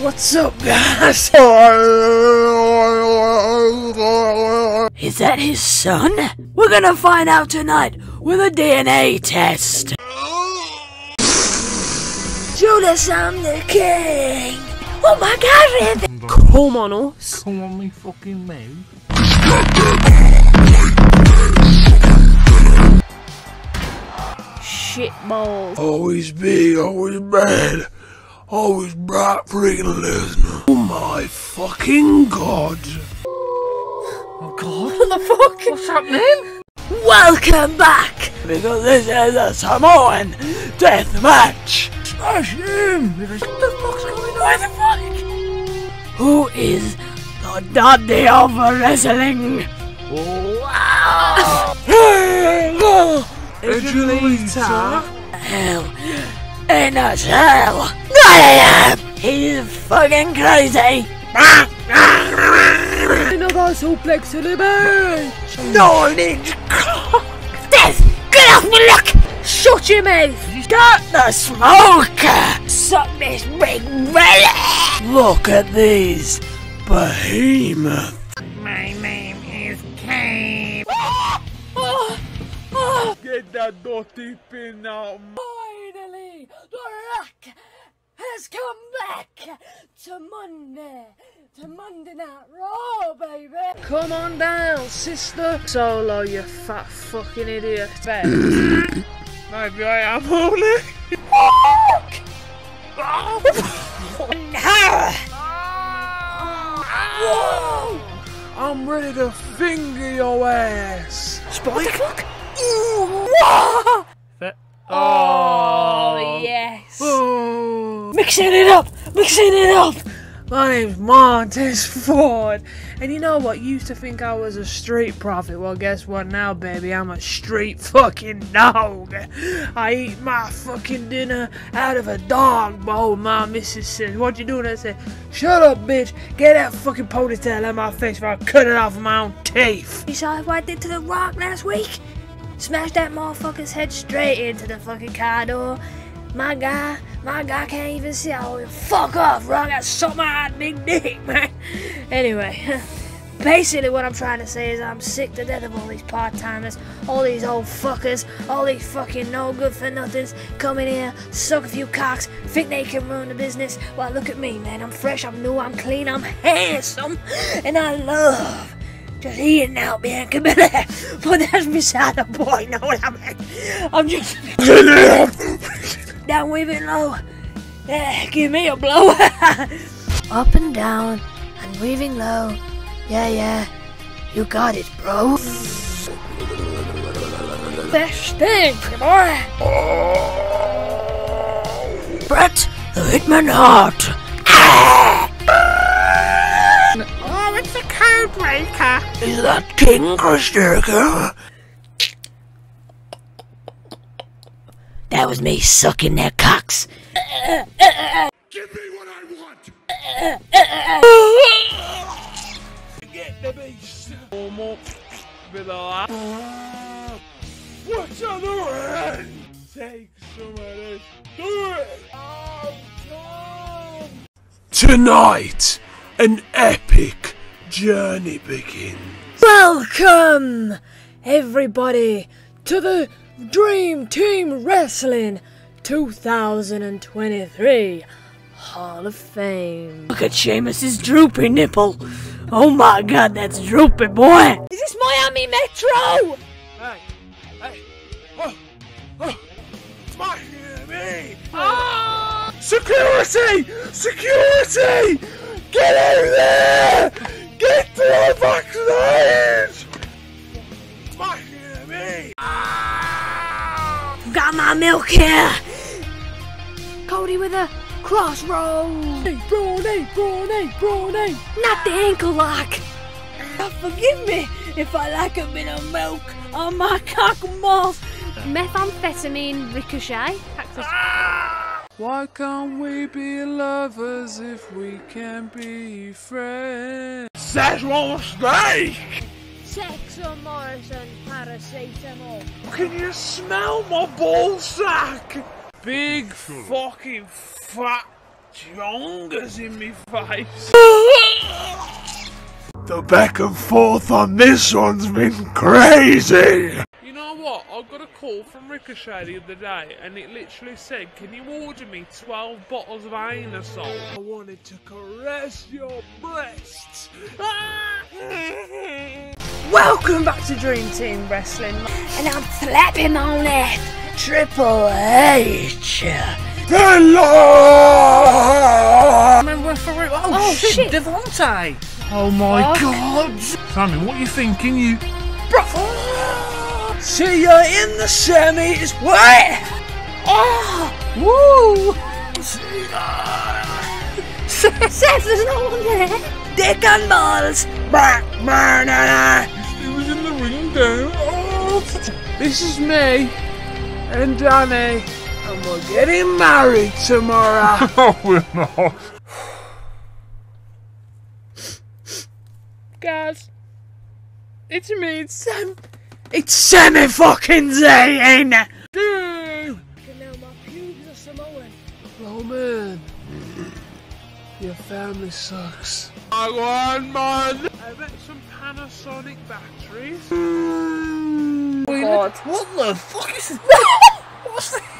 What's up, guys? Is that his son? We're gonna find out tonight with a DNA test. Judas, I'm the king. Oh my God, Randy. Come on, us. Come on me fucking man. Shit balls. Always big, always bad, Oh, always bright freaking Lesnar. Oh my fucking god. Oh god. What the fuck? What's happening? Welcome back! Because this is a Samoan death match! Smash him! What the fuck's going on? What the fuck? Who is the daddy of wrestling? Wow! Angelita. Hell in a cell! I am! He's fucking crazy! Another suplex to the bench. Nine inch cock! Death! Get off me, look! Shut your mouth! Got the smoker! Suck this big belly! Look at these behemoths! My name is Kane. Oh. Oh, Get that dirty pin out. Finally, The Rock has come back to Monday, to Monday Night Raw, baby. Come on down, sister. Solo, you fat fucking idiot. Maybe I am holy. Whoa! I'm ready to finger your ass. Spike? Whoa! Oh, oh, yes. Oh. Mixing it up, mixing it up. My name's Montez Ford, and you know what? You used to think I was a street prophet. Well, guess what now, baby? I'm a street fucking dog. I eat my fucking dinner out of a dog bowl. My missus says, "What you doing?" I said, "Shut up, bitch! Get that fucking ponytail out of my face, or I'll cut it off with my own teeth." You saw what I did to The Rock last week? Smashed that motherfucker's head straight into the fucking car door. My guy, my guy can't even see. Oh, fuck off, Rock. I got suck my big dick, man. Anyway, basically what I'm trying to say is I'm sick to death of all these part-timers, all these old fuckers, all these fucking no good for nothings coming here, suck a few cocks, think they can ruin the business. Well, look at me, man. I'm fresh, I'm new, I'm clean, I'm handsome, and I love just eating out Bianca Belair. But that's beside the point, know what I mean? I'm just down weaving low. Yeah, give me a blow. Up and down and weaving low. Yeah, yeah. You got it, bro. Best thing, boy. Brett, the Hitman Hart. Oh, it's a code breaker. Is that King Chris That was me sucking their cocks. Give me what I want! Get the beast! Warm up. Below. What's on the end? Take some of this. Do it. Oh, Tom. Tonight, an epic journey begins. Welcome, everybody, to the Dream Team Wrestling 2023 Hall of Fame. Look at Sheamus's droopy nipple. Oh my god, that's droopy, boy. Is this Miami Metro? Hey, hey, oh, oh, it's my enemy! Ah! Security! Security! Get out there! Get to the backstage! It's my enemy! Got my milk here. Cody with a crossroads. Hey, Brawny, Brawny, Brawny. Not the ankle lock. Forgive me if I like a bit of milk on my cock and balls. Methamphetamine ricochet. Cactus. Why can't we be lovers if we can be friends? Szechuan steak! Sex Morrison paracetamol. Can you smell my ball sack? Big fucking fat Chongas in me face. The back and forth on this one's been crazy. You know what? I got a call from Ricochet the other day and it literally said, Can you order me 12 bottles of anusol? I wanted to caress your breasts. Welcome back to Dream Team Wrestling. And I'm slapping on it. Triple H. Hello! Remember Farouk? Oh, Oh, shit, shit. Devontae! Oh my Oh. god! Sammy, what are you thinking? You. See ya in the semis. What? Oh, Woo! Seth, there's no one there. Dick and balls. Back, man, He was in the ring down. Oh. This is me and Danny, and we're getting married tomorrow. No, we're not. Guys, it's me, it's Sam. It's semi fucking Zayn! Dude! Now my pubes are Samoan. Oh man, your family sucks. I want man. I bet some Panasonic batteries. God. What the fuck is this? What's the.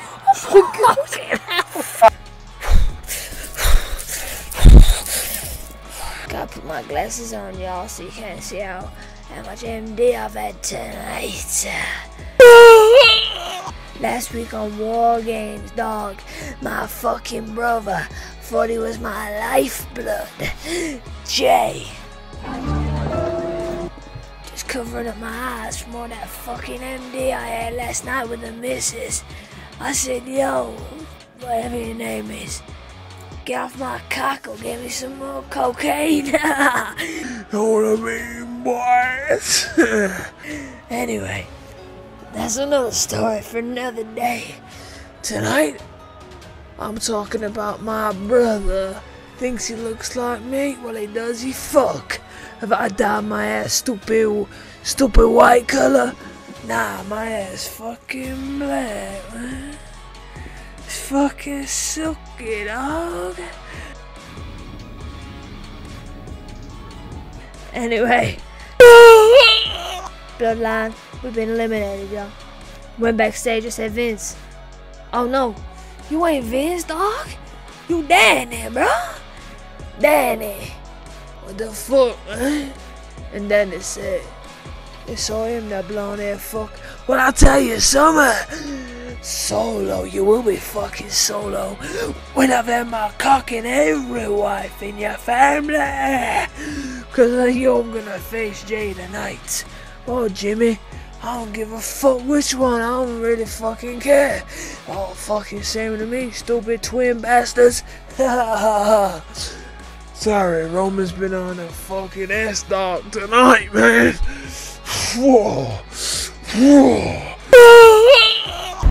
Gotta put my glasses on, y'all, so you can't see how, how much MD I've had tonight. Last week on War Games, dog, my fucking brother thought he was my lifeblood. Jay. Just covering up my eyes from all that fucking MD I had last night with the missus. I said, yo, whatever your name is, get off my cock or give me some more cocaine. Know what I mean, boys? anyway, that's another story for another day. Tonight, I'm talking about my brother. Thinks he looks like me? Well, he does. He fuck. Have I dyed my hair stupid, stupid white color? Nah, my hair's fucking black, man. It's fucking silky, dog. Anyway, Bloodline, we've been eliminated, y'all. Went backstage and said, Vince, oh no, you ain't Vince, dog. You Danny, bro. Danny. What the fuck, man? And then they said, they saw him, that blonde hair fuck. Well, I'll tell you Summer! Solo, you will be fucking solo when I've had my cock in every wife in your family. Cause you're gonna face Jay tonight. Oh, Jimmy, I don't give a fuck which one, I don't really fucking care. All fucking same to me, stupid twin bastards. Sorry, Roman's been on a fucking ass dog tonight, man. Whoa. Whoa.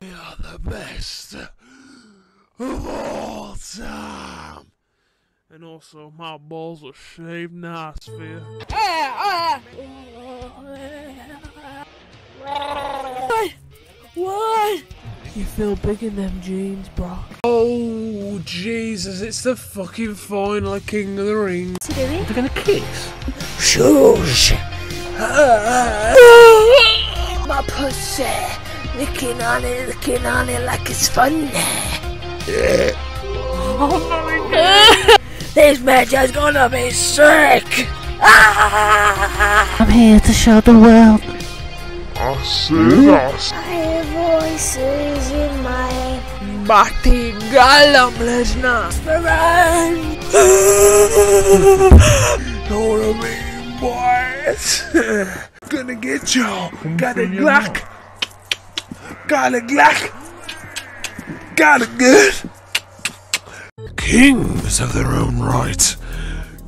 We are the best of all time. And also, my balls are shaved nice for you. What? You feel big in them jeans, Brock. Oh, Jesus, it's the fucking final of King of the Ring. What's he doing? They're gonna kiss? Shush! My pussy. Licking on it, licking on it like it's funny. oh my god. this match is gonna be sick. I'm here to show the world. I see us. I hear voices in my head. Bati Galam Lesnar. Run! Know what I mean, boys? Gonna get you. Got a Glock. Got a Glock. Got a good. Kings of their own right.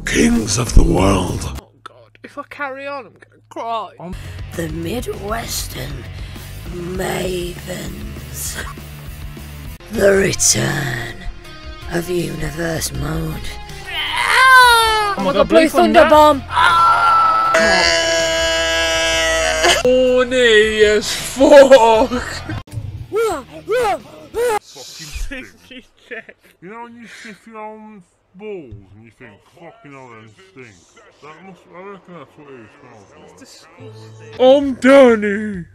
Kings of the world. Oh, God. If I carry on, I'm gonna cry. The Midwestern Mavens. The return of Universe Mode. Oh my god, Blue Thunder! Bomb! Horny as fuck. Fucking check. You know when you sniff your own balls and you think, fucking hell, them stink? That must, I reckon that's what it smells like. Disgusting. I'm Danny.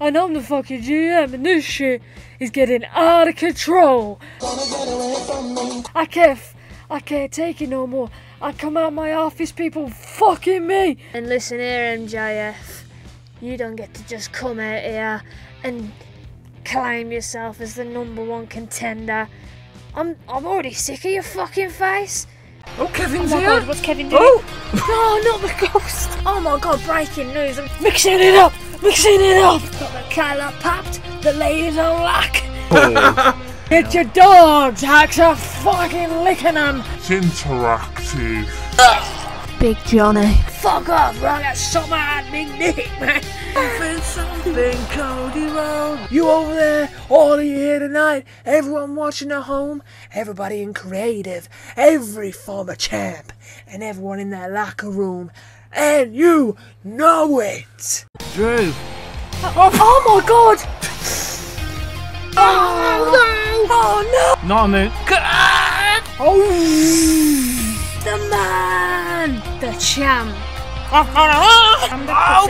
And I'm the fucking GM, and this shit is getting out of control. I can't, f- I can't take it no more. I come out my office, people fucking me. And listen here, MJF, you don't get to just come out here and claim yourself as the number one contender. I'm, I'm already sick of your fucking face. Oh, Kevin's Oh my here. god, what's Kevin doing? Oh, No, not the ghost! Oh my god, breaking news! I'm mixing it up! Mixing it up! Got the collar popped, the ladies are lock! Get your dogs, hacks are fucking licking them! It's interactive. Big Johnny. Fuck off, bro! I got something on big dick, man! Something, something, Cody Road. You over there, all of you here tonight, everyone watching at home, everybody in creative, every former champ, and everyone in that locker room, and you know it. Drew. Oh, oh my god! Oh no! Oh no! Not a moon. Oh the man! The champ! Oh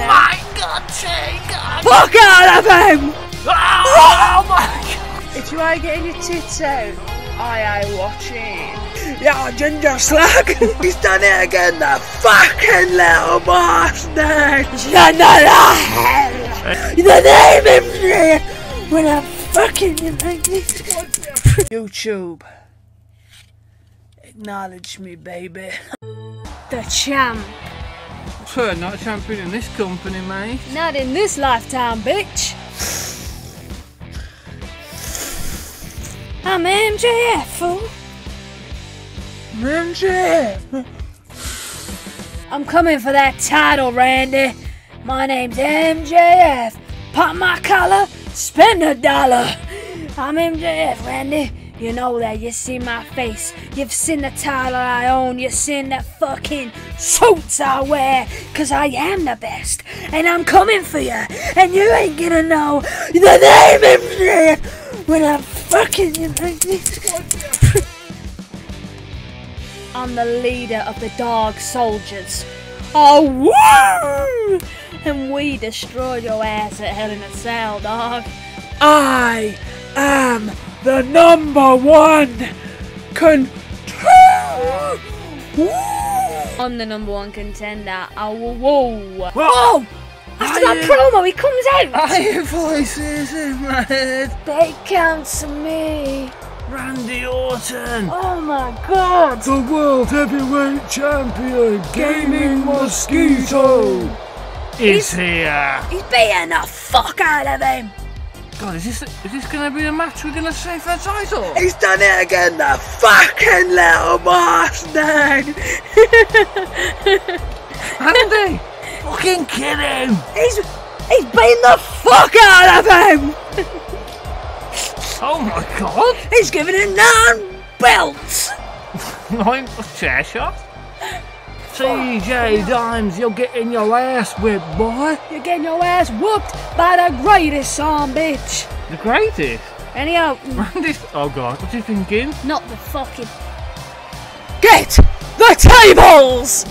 my God, take Fuck out of him! Oh my god! If you ain't getting your tits out, I ain't watching. Yeah, ginger slag. He's done it again, the fucking little bastard. The hell. The name of me when I fucking YouTube. Acknowledge me, baby. The champ! Sure, not a champion in this company, mate. Not in this lifetime, bitch! I'm MJF, fool! MJF. I'm coming for that title, Randy. My name's MJF. Pop my collar, spend a dollar. I'm MJF, Randy. You know that. You see my face. You've seen the title I own. You've seen the fucking suits I wear. Cause I am the best. And I'm coming for you. And you ain't gonna know the name MJF when I'm fucking. You. I'm the leader of the Dog Soldiers. Oh, woo! And we destroyed your ass at Hell in a Cell, dog. I am the number one con. I'm the number one contender. Oh, whoa, whoa. After that promo, he comes out. I hear voices in my head. They counsel me. Randy Orton. Oh my god. The World Heavyweight Champion, Gaming Mosquito. Is here. He's beating the fuck out of him. God, is this is this gonna be the match we're gonna save for the title? He's done it again, the fucking little bastard. Randy, fucking kill him. He's he's beating the fuck out of him. Oh my God! He's giving it nine belts. Nine chair shot. CJ Dimes, you're getting your ass whipped, boy. You're getting your ass whooped by the greatest son bitch. The greatest. Anyhow, Randy's. Oh God, what's he thinking? not the fucking. Get the tables.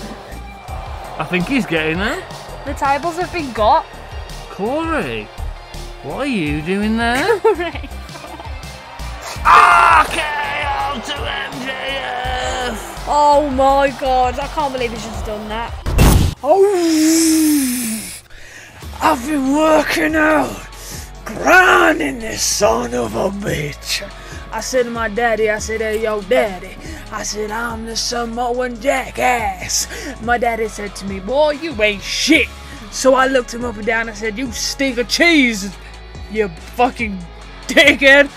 I think he's getting them. The tables have been got. Corey, what are you doing there? Right. RKO ah, to MJF. Oh my god, I can't believe he's just done that. Oh, I've been working out, grinding this son of a bitch. I said to my daddy, I said, hey, yo, daddy. I said, I'm the Samoan jackass. My daddy said to me, boy, you ain't shit. So I looked him up and down and said, you stink of cheese, you fucking dickhead.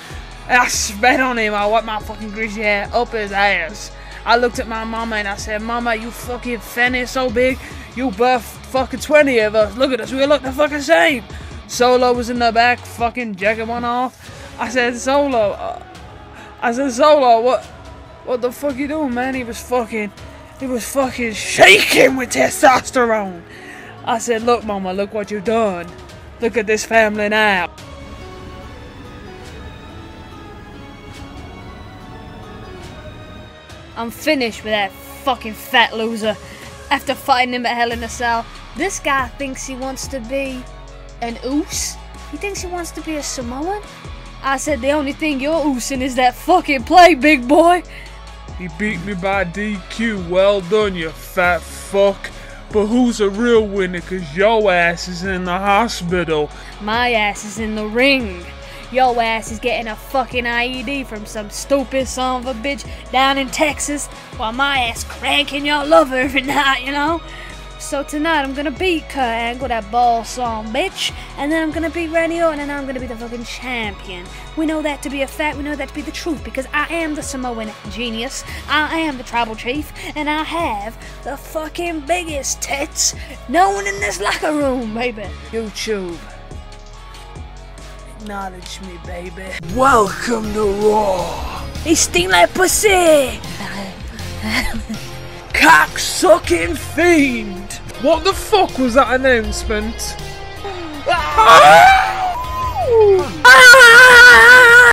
And I spat on him. I wiped my fucking greasy hair up his ass. I looked at my mama and I said, Mama, you fucking fanny so big, you birthed fucking 20 of us. Look at us, we look the fucking same. Solo was in the back, fucking jacking one off. I said, Solo, uh, I said, Solo, what, what the fuck you doing, man? He was fucking, he was fucking shaking with testosterone. I said, look, mama, look what you've done. Look at this family now. I'm finished with that fucking fat loser. After fighting him at Hell in a Cell, this guy thinks he wants to be an oos. He thinks he wants to be a Samoan. I said the only thing you're oosing is that fucking play, big boy. He beat me by DQ. Well done, you fat fuck. But who's a real winner? Cause your ass is in the hospital. My ass is in the ring. Your ass is getting a fucking IED from some stupid son of a bitch down in Texas while my ass cranking your lover every night, you know? So tonight I'm gonna beat Kurt Angle, that ball song bitch, and then I'm gonna beat Randy Orton and I'm gonna be the fucking champion. We know that to be a fact, we know that to be the truth because I am the Samoan genius, I am the tribal chief, and I have the fucking biggest tits known in this locker room, baby. YouTube. Acknowledge me, baby. Welcome to Raw. He stink like pussy! Cock sucking fiend! What the fuck was that announcement? Ah!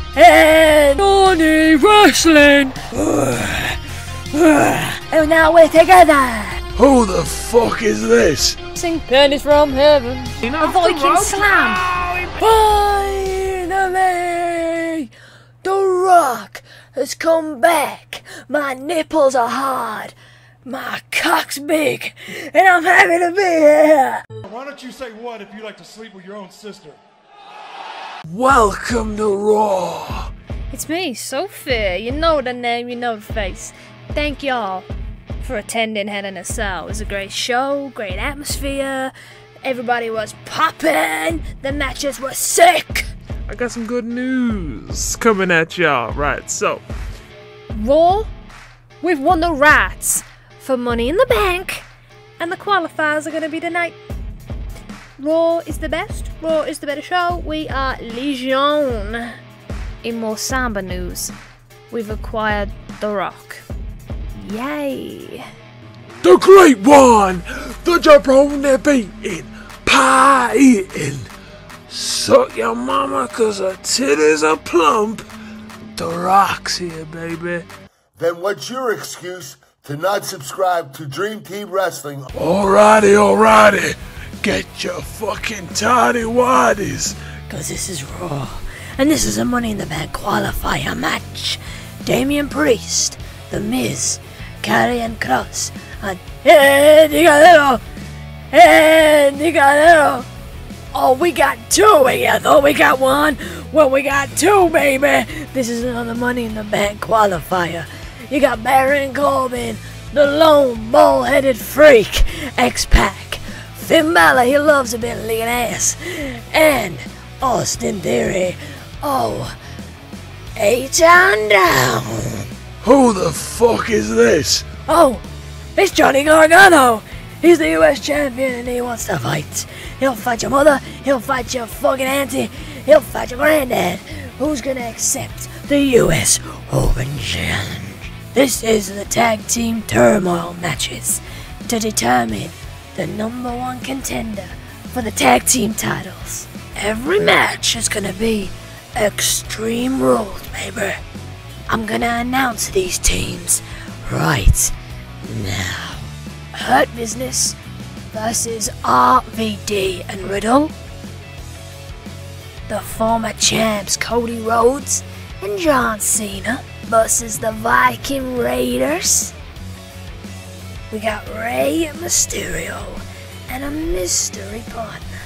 And Johnny Wrestling! and oh, now we're together! Who the fuck is this? Sing pennies from heaven. A Viking slam! Oh, Finally! The Rock has come back! My nipples are hard! My cock's big! And I'm happy to be here! Why don't you say what if you like to sleep with your own sister? Welcome to Raw. It's me, Sophie. You know the name, you know the face. Thank y'all for attending Hell in a Cell. It was a great show, great atmosphere. Everybody was popping. The matches were sick. I got some good news coming at y'all. Right, so Raw, we've won the rights for Money in the Bank, and the qualifiers are going to be tonight. Raw is the best. Raw is the better show. We are Legion. In more Samba news, we've acquired The Rock. Yay! The Great One. The jabroni beating, pie eating. Suck your mama cause her titties are plump. The Rock's here, baby. Then what's your excuse to not subscribe to Dream Team Wrestling? Alrighty, alrighty. Get your fucking toddy waddies. Because this is Raw. And this is a Money in the Bank qualifier match. Damian Priest, The Miz, Karrion Kross, and Eddie Guerrero. Eddie Guerrero. Oh, we got two here. Thought we got one. Well, we got two, baby. This is another Money in the Bank qualifier. You got Baron Corbin, the lone ball-headed freak, X-Pac. Finn Balor, he loves a bit of licking ass. And Austin Theory. Oh, A-Town Down. Who the fuck is this? Oh, it's Johnny Gargano. He's the US champion and he wants to fight. He'll fight your mother, he'll fight your fucking auntie, he'll fight your granddad. Who's gonna accept the US Open Challenge? This is the tag team turmoil matches to determine the number one contender for the tag team titles. Every match is gonna be extreme rules, baby. I'm gonna announce these teams right now. Hurt Business versus RVD and Riddle. The former champs Cody Rhodes and John Cena versus the Viking Raiders. We got Rey Mysterio and a mystery partner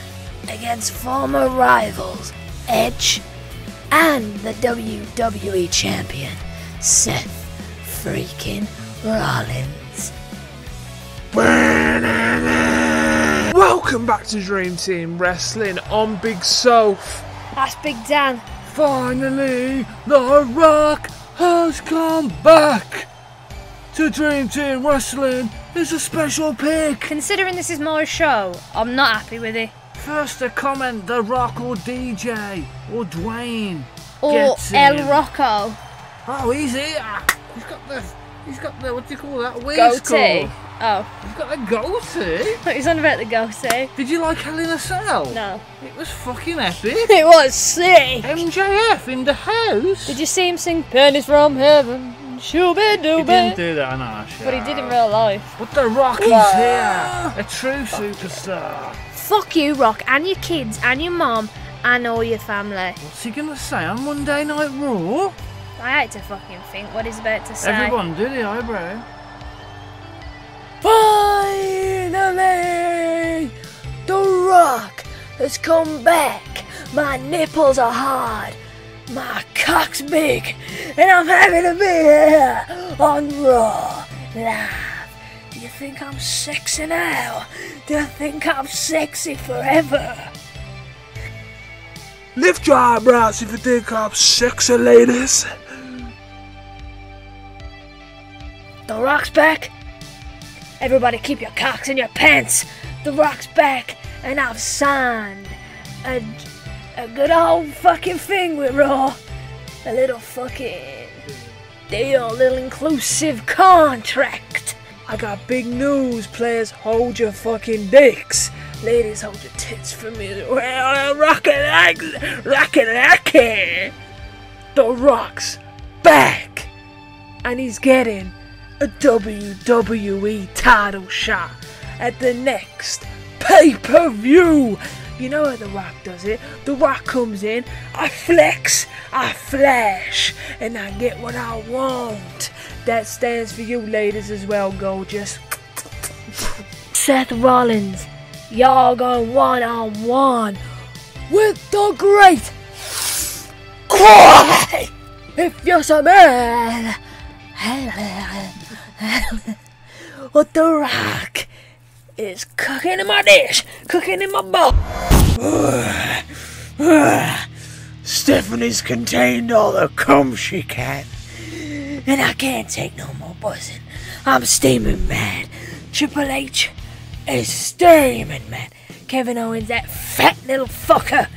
against former rivals Edge and the WWE champion Seth freaking Rollins. Welcome back to Dream Team Wrestling on Big Soph. That's Big Dan. Finally, The Rock has come back to Dream Team Wrestling. It's a special pick. Considering this is my show, I'm not happy with it. First to comment, The Rock or DJ or Dwayne. Or El. Rocco. Oh, he's ah, here. He's got the. He's got the. What do you call that? Waistcoat. Goatee. Oh, He's got a goatee. what he's on about the goatee? Did you like Hell in a Cell? No. It was fucking epic. It was sick. MJF in the house. Did you see him sing Pennies from Heaven? Shooby He didn't dooby. do that on our show. But he did in real life. But the Rock is here, a true superstar. Fuck you, Rock, and your kids, and your mom, and all your family. What's he gonna say on Monday Night Raw? I hate to fucking think what he's about to say. Everyone do the eyebrow. Finally! The Rock has come back. My nipples are hard. My cock's big. And I'm happy to be here on Raw Live. Do you think I'm sexy now? Do you think I'm sexy forever? Lift your eyebrows if you think I'm sexy, ladies. The Rock's back. Everybody keep your cocks in your pants. The Rock's back, and I've signed a, a good old fucking thing with Raw. A little fucking deal, a little inclusive contract. I got big news, players. Hold your fucking dicks. Ladies, hold your tits for me well. Rockin' like, rockin' like. The Rock's back, and he's getting a WWE title shot at the next pay per view. You know how The Rock does it. The Rock comes in, I flex, I flash, and I get what I want. That stands for you ladies as well, gorgeous. Seth Rollins, y'all going one on one with the great. If you're so man. What the rock is cooking in my dish, cooking in my bowl. Stephanie's contained all the cum she can, and I can't take no more buzzing. I'm steaming mad. Triple H is steaming mad. Kevin Owens, that fat little fucker,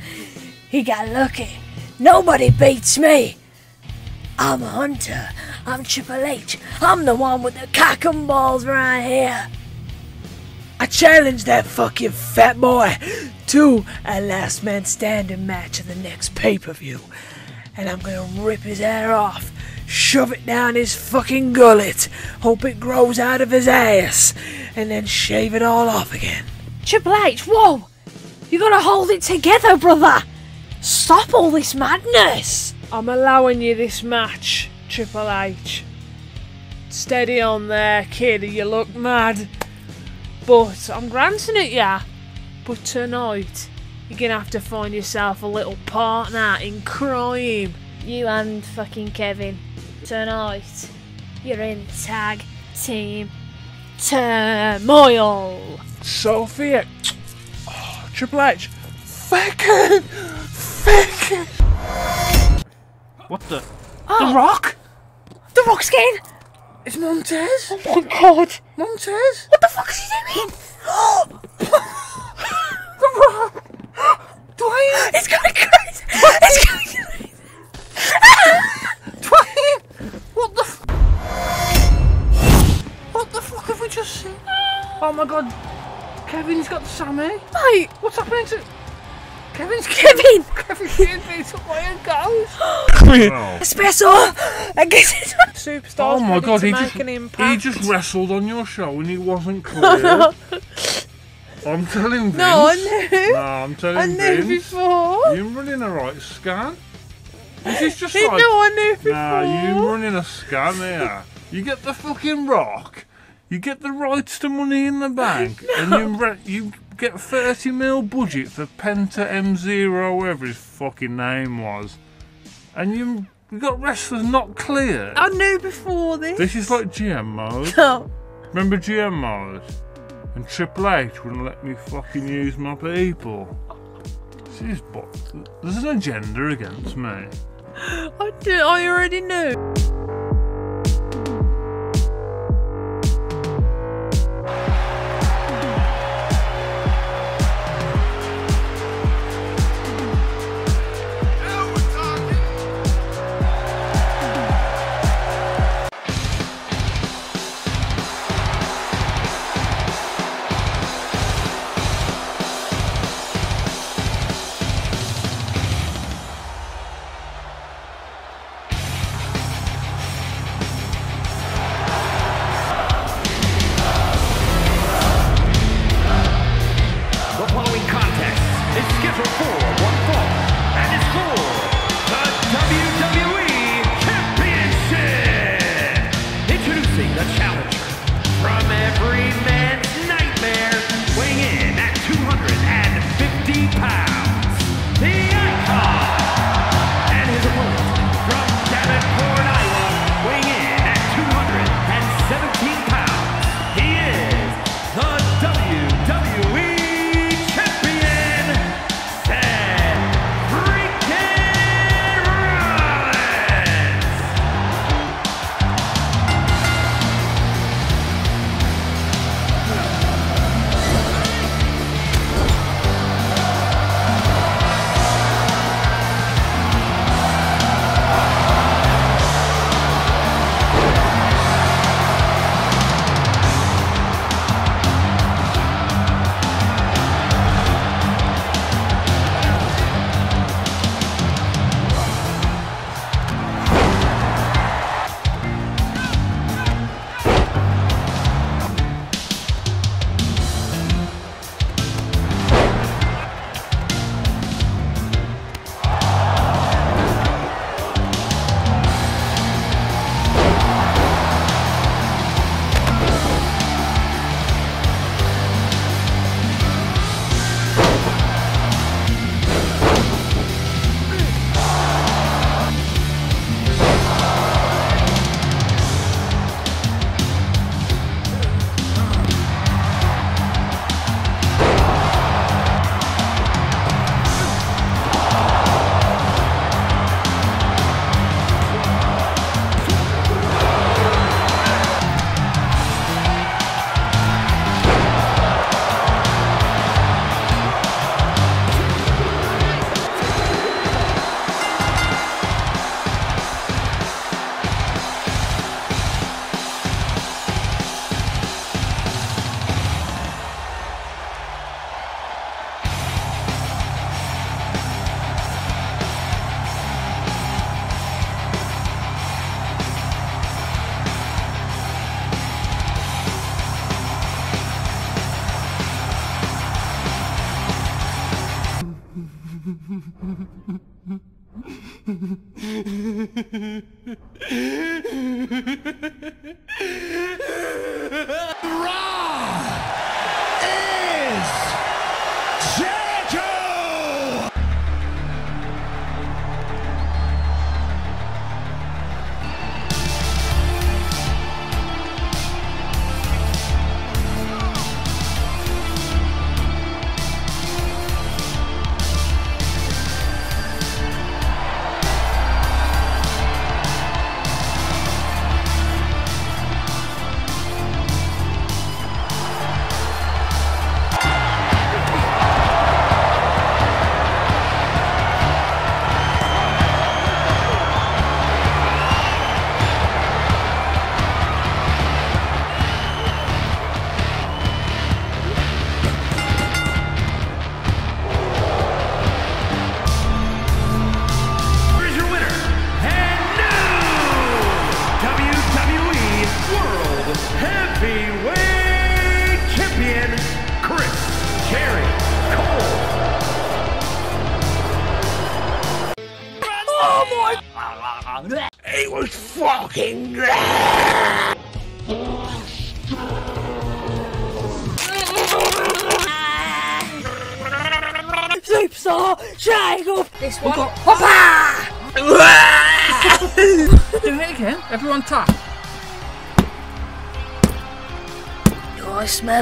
he got lucky. Nobody beats me. I'm a hunter. I'm Triple H. I'm the one with the cock and balls right here. I challenge that fucking fat boy to a last man standing match in the next pay per view. And I'm gonna rip his hair off, shove it down his fucking gullet, hope it grows out of his ass, and then shave it all off again. Triple H, whoa! You gotta hold it together, brother! Stop all this madness! I'm allowing you this match, Triple H. Steady on there, kid, you look mad. But I'm granting it, yeah. But tonight, you're gonna have to find yourself a little partner in crime. You and fucking Kevin. Tonight, you're in tag team turmoil. Sophia. Oh, Triple H. Fucking. Fucking. What the? Oh. The Rock? The Rock's getting. It's Montez? Oh my god! Montez? What the fuck is he doing? Dwayne! It's going crazy! It's going crazy! Dwayne! What the f- What the fuck have we just seen? Oh my god. Kevin's got Sammy. Mate, What's happening to... Kevin's Kevin! Kevin's getting beat up by a ghost. Espresso! I guess it's. Superstars Oh my ready god, to he make just, an he impact. just wrestled on your show and he wasn't clear. I'm telling Vince. No, I knew. No, I'm telling I knew Vince. before. You're running a right scan. This is just No, like. I knew before. Nah, you're running a scam here. You get the fucking rock, you get the rights to money in the bank, and you re- you get 30 mil budget for Penta M0, whatever his fucking name was, and you got wrestlers not clear. I knew before this. This is like GM mode. Oh, Remember GM mode? And Triple H wouldn't let me fucking use my people. This is There's an agenda against me. I, did, I already knew.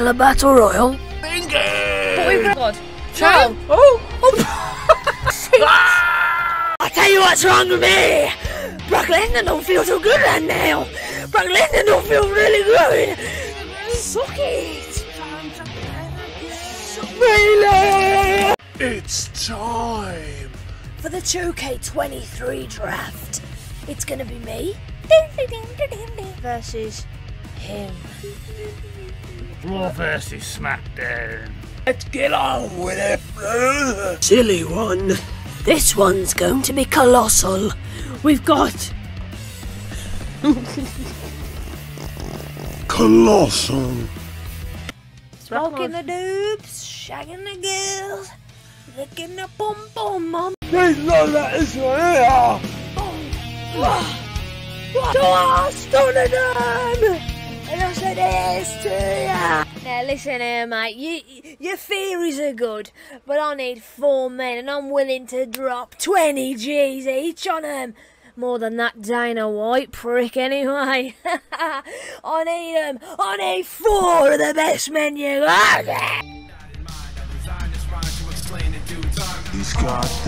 I smell a battle royal? God. Child. Oh! oh, oh I tell you what's wrong with me! Brock Lesnar don't feel so good right now! Brock Lesnar don't feel really good! Suck it! Really? It's time. For the 2K23 draft, it's gonna be me versus him. Raw versus SmackDown. Let's get on with it. Silly one. This one's going to be colossal. We've got Colossal. smoking the dupes, shagging the girls, licking the bum bum mum. There's no letters here. What? To us, to the dam! And I said, hey, this to ya. Now listen here, mate. You, your theories are good, but I need four men, and I'm willing to drop 20 G's each on them. More than that Dana White prick, anyway. I need them. I need four of the best men you got. He's got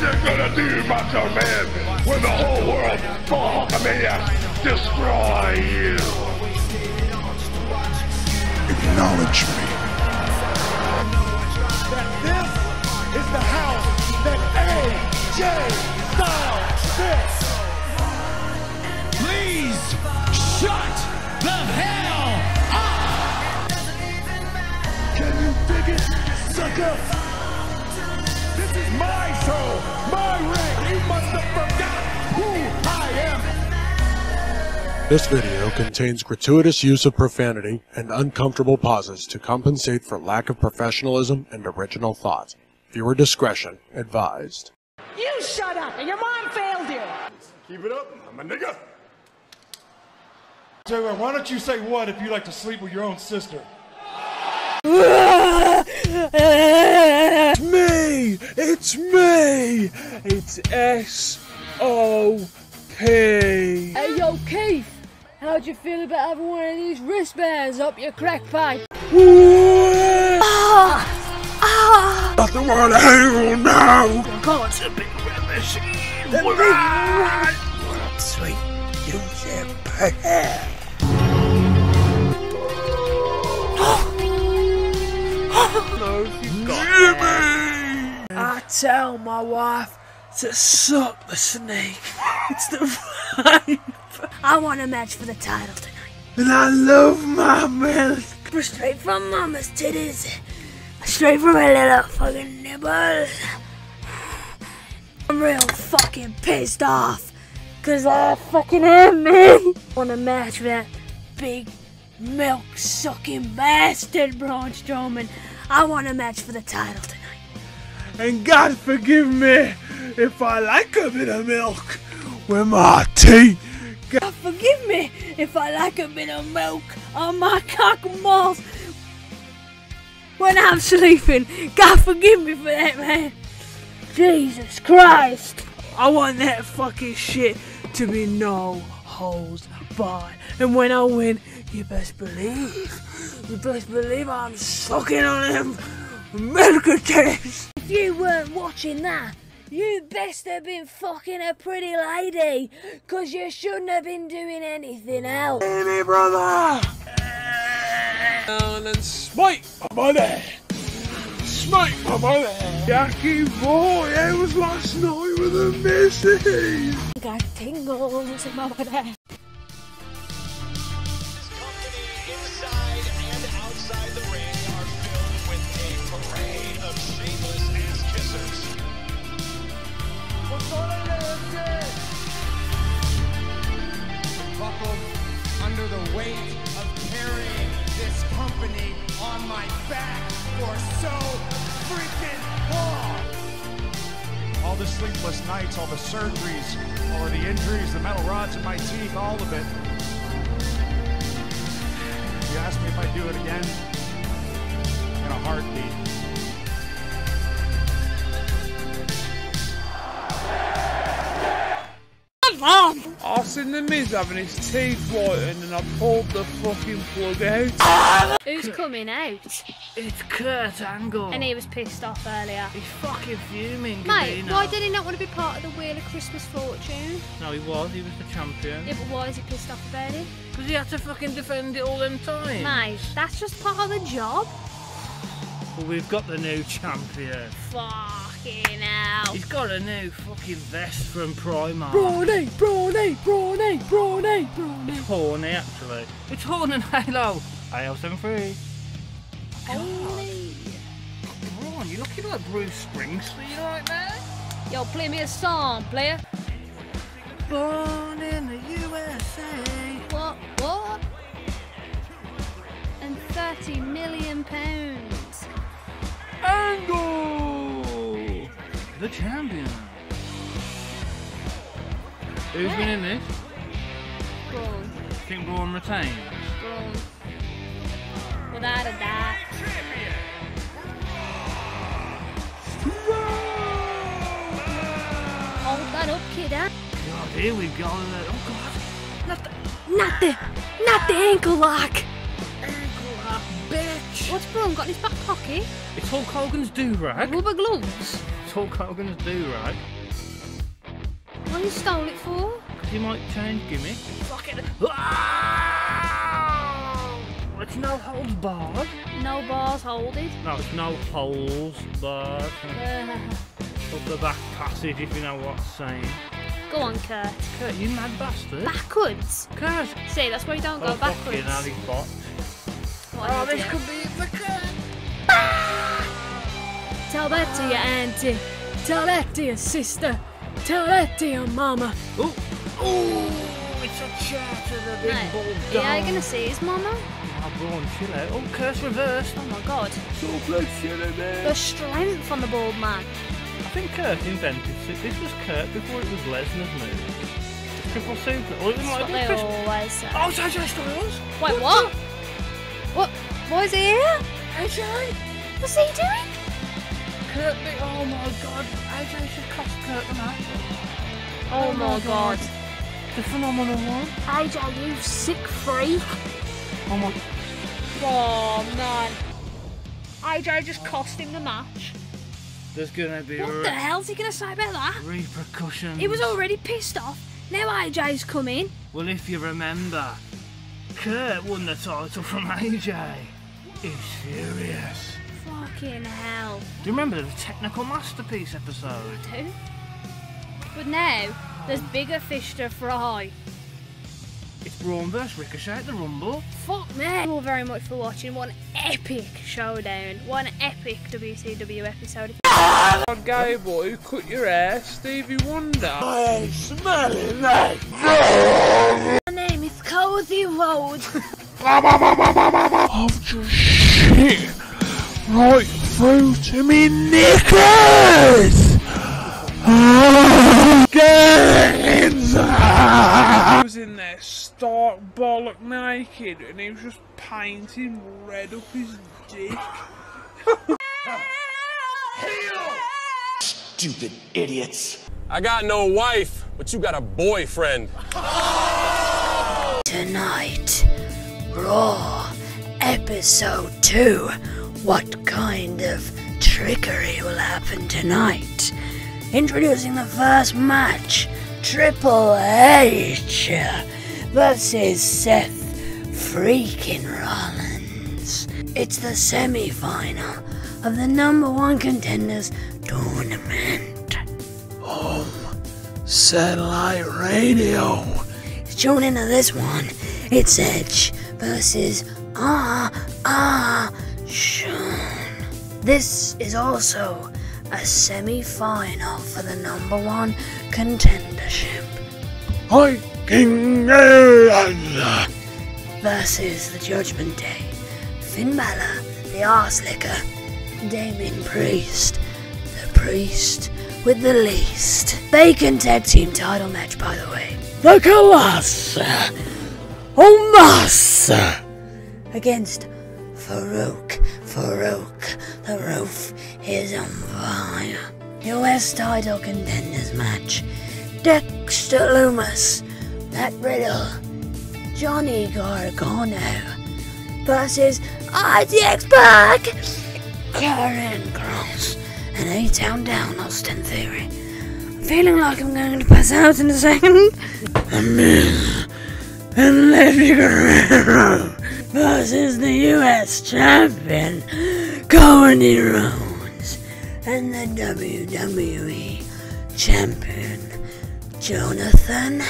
you gonna do, macho man, when the whole world behind me and destroy you? Acknowledge me. That this is the house that AJ Styles fits. Please shut the hell up! Can you dig it, sucker? This is my show, my ring. You must have forgot who I am. This video contains gratuitous use of profanity and uncomfortable pauses to compensate for lack of professionalism and original thought. Viewer discretion advised. You shut up, and your mom failed you. Keep it up, I'm a nigga. Tell you what, why don't you say what if you like to sleep with your own sister? It's me! It's me! It's S O P. Hey, yo, Keith. How'd you feel about having one of these wristbands up your crack pipe? Ah! Ah! Nothing want to hang on now. God. It's a big red machine. The big red- Sweet music. Hey. Jimmy! I tell my wife to suck the snake. It's the vibe. I want a match for the title tonight. And I love my milk. Straight from mama's titties. Straight from her little fucking nipples. I'm real fucking pissed off. Cause I fucking hate me. Want a match with that big milk sucking bastard, Braun Strowman. I want a match for the title tonight. And God forgive me if I like a bit of milk with my teeth. God forgive me if I like a bit of milk on my cock and balls when I'm sleeping. God forgive me for that, man. Jesus Christ. I want that fucking shit to be no holds barred. And when I win, you best believe, you best believe I'm sucking on them milk titties. If you weren't watching that, you best have been fucking a pretty lady, cause you shouldn't have been doing anything else. Baby brother! Down and smite my mother! Smite my mother! Jackie boy, I was last night with the missus! Got tingles in my body. The weight of carrying this company on my back for so freaking long. All the sleepless nights, all the surgeries, all of the injuries, the metal rods in my teeth, all of it. You ask me if I'd do it again? In a heartbeat. I seen the Miz having his teeth whitened and I pulled the fucking plug out. Who's coming out? It's Kurt Angle. And he was pissed off earlier. He's fucking fuming. Mate, Gabino. why did he not want to be part of the Wheel of Christmas Fortune? No, he was. He was the champion. Yeah, but why is he pissed off about it? Because he had to fucking defend it all them time. Mate, that's just part of the job. Well, we've got the new champion. Fucking hell. He's got a new fucking vest from Primark. Brawny, brawny, brawny, brawny, brawny. It's horny, actually. It's horny and Halo. AL73. Holy. Braun, you're looking like Bruce Springsteen right now. Yo, play me a song, player. Born in the USA. What? What? And 30 million pounds. Angle! The champion. Who's winning this? Braun. Think Braun retains? Braun. Without a doubt. Hold oh, that oh, up, kiddo. God, here we go. Oh God. Not the Not the, not the ankle lock. What's Braun got in his back pocket? It's Hulk Hogan's do-rag. Rubber gloves. It's Hulk Hogan's do-rag. What you stole it for? Because he might change gimmick. Fuck it. It's no holds barred. No bars holded. No, it's no holes barred. Uh, Up the back passage, if you know what I'm saying. go on, Kurt. Kurt, you mad bastard. Backwards. Kurt. See, that's why you don't Oh, go fucking backwards. hell, he's bot. What an Oh, this could be it for Kurt. Tell that to your auntie. Tell that to your sister. Tell that to your mama. Ooh, ooh, it's a chair to the big No. bald Yeah, you're dome. gonna see his mama. Oh, Braun, chill out. Oh, curse reversed. Oh my god. The strength on the bald man. I think Kurt invented this. This was Kurt before it was Lesnar's move. Triple super. Or it That's might oh, what be they Chris. always say. Oh, it's AJ Styles. Wait, what? What? Why is he here? AJ. What's he doing? Kurt, oh my god. AJ should cost Kurt the match. Oh, oh, my god. The phenomenal one. AJ, you sick freak. Oh my. Oh man. AJ just cost him the match. There's gonna be What re- the hell's he gonna say about that? repercussions. He was already pissed off. Now AJ's come in. Well, if you remember, Kurt won the title from AJ. He's serious. Fucking hell. Do you remember the Technical Masterpiece episode? Who? But now, there's bigger fish to fry. It's Braun vs Ricochet at the Rumble. Fuck me. Thank you all very much for watching. One epic showdown. One epic WCW episode. God, gay boy, cut your hair, Stevie Wonder. I ain't smelling that. My name is Cozy Road. I've just shit right through to me knickers. Get inside. He was in there stark bollock naked and he was just painting red up his dick. Stupid idiots. I got no wife, but you got a boyfriend. Tonight, Raw, Episode 2. What kind of trickery will happen tonight? Introducing the first match Triple H versus Seth freaking Rollins. It's the semi final of the number one contenders tournament. Home satellite radio. Tune into this one. It's Edge versus Ah Ah Sean. This is also a semi-final for the number one contendership I King Aaron. versus the Judgment Day. Finn Balor, the arse licker, Damien Priest, the priest with the least. Vacant tag team title match, by the way. The Colossus. Omos. against Faarooq. Faarooq, the roof is on fire. US title contenders match. Dexter Loomis, Matt Riddle, Johnny Gargano versus ITX Pac, Karrion Kross, and A-Town Down Austin Theory. Feeling like I'm going to pass out in a second. Miz and Lady Guerrero. versus the US champion, Cody Rhodes, and the WWE champion, Jonathan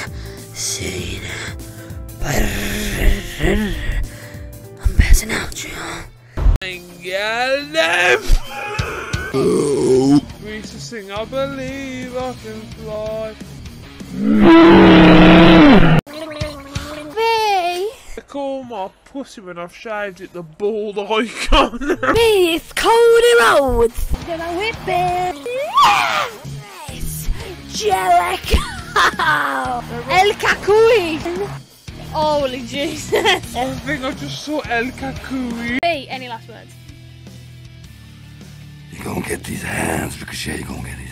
Cena. I'm passing out. Goddamn! We used to sing, I believe I can fly. Me, They call my pussy when I've shaved it the bald icon. me, it's Cody Rhodes. Gonna whip it. Angelic! El Kakui! Holy Jesus. I think I just saw El Kakui. B, any last words? You're gonna get these hands because yeah, you're gonna get these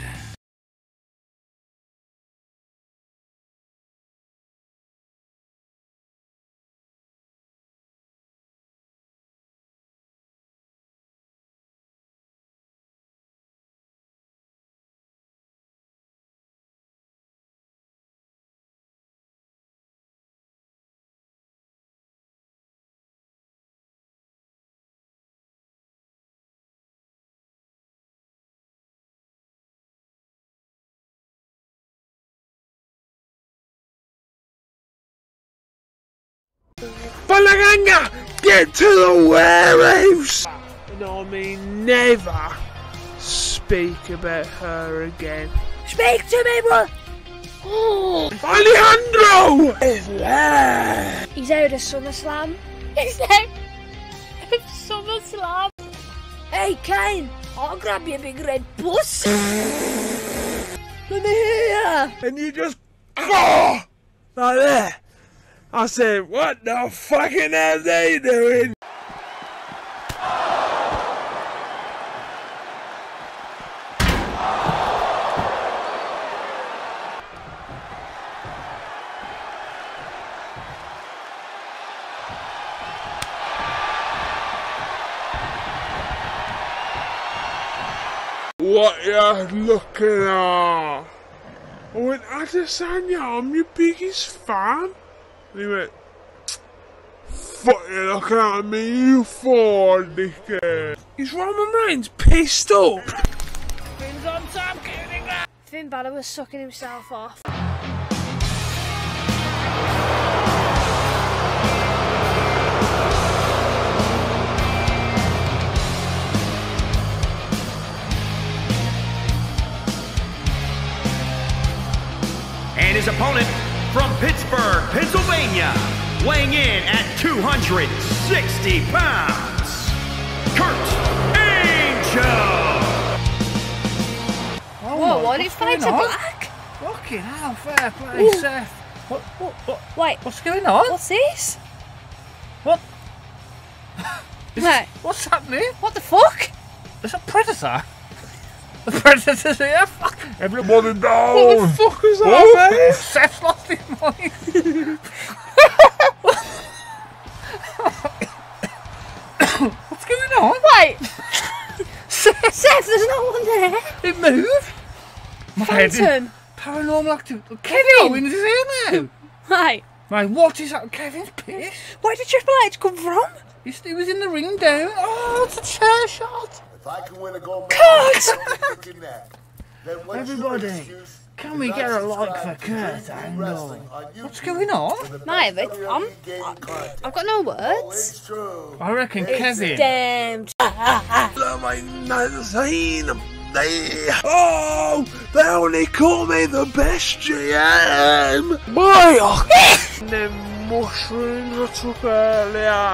Balaganga! Get to the warehouse! And I mean, never speak about her again. Speak to me, bro! Alejandro! He's there! He's out of SummerSlam. He's out of SummerSlam. Hey, Kane, I'll grab your big red puss. Let me hear And you just go like that. I said, what the fucking hell they doing? What you looking at? Went, Adesanya, I'm your biggest fan. And he went, Fuck you looking at me, you fool, dickhead. Is Roman Reigns pissed up? Finn's on top, getting that. Finn Balor was sucking himself off. And his opponent from Pittsburgh, Pennsylvania, weighing in at 260 pounds, Kurt Angle. Whoa, why did he fade to black? Fucking hell, fair play, Seth. What, what, what, Wait, what's going on? what's this? What? Wait, What's happening? what the fuck? There's a predator. The predator's here. Fuck. Everybody down. What down! the fuck is that, Oh, mate? Seth's lost his mind. What's going on? Wait, Seth, Seth, there's no one there. it moved. My head is- Phantom. Paranormal activity. Kevin Kevin! Owens is here now. Wait, Mate, what is that? Kevin's pissed. Where did Triple H come from? He was in the ring down. Oh, it's a chair shot. If I can win a gold medal, neck, then what's Everybody, your excuse can we get a like for to Kurt Angle? What's going on? for Mate, but I'm- gaming content. I've got no Oh, words. it's true. I reckon It's Kevin. damn. Love I not seen them. They, oh, they only call me the best GM. Boy, The mushrooms I took earlier.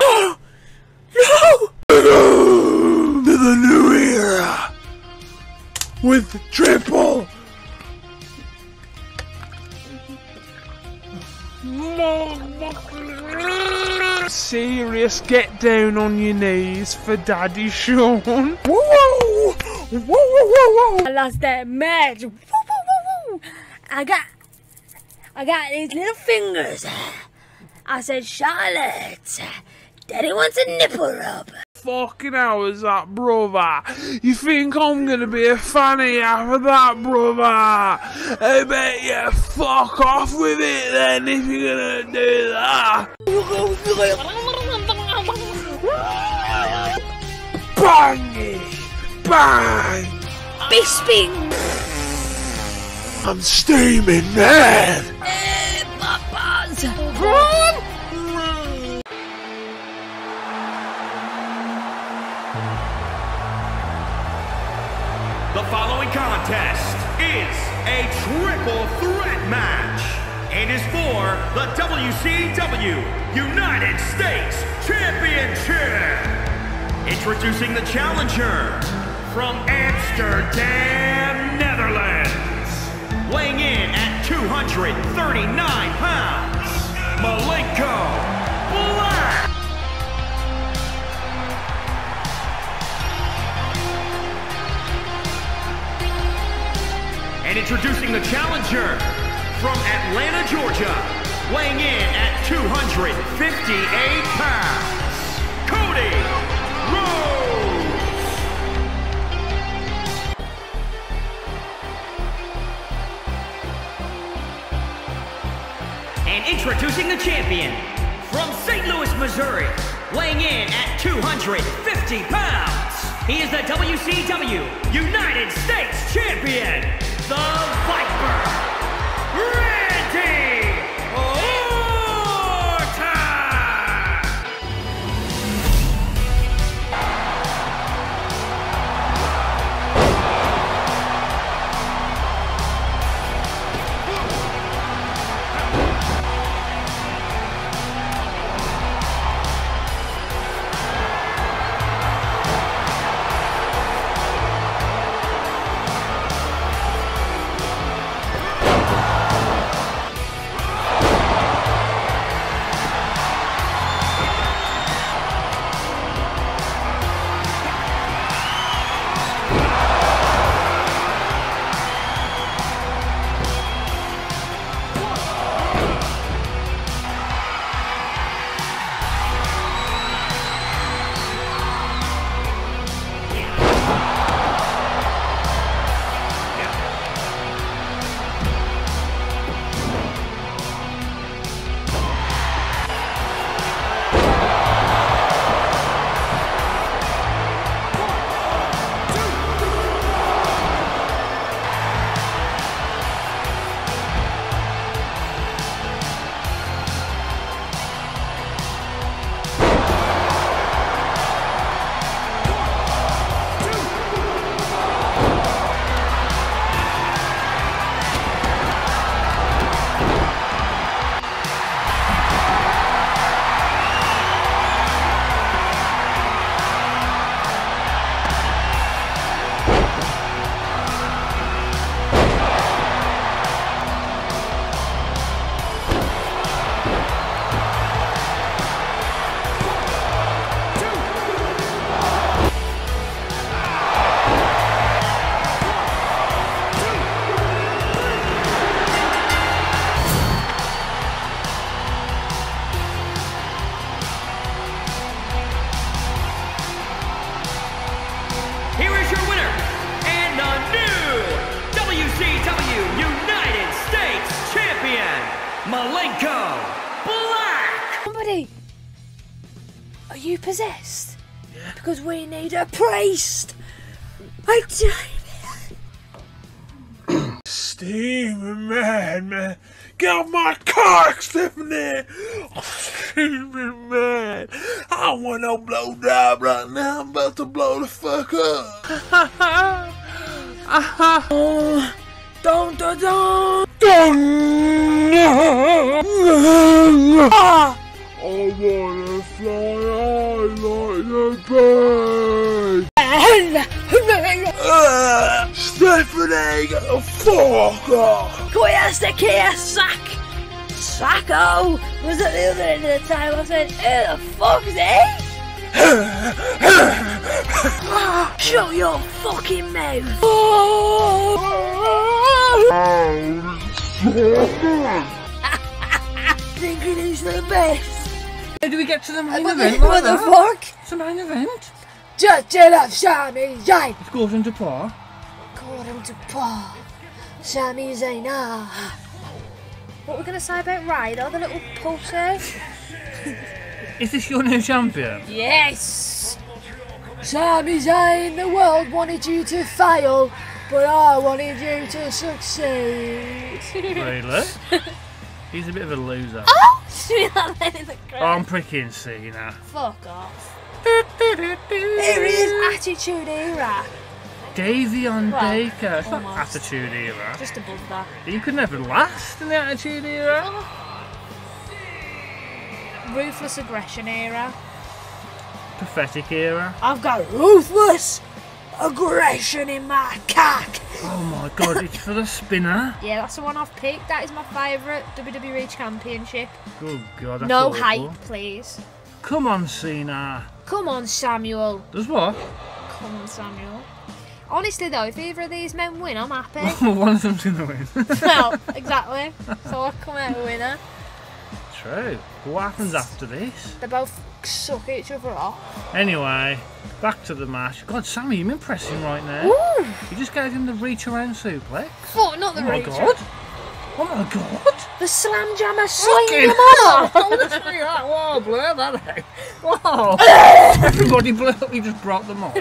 no! To the new era with triple. Serious, get down on your knees for Daddy Sean. Whoa, whoa, whoa, whoa, whoa, I lost that match. Woo, woo, woo, woo. I got, I got these little fingers. I said, Charlotte, Daddy wants a nipple rub. Fucking is that, brother? You think I'm gonna be a fan after that, brother? I bet you fuck off with it then if you're gonna do that. Bang it! Bang! Bisping. I'm steaming mad. Hey, papas. Contest is a triple threat match and is for the WCW United States Championship. Introducing the challenger from Amsterdam, Netherlands, weighing in at 239 pounds, Malenko And introducing the challenger from Atlanta, Georgia, weighing in at 258 pounds, Cody Rhodes. And introducing the champion from St. Louis, Missouri, weighing in at 250 pounds. He is the WCW United States Champion, the Viper, Randy need end of the time said, Who the fuck's he? Shut your fucking mouth! Thinking he's the best! How do we get to the main What event? the, like what the fuck? It's the main event. Just chill up, Sami Zayn! It's Gordon DePaul. Call him to Paul. Sami Zayn, ah. What we're going to say about Ryder, the little pussy? Is this your new champion? Yes! Sami Zayn, the world wanted you to fail, but I wanted you to succeed. Really? He's a bit of a loser. Oh! See that man in the crowd? I'm pricking Cena. Fuck off. Here he is, Attitude Era. Davey on Well, Baker. It's not almost. Attitude Era. Just above that. You could never last in the Attitude Era. Oh. Ruthless aggression era. Pathetic Era. I've got ruthless aggression in my cock. Oh my god, it's for the spinner. Yeah, that's the one I've picked. That is my favourite WWE Championship. Good god. That's no awful. hype, please. Come on, Cena. Come on, Samuel. Does what? Come on, Samuel. Honestly, though, if either of these men win, I'm happy. One of them's in the win. well, exactly. So I come out a winner. True. What happens after this? They both suck each other off. Anyway, back to the match. God, Sammy, you're impressing right now. Ooh. You just gave him the reach around suplex. What? Not the oh my god. Oh my god. The slam jammer swinging Fucking them on. Honestly, that whoa, blur that out. Whoa. Everybody blew up, he just brought the mic.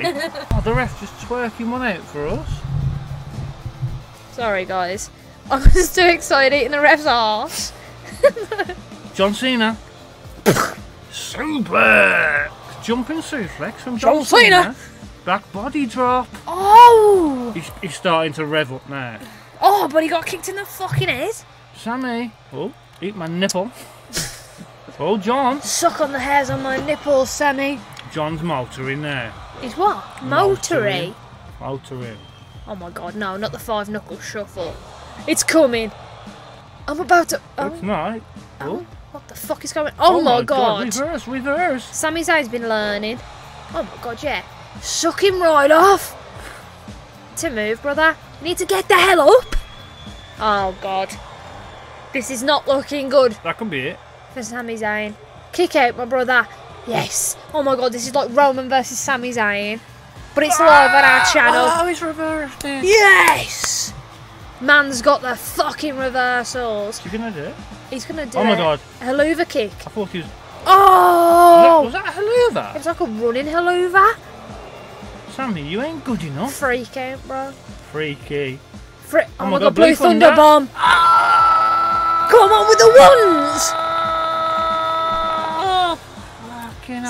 Oh, the ref just twerking one out for us. Sorry, guys. I was too excited eating the ref's arse. John Cena. Suplex. Jumping suplex from John, John Cena. Back body drop. Oh! He's, he's starting to rev up now. Oh, but he got kicked in the fucking head. Sammy. Oh, eat my nipple. oh, John. Suck on the hairs on my nipples, Sammy. John's motoring now. He's what? Motory. Motoring. Oh my god, no, not the five knuckle shuffle. It's coming. I'm about to. Oh. oh, Oh, it's not. Oh, what the fuck is going? Oh, oh my god. Reverse, reverse. Sami Zayn's been learning. Oh my god, yeah. Suck him right off. To move, brother. You need to get the hell up. Oh god. This is not looking good That can be it. for Sami Zayn. Kick out, my brother. Yes. Oh my god, this is like Roman versus Sami Zayn. But it's live on our channel. Oh, he's reversed it. Yes! Man's got the fucking reversals. He gonna do? He's gonna do Oh my. God. A helluva kick. I thought he was. Oh! Was that, was that a helluva? It was like a running helluva. Sammy, you ain't good enough. Freak out, bro. Freaky. Fri- oh, Oh my god, God, Blue Blue Thunder, Thunder. Bomb! Ah! Come on with the ones!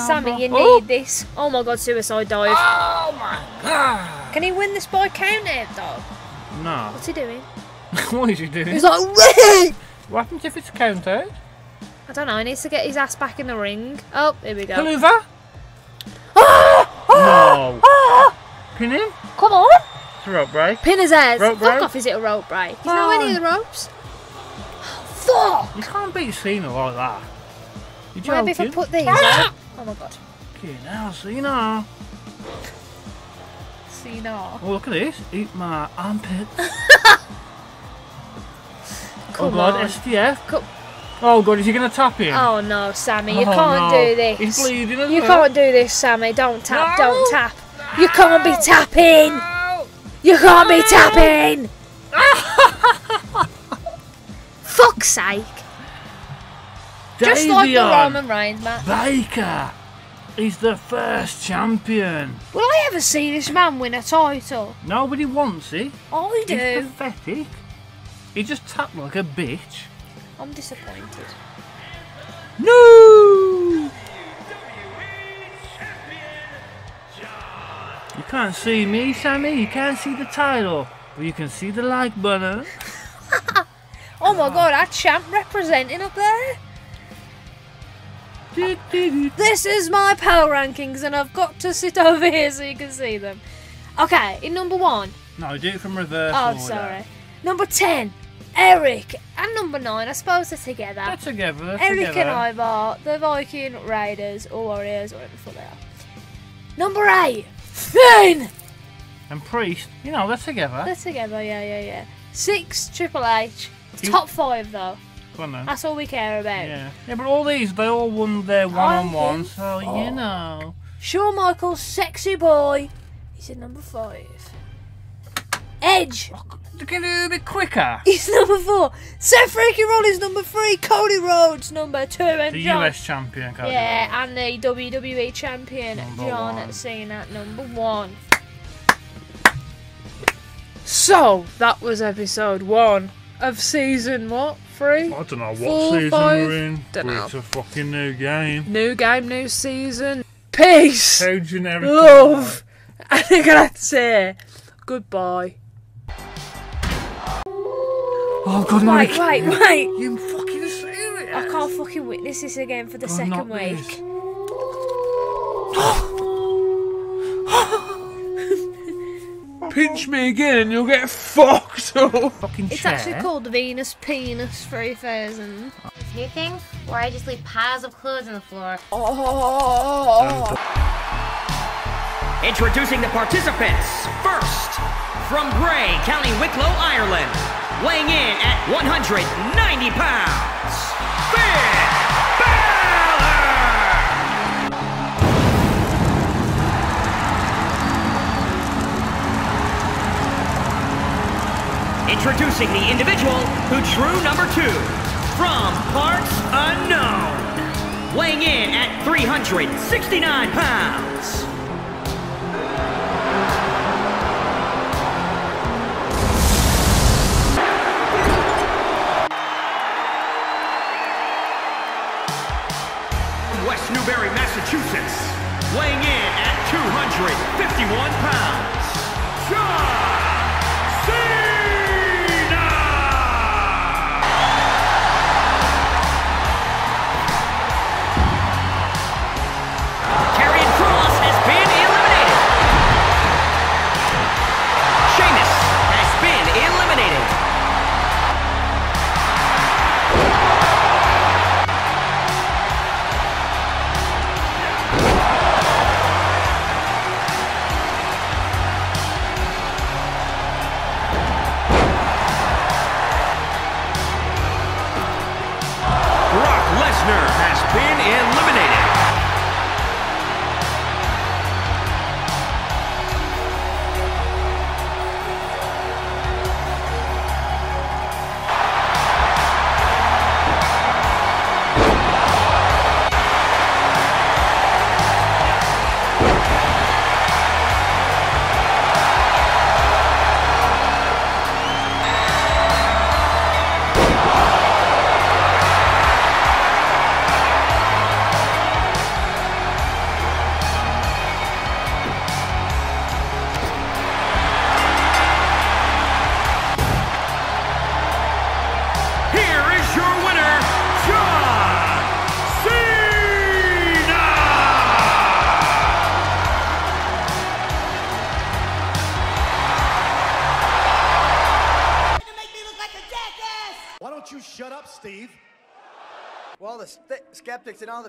Sammy, you Oh. need this. Oh my god, suicide dive. Oh my god. Can he win this by count out though? No. What's he doing? what is he doing? He's like, "Wait!" What happens if it's count out? I don't know, he needs to get his ass back in the ring. Oh, here we go. Helluva? Ah! No. Ah! Pin him? Come on! It's a rope break. Pin his ass. Rope Fuck break? off, is it a rope break? He's not any of the ropes. Fuck! You can't beat Cena like that. You Maybe if I put these Ah! Oh my god. Fucking hell, Cena. See no. Oh, look at this. Eat my armpit. Oh, come oh god, on. STF. Co- Oh god, is he gonna tap him? Oh no, Sammy, you Oh, can't no. do this. He's bleeding You well. can't do this, Sammy. Don't tap, No. don't tap. You can't be tapping. You can't be tapping. Fuck's sake. Just like the Roman Reigns match. Baker. He's the first champion. Will I ever see this man win a title? Nobody wants it. I He's do. pathetic. He just tapped like a bitch. I'm disappointed. No! You can't see me, Sammy. You can't see the title. But you can see the like button. Oh my god, our champ representing up there. This is my power rankings, and I've got to sit over here so you can see them. Okay, in number one. No, do it from reverse Oh, order. sorry. Number 10, Eric. And number 9, I suppose they're together. They're together. They're Eric together. and Ivar, the Viking Raiders or Warriors, or whatever the fuck they are. Number 8, Finn. And Priest. You know, they're together. They're together, yeah, yeah, yeah. 6, Triple H. Top 5, though. On. That's all we care about. Yeah. Yeah, but all these, they all won their one-on-one, so Oh. you know. Shawn Michaels, sexy boy. He's in number 5. Edge. Can do it a bit quicker. He's number 4. Seth Freaky Rollins, number 3. Cody Rhodes, number 2. And The John. US champion, Cody Yeah, and the WWE champion, Number John one. Cena, number 1. So that was episode one of season what? Three? I don't know what Four, season five? we're in. Dunno. It's a fucking new game. New game, new season. Peace. Love. And have to say goodbye. Oh god, Wait, Mike. wait, wait. You fucking serious? I can't fucking witness this again for the God, second week. pinch me again and you'll get fucked up. Fucking It's actually called the Venus Penis 3000. This new thing where I just leave piles of clothes on the floor. Oh. Introducing the participants. First, from Bray, County Wicklow, Ireland, weighing in at 190 pounds, Finn Balor! Introducing the individual who drew number two, from parts unknown, weighing in at 369 pounds, Newbury, Massachusetts, weighing in at 251 pounds, John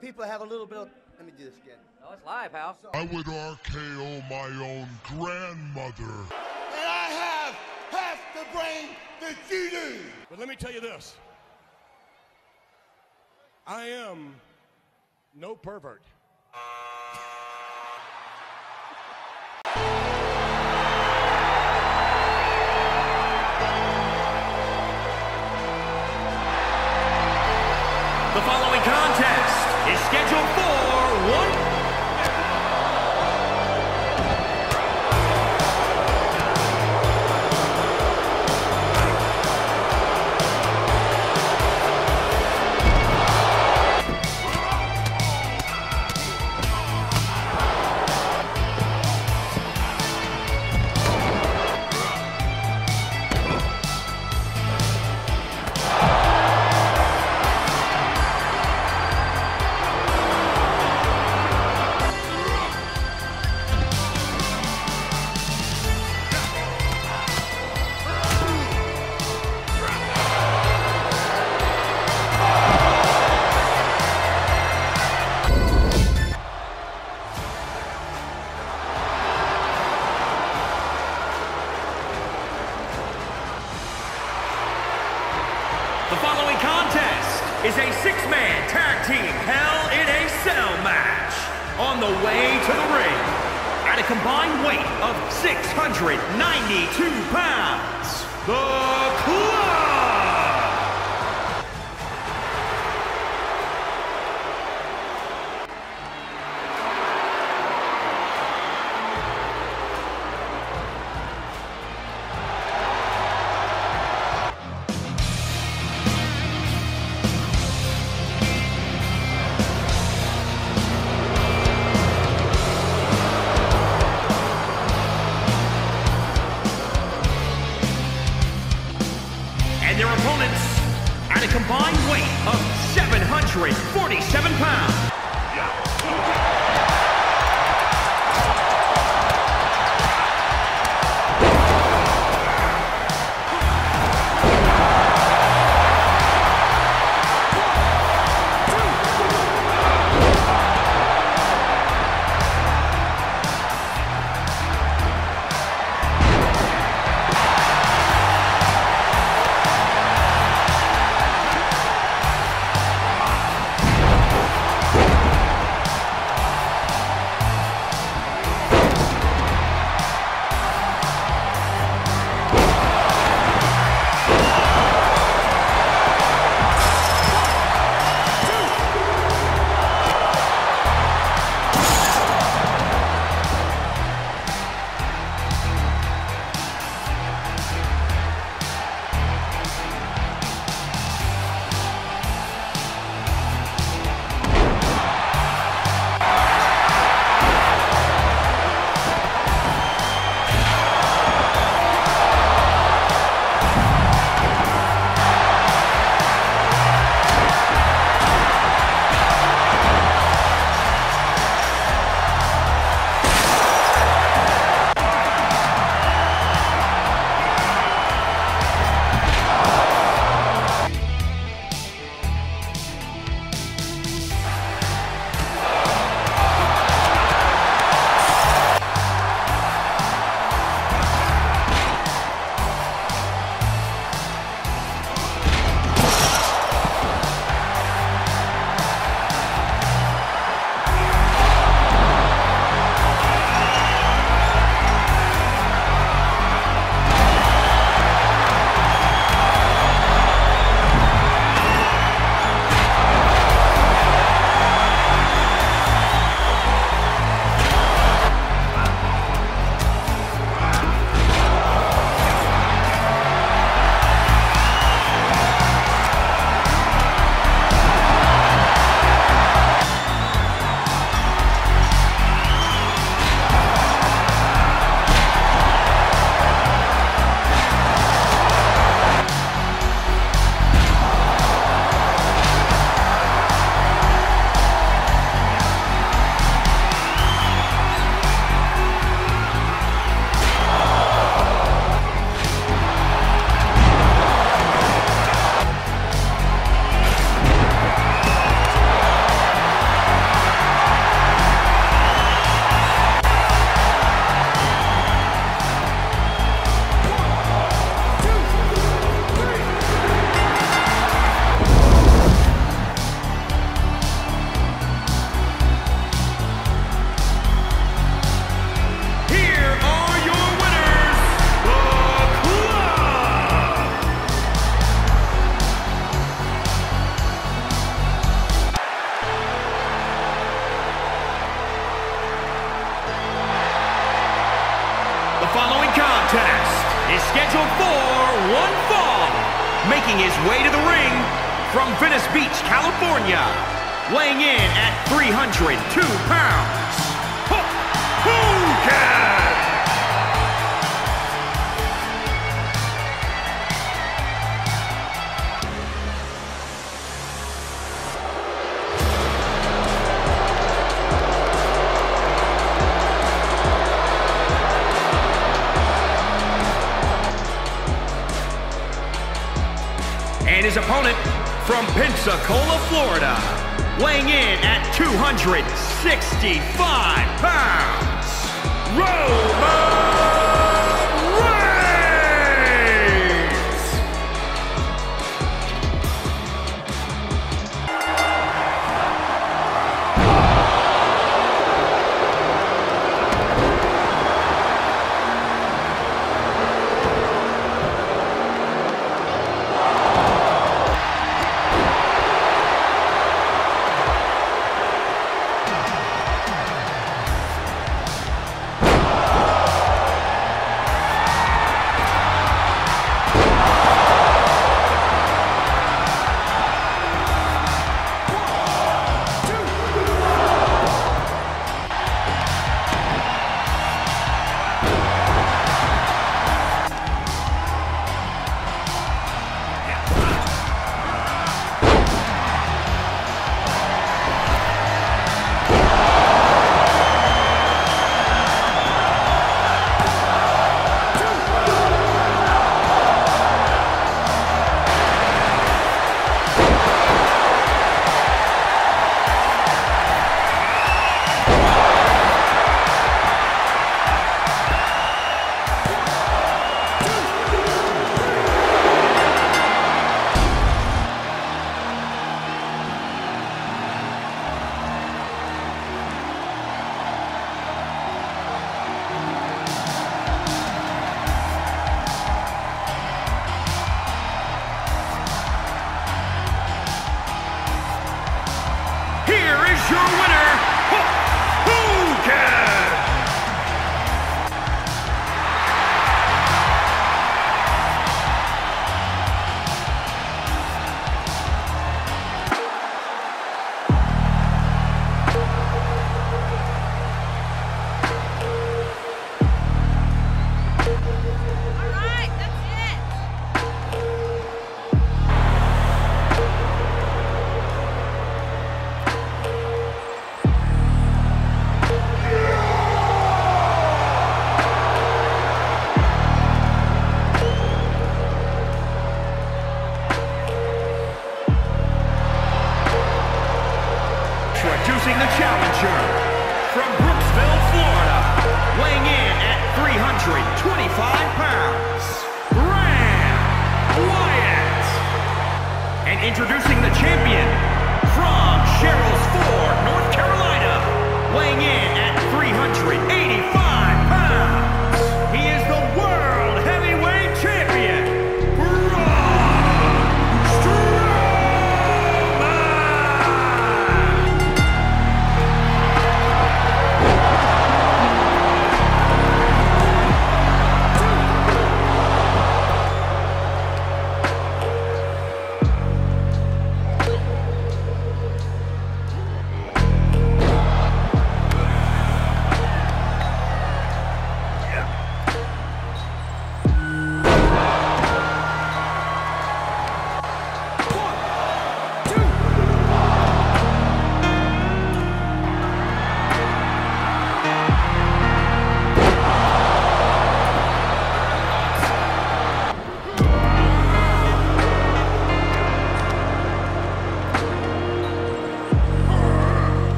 people have a little bit of. Let me do this again. No, it's live, pal. I would RKO my own grandmother. And I have half the brain that you do. But let me tell you this. I am no pervert. The following contest Pensacola, Florida, weighing in at 265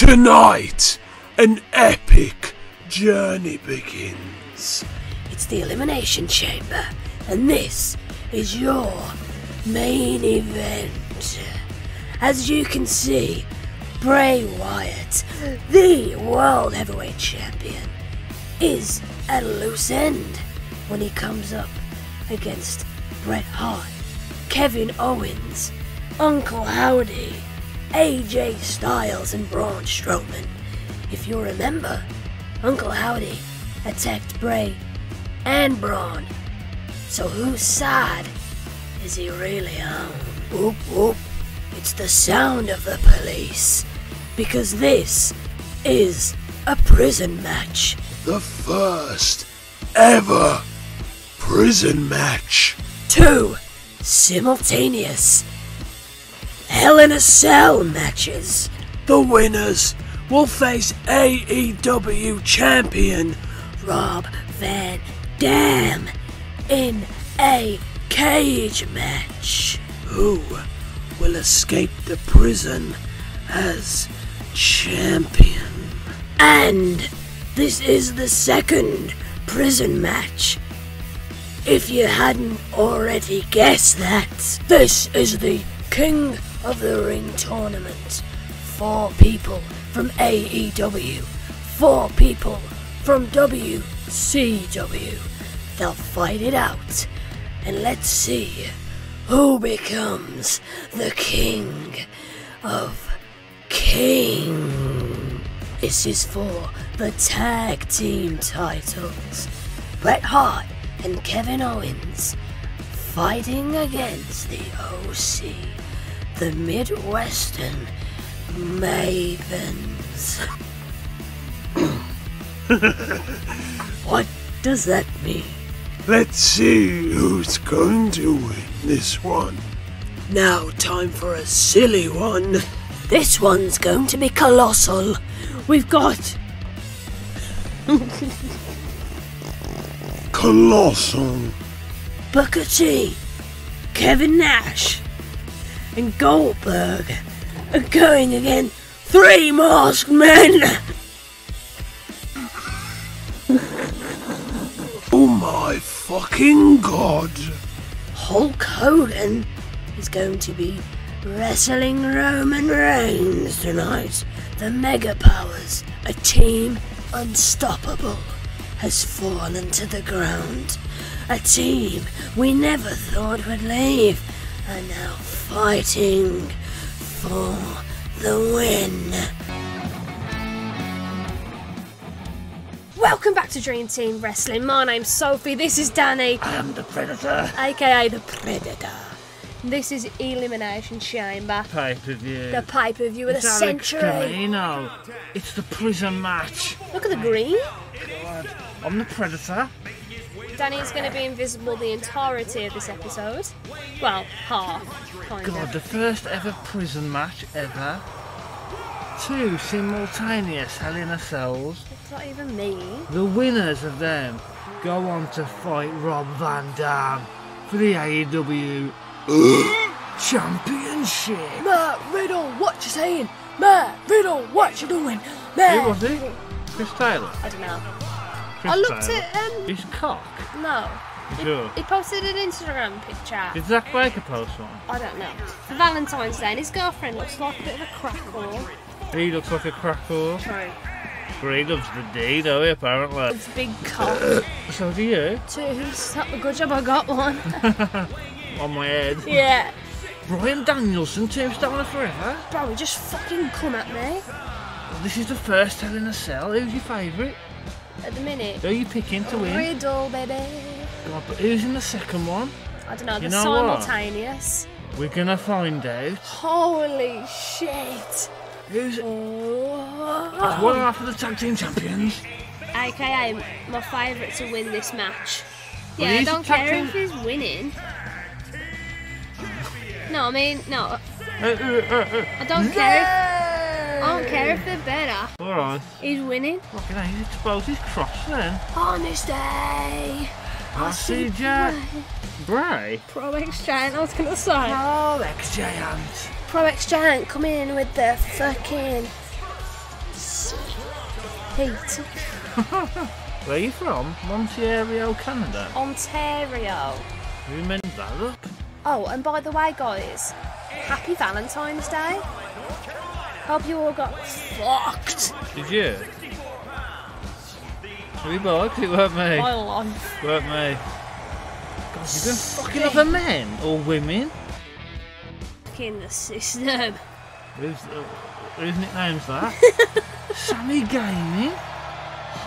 Tonight, an epic journey begins. It's the Elimination Chamber, and this is your main event. As you can see, Bray Wyatt, the World Heavyweight Champion, is at a loose end when he comes up against Bret Hart, Kevin Owens, Uncle Howdy, AJ Styles, and Braun Strowman. If you remember, Uncle Howdy attacked Bray and Braun. So whose side is he really on? Whoop whoop. It's the sound of the police. Because this is a prison match. The first ever prison match. Two simultaneous Hell in a Cell matches. The winners will face AEW champion Rob Van Dam in a cage match. Who will escape the prison as champion? And this is the second prison match. If you hadn't already guessed that, this is the King of the Ring tournament. Four people from AEW, four people from WCW. They'll fight it out, and let's see who becomes the King of King. This is for the tag team titles. Bret Hart and Kevin Owens fighting against the OC, the Midwestern Mavens. what does that mean? Let's see who's going to win this one. Now, time for a silly one. This one's going to be colossal. We've got. Colossal. Booker T, Kevin Nash, and Goldberg are going again. Three masked men! Oh my fucking god. Hulk Hogan is going to be wrestling Roman Reigns tonight. The Mega Powers, a team unstoppable, has fallen to the ground. A team we never thought would leave are now fighting for the win. Welcome back to Dream Team Wrestling. My name's Sophie. This is Danny. I am the Predator. aka the Predator. This is Elimination Chamber. Pay per view. The pay per view of the It's Alex century. Camino. It's the prison match. Look at the green. God, I'm the Predator. Danny's going to be invisible the entirety of this episode. Well, half, kind God, of. the first ever prison match ever. Two simultaneous Hell in a Cells. What's that even mean? The winners of them go on to fight Rob Van Dam for the AEW Championship. Matt Riddle, what you saying? Matt Riddle, what you doing? Matt Who was it? Chris Taylor. I don't know. Chris I looked at um. His cock. No. You sure? He posted an Instagram picture. Did Zach Baker post one? I don't know. For Valentine's Day, and his girlfriend looks like a bit of a crack whore. He looks like a crack whore. True. But he loves the D though, apparently. It's a big cock. so do you. Two. Good job I got one. On my head. yeah. Bryan Danielson, Tombstone Forever. Bro, just fucking come at me. This is the first Hell in a Cell. Who's your favourite? At the minute. Who are you picking to win? Riddle, baby. God, but who's in the second one? I don't know. You They're know what? simultaneous. We're gonna find out. Holy shit. Who's Oh. one half of the tag team champions? AKA my favourite to win this match. Well, Yeah, I don't care team- if he's winning. No, I mean, no. I don't care if. I don't care if they're better. Alright. He's winning. Fucking hell, he's exposed his cross then. Honest day. I see Jack. Bray. Pro X Giant, I was gonna say. Pro X Giant. Pro X Giant coming in with the fucking Pete. Where are you from? Ontario, Canada. Ontario. Remember that, look. Oh, and by the way, guys, happy Valentine's Day. Hope you all got fucked. Did you? We both? It weren't me. My life. Weren't me. God, you've been fucking other men or women? In the system. Who's, uh, whose nickname's that? Sammy Gaming?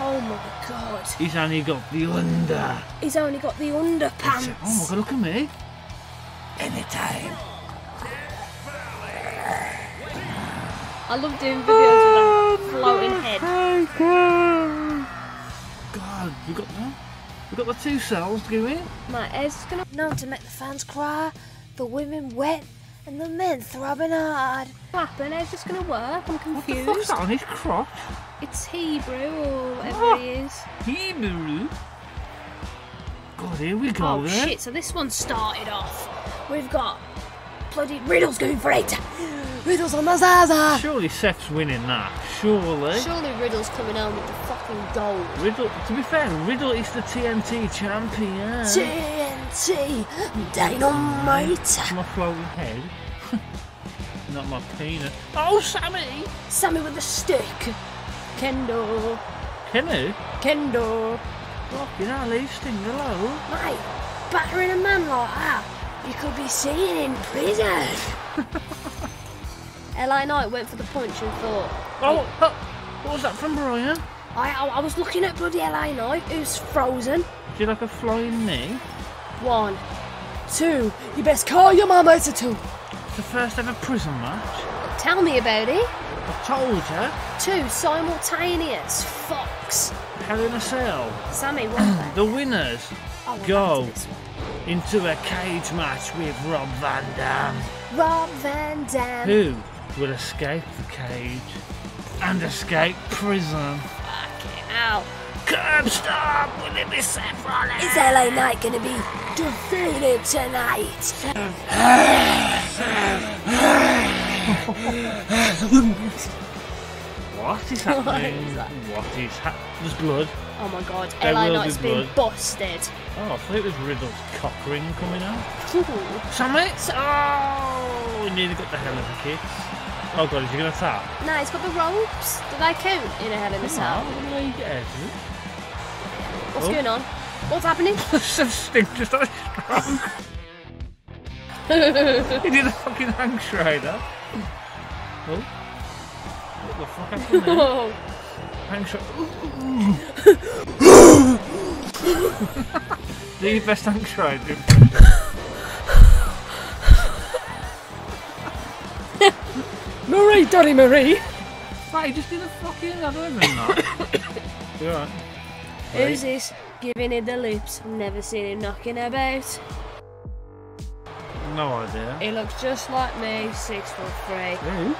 Oh my god. He's only got the under. He's only got the underpants. Oh my god, look at me. Anytime. I love doing videos with a floating head. God, we got that. We got the two cells going. My head's gonna known to make the fans cry, the women wet, and the men throbbing hard. What happened? It's just gonna work. I'm confused. What the confused. fuck's that on his crotch? It's Hebrew or whatever ah, Oh. it is. Hebrew? God, here we go Oh then. shit, so this one started off. We've got bloody Riddle's going for it. Riddle's on the Zaza. Surely Seth's winning that. Surely. Surely Riddle's coming home with the fucking gold. Riddle, to be fair, Riddle is the TNT champion. TNT Dynamite. My floating head. Not my penis. Oh, Sammy! Sammy with the stick. Kendo. Kenny? Kendo. Fucking hell, leave Sting alone. Mate, battering a man like that, you could be seen in prison. LA Knight went for the punch and thought. Oh, oh, what was that from Brian? I, I, I was looking at bloody LA Knight, who's frozen. Do you like a flying knee? One. Two, you best call your mama, it's a two. It's the first ever prison match. Tell me about it. I told you. Two simultaneous. Fox. Hell in a cell. Sammy won. The winners Oh, go back to this into a cage match with Rob Van Dam. Rob Van Dam. Who will escape the cage and escape prison? Ow. Curb stomp! Will it be Seth Rollins? Is LA Knight gonna be defeated tonight? What is happening? what is that? What is happening? There's blood. Oh my god, There LA will be Knight's been busted. Oh, I thought it was Riddle's cock ring coming out. Sammy! Oh, we nearly got the helluva kick. Oh god, is he going to tap? No, he's got the ropes. Do they count in a Hell in a Cell? Oh, what do you get out of it? What's Oh. going on? Oh. What's happening? Sting just a stroke. he did a fucking hang strider. Oh. What the fuck happened there? Oh. Hang strider. Do your best hang strider. Marie, Daddy Marie. Right, he just did a fucking, I don't even know. you alright? Who's this? Giving it the loops. Never seen him knocking about. No idea. He looks just like me, six foot three. Who?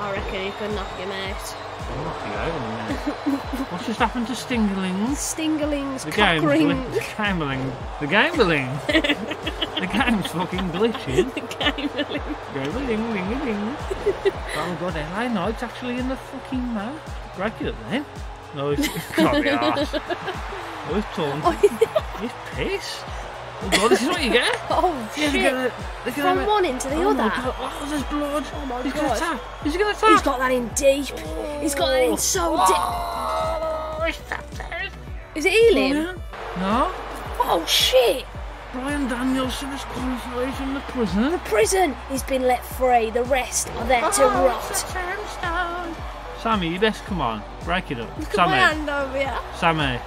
I reckon he could knock him out. I'm knocking out in. What's just happened to Stingerlings? Stingerlings, The game's cock ring. gli- the gameling. The gameling. the game's fucking glitching. the gameling. Gameling, ling, ling. Oh god, LA Knight's actually in the fucking it up then. No, it's can't be arse. Oh, he's torn. He's pissed. Oh god, this is what you get. Oh shit! gonna- gonna From have one into the oh other. God. Oh, there's blood. Oh my He's god. gonna tap. Is he gonna tap? He's got that in deep. He's got that in oh. so oh, deep. Oh, he's tapped out. Is it healing? No. Oh shit! Bryan Danielson has qualified from the prison. The prison. He's been let free. The rest are there to Oh, rot. Sammy, you best come on. Break it up. Look Sammy. hand over here. Sammy.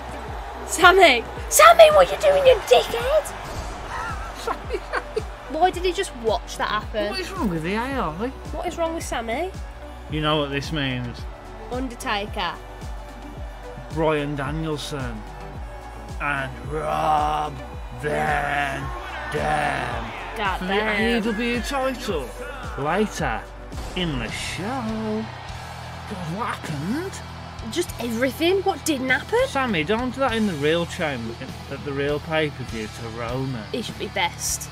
Sammy! Sammy, what are you doing, you dickhead? Why did he just watch that happen? What is wrong with the AI? What is wrong with Sammy? You know what this means. Undertaker. Bryan Danielson and Rob Van Dam God for damn. the AEW title later in the show. God, what happened? Just everything? What didn't happen? Sammy, don't do that in the real chamber at the real pay per view to Roman. He should be best.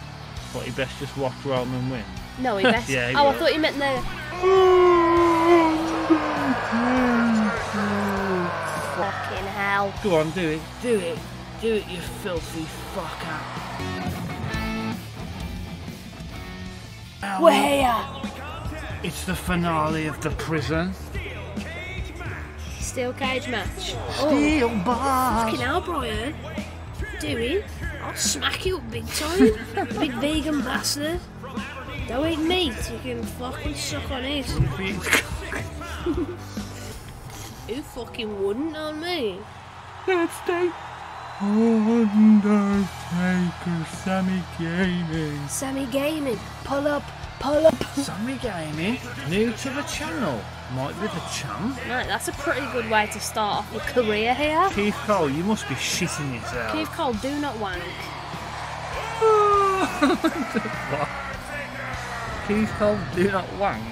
But he best just watch Roman win. No, he best. Yeah, he oh, I thought you meant the. Fucking hell. Go on, do it. Do it. Do it, you filthy fucker. We're here. It's the finale of the prison. Steel cage match. Steel oh. bars. Fucking hell, Brian. Doing? I'll smack you up big time. big vegan bastard. Don't eat meat, you can fucking suck on it. Who fucking wouldn't on me? Let's take Undertaker, Sammy Gaming. Sammy Gaming, pull up, pull up. Sammy Gaming, new to the channel. Might be the champ. Right, that's a pretty good way to start off your career here. Keith Cole, you must be shitting yourself. Keith Cole, do not wank. Keith Cole, do not wank.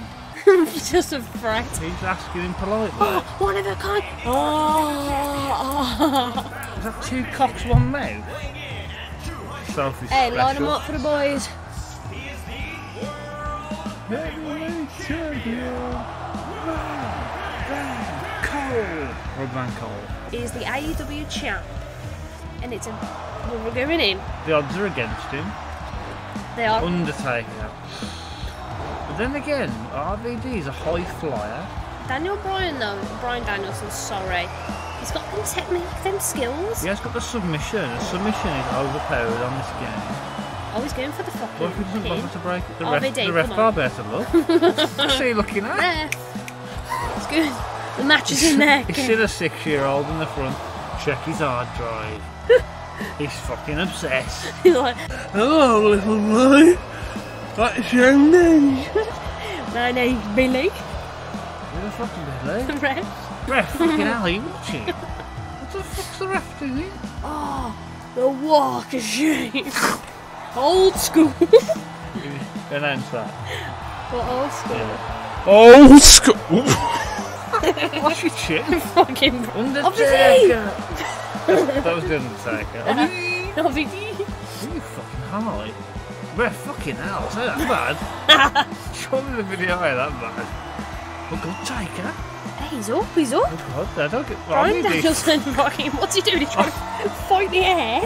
Just a threat. He's asking him politely. One of a kind. Oh, Is that two cocks, one mouth? Selfie Hey, line them up for the boys. Heavyweight champion, Van Cole. Rob Van Cole. He's the AEW champ. And it's a. Well, we're going in. The odds are against him. They are. Undertaker. But then again, RVD is a high flyer. Daniel Bryan, though. Bryan Danielson, sorry. He's got them technique, them skills. Yeah, He has got the submission. The submission is overpowered on this game. Oh, he's going for the fucking. What if he doesn't pin. bother to break it? The ref, RVD, the ref come bar better look. What's he looking at? There. It's good. The match is in there. He's still a six-year-old in the front. Check his hard drive. He's fucking obsessed. He's like, Hello, little boy. What's your name? my name's Billy. Who the fuck is The Billy? ref. Ref, fucking you watching? What the fuck's the ref doing? Oh, the walk of shame. Old school. Announce that. What old school? Old school. What's your chin? Fucking Undertaker. that was the Undertaker. OVD. You fucking high. Ref, fucking hell, is that bad? Show me the video ain't that bad. Oh god, Taker. Hey, he's up, he's up. Oh god, I don't get Brian. Danielson fucking, what's he doing? He's trying to fight the air.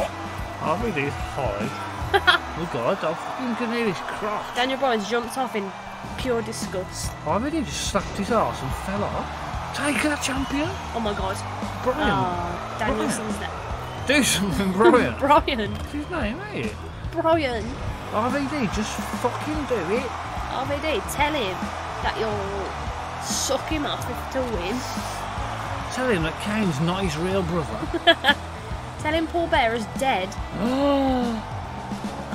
RVD's high. oh god, I fucking can hear his crotch. Daniel Bryan's jumped off in pure disgust. RVD just slapped his arse and fell off. Taker champion. Oh my god. Brian. Ah, oh, Danielson's there. Do something, Brian. Brian. What's his name, ain't it? Brian. RVD, just fucking do it. RVD, tell him that you'll suck him if to win. Tell him that Kane's not his real brother. Tell him Paul Bearer is dead. I oh.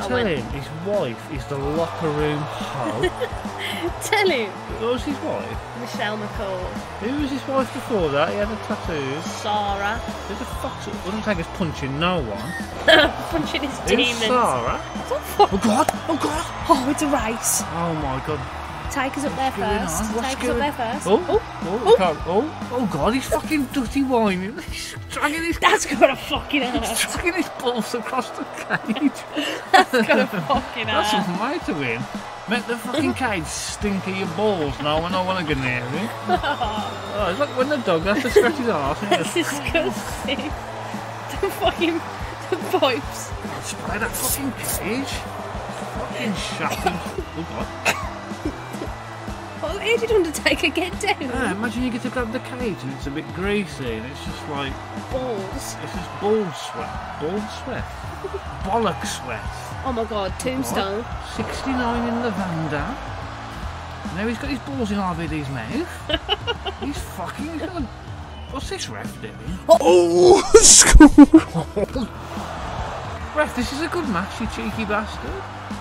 Tell him his wife is the locker room hoe. Tell him. Was his wife? Michelle McCool. Who was his wife before that? He had a tattoo. Sarah. Who the fuck's it? Undertaker's punching no one. Punching his Who's demons. Sarah? Oh god! Oh god! Oh, it's a race. Oh my god. Taker's up there first. on? What's Taker's up there first. Oh, oh, oh, oh, can't- oh, oh god, he's fucking dirty whining. He's dragging his. That's gonna fucking He's dragging his balls across the cage. That's gonna fucking That's hurt. some way to win. Make the fucking cage stink of your balls now when I want to get near him. Oh, it's like when the dog has to scratch his arse. and That's he disgusting. The fucking the pipes. Spray that fucking cage. Fucking shattered. Oh god. Oh, how did Undertaker get down? Yeah, imagine you get to grab the cage and it's a bit greasy and it's just like Balls. it's just ball sweat. Ball sweat. Bollock sweat. Oh my god, Tombstone. 69 in the Vanda. Now he's got his balls in RVD's mouth. he's fucking. He's got a, what's this ref doing? Oh, Ref, this is a good match, you cheeky bastard.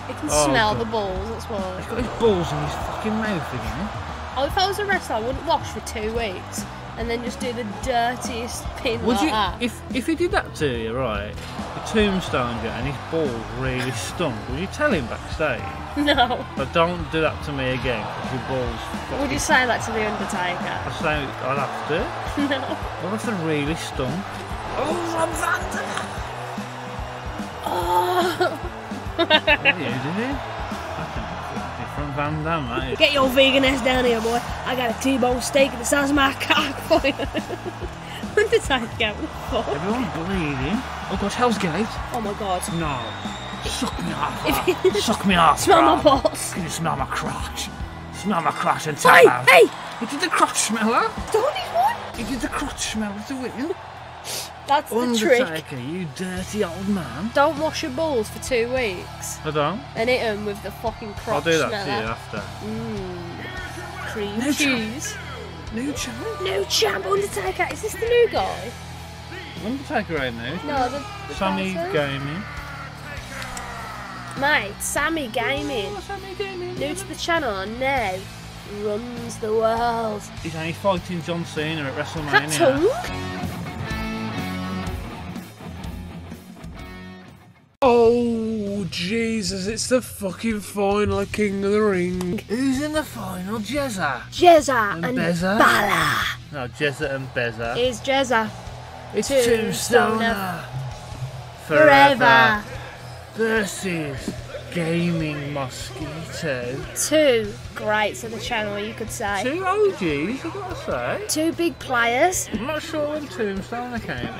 He can Oh, smell God. the balls, that's why. He's got his balls in his fucking mouth again. Oh, if I was a wrestler, I wouldn't wash for two weeks and then just do the dirtiest pin Would like you, that. if if he did that to you, right? The tombstone you and his balls really stunk. Would you tell him backstage? No. But don't do that to me again, because your balls. Would you say that to the Undertaker? I'd say I'd have to. no. What if they really stunk? Oh, Rob Van Oh. What are you doing? That's a different Van Damme, that is. Get your vegan ass down here, boy. I got a T-bone steak the size of my cock for you. What the fuck? Everyone's bleeding. Oh god, Hell's Gate. Oh my god. No. Suck me off. Suck me off. Smell bro. my balls. Can you smell my crotch? Smell my crotch and Hey, tell hey! You did the crotch smeller? Don't need one. You did the crotch smeller to win. That's the trick. Undertaker, you dirty old man. Don't wash your balls for two weeks I don't. and hit them with the fucking crotch I'll do that smeller. to you after. Mmm. Cream No cheese. New champ. New champ Undertaker. Is this the new guy? Undertaker ain't new. No, the, the Sammy person. Gaming. Mate, Sammy Gaming. Oh, Sammy Gaming. New to the channel and now runs the world. He's only fighting John Cena at That WrestleMania. tongue? Oh, Jesus, it's the fucking final of King of the Ring. Who's in the final? Jezza. Jezza And and, Beza? Bala. No, Jezza and Beza. Is Jezza. It's Tombstone Tombstoner. Forever. Versus Gaming Mosquito. Two greats of the channel, you could say. Two OGs, I've got to say. Two big players. I'm not sure when Tombstone came in.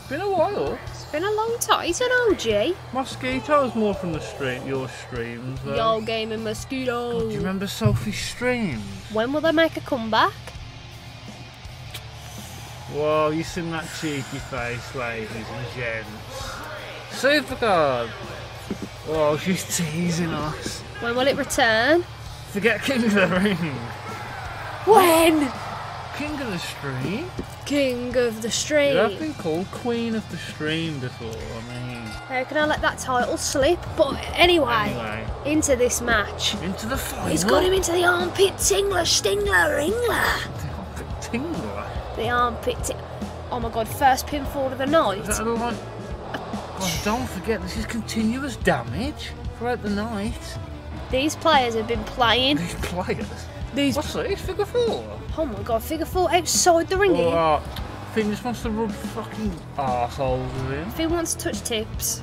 It's been a while. It's been a long time. He's an OG. Mosquitoes more from the stream, your streams. Though. Yo, gaming mosquito. Do you remember Sophie's streams? When will they make a comeback? Whoa, you seen that cheeky face, ladies and gents. Supercard! Whoa, she's teasing us. When will it return? Forget King of the Ring. When? King of the Stream? King of the Stream. I've been called Queen of the Stream before, I mean. How can I let that title slip? But anyway, Anyway. into this match. Into the final. He's got him into the armpit tingler, stingler, ringler. The armpit Tingler. The armpit. Oh my god! First pinfall of the night. Is that? God, don't forget, this is continuous damage throughout the night. These players have been playing. These players? These. What's this? Figure four? Oh my god! Figure four outside the ring. Uh, Finn just wants to rub fucking arseholes with him. If he wants to touch tips,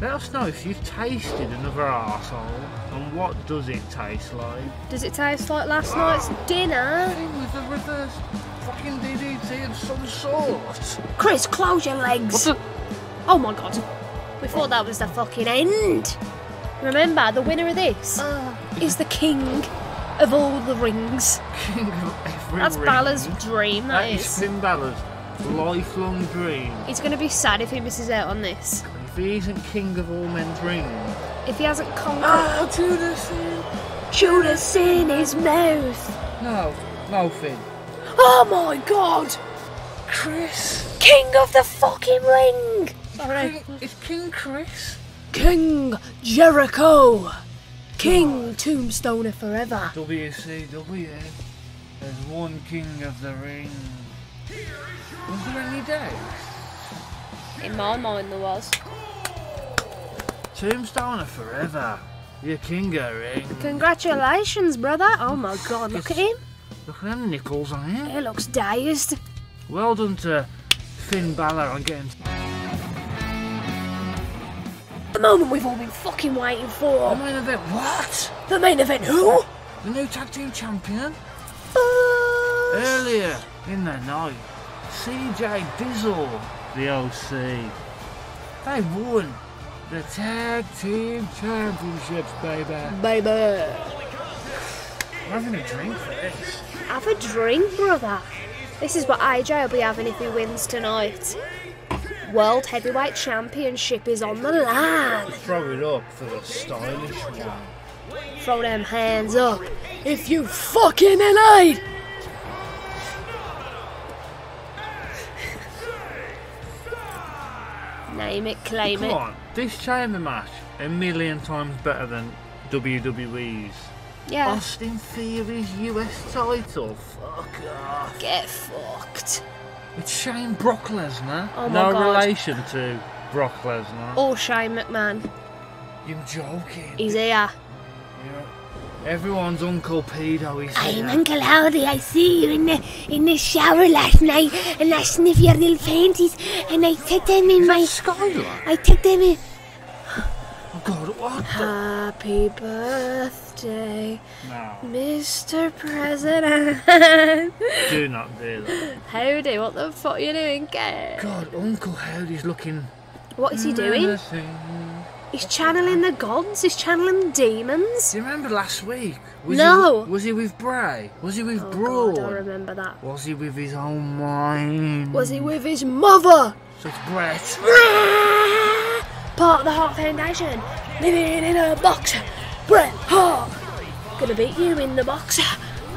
Let us know if you've tasted another arsehole and what does it taste like. does it taste like last night's dinner? With a reverse fucking DDT of some sort. Chris, close your legs. Oh my god! We thought that was the fucking end. Remember, the winner of this is the king of all the rings. King of That's ring. Balor's dream. That that is is. Finn Balor's lifelong dream. He's going to be sad if he misses out on this. If he isn't king of all men's rings. If he hasn't conquered. Ah, Judas in. Judas in his mouth. No, no Finn. Oh my god! Chris. King of the fucking ring! Sorry. King, it's King Chris. King Jericho! King Tombstoner forever. WCW. There's one king of the ring. Was there any doubts? In my mind, there was. Tombstoner forever. You're king of the ring. Congratulations, brother. Oh my god, look at him. Look at them nickels on him. He looks dazed. Well done to Finn Balor on getting. The moment we've all been fucking waiting for. The main event. What? The main event, who? The new tag team champion? Earlier in the night, CJ Dizzle, the OC, they won the tag team championships, baby. Baby. I'm having a drink for this. Have a drink, brother. This is what AJ will be having if he wins tonight. World Heavyweight Championship is on the line. Throw it up for the stylish one. Throw them hands up if you fucking LA. Name it, claim Come it. Come on, this chamber match a million times better than WWE's. Yeah. Austin Theory's US title. Fuck off. Get fucked. It's Shane Brock Lesnar. Oh no God. relation to Brock Lesnar. Or Shane McMahon. You're joking. He's here. Everyone's Uncle Pedo is I'm here. Uncle Howdy. I see you in the in the shower last night, and I sniff your little panties, and I took them in my. Skylar? I took them in. Oh God, what? Happy birthday No. Mr. President. Do not do that. Howdy, what the fuck are you doing, Kev? God, Uncle Howdy's looking. What is he doing? He's channeling the gods. He's channeling the demons. Do you remember last week? Was No. He, with- was he with Bray? Was he with Oh Braun? God, I remember that. Was he with his own mind? Was he with his mother? So it's Bret. Part of the Hart Foundation. Living in a box. Bret Hart. Gonna beat you in the box.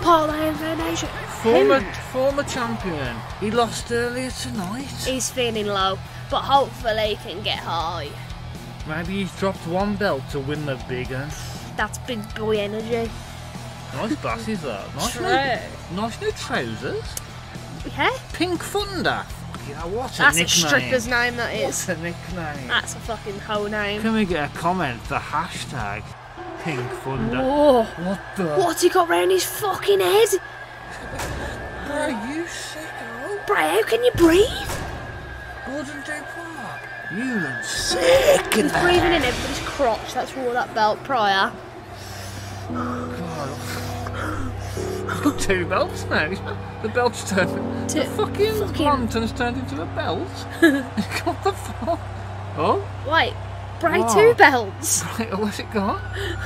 Part of the Hart Foundation. Former, Him. former champion. He lost earlier tonight. He's feeling low, but hopefully he can get high. Maybe he's dropped one belt to win the big one. That's big boy energy. Nice glasses though. Nice True. new, nice new trousers. Yeah? Pink Thunder. Yeah, what a That's a nickname. stripper's name, that is. What a nickname. That's a fucking whole name. Can we get a comment? The hashtag Pink Thunder. Whoa. What the? What's he got round his fucking head? Bro, you sicko. Bro, how can you breathe? Gordon Dupois. You look sick. He's breathing in everybody's crotch. That's wore that belt prior. He's got two belts now. He's- The belt's turned. Two- the fucking, fucking- lantern's turned into a belt. what the fuck? Oh? Wait, Bray two belts. Right, where's it gone?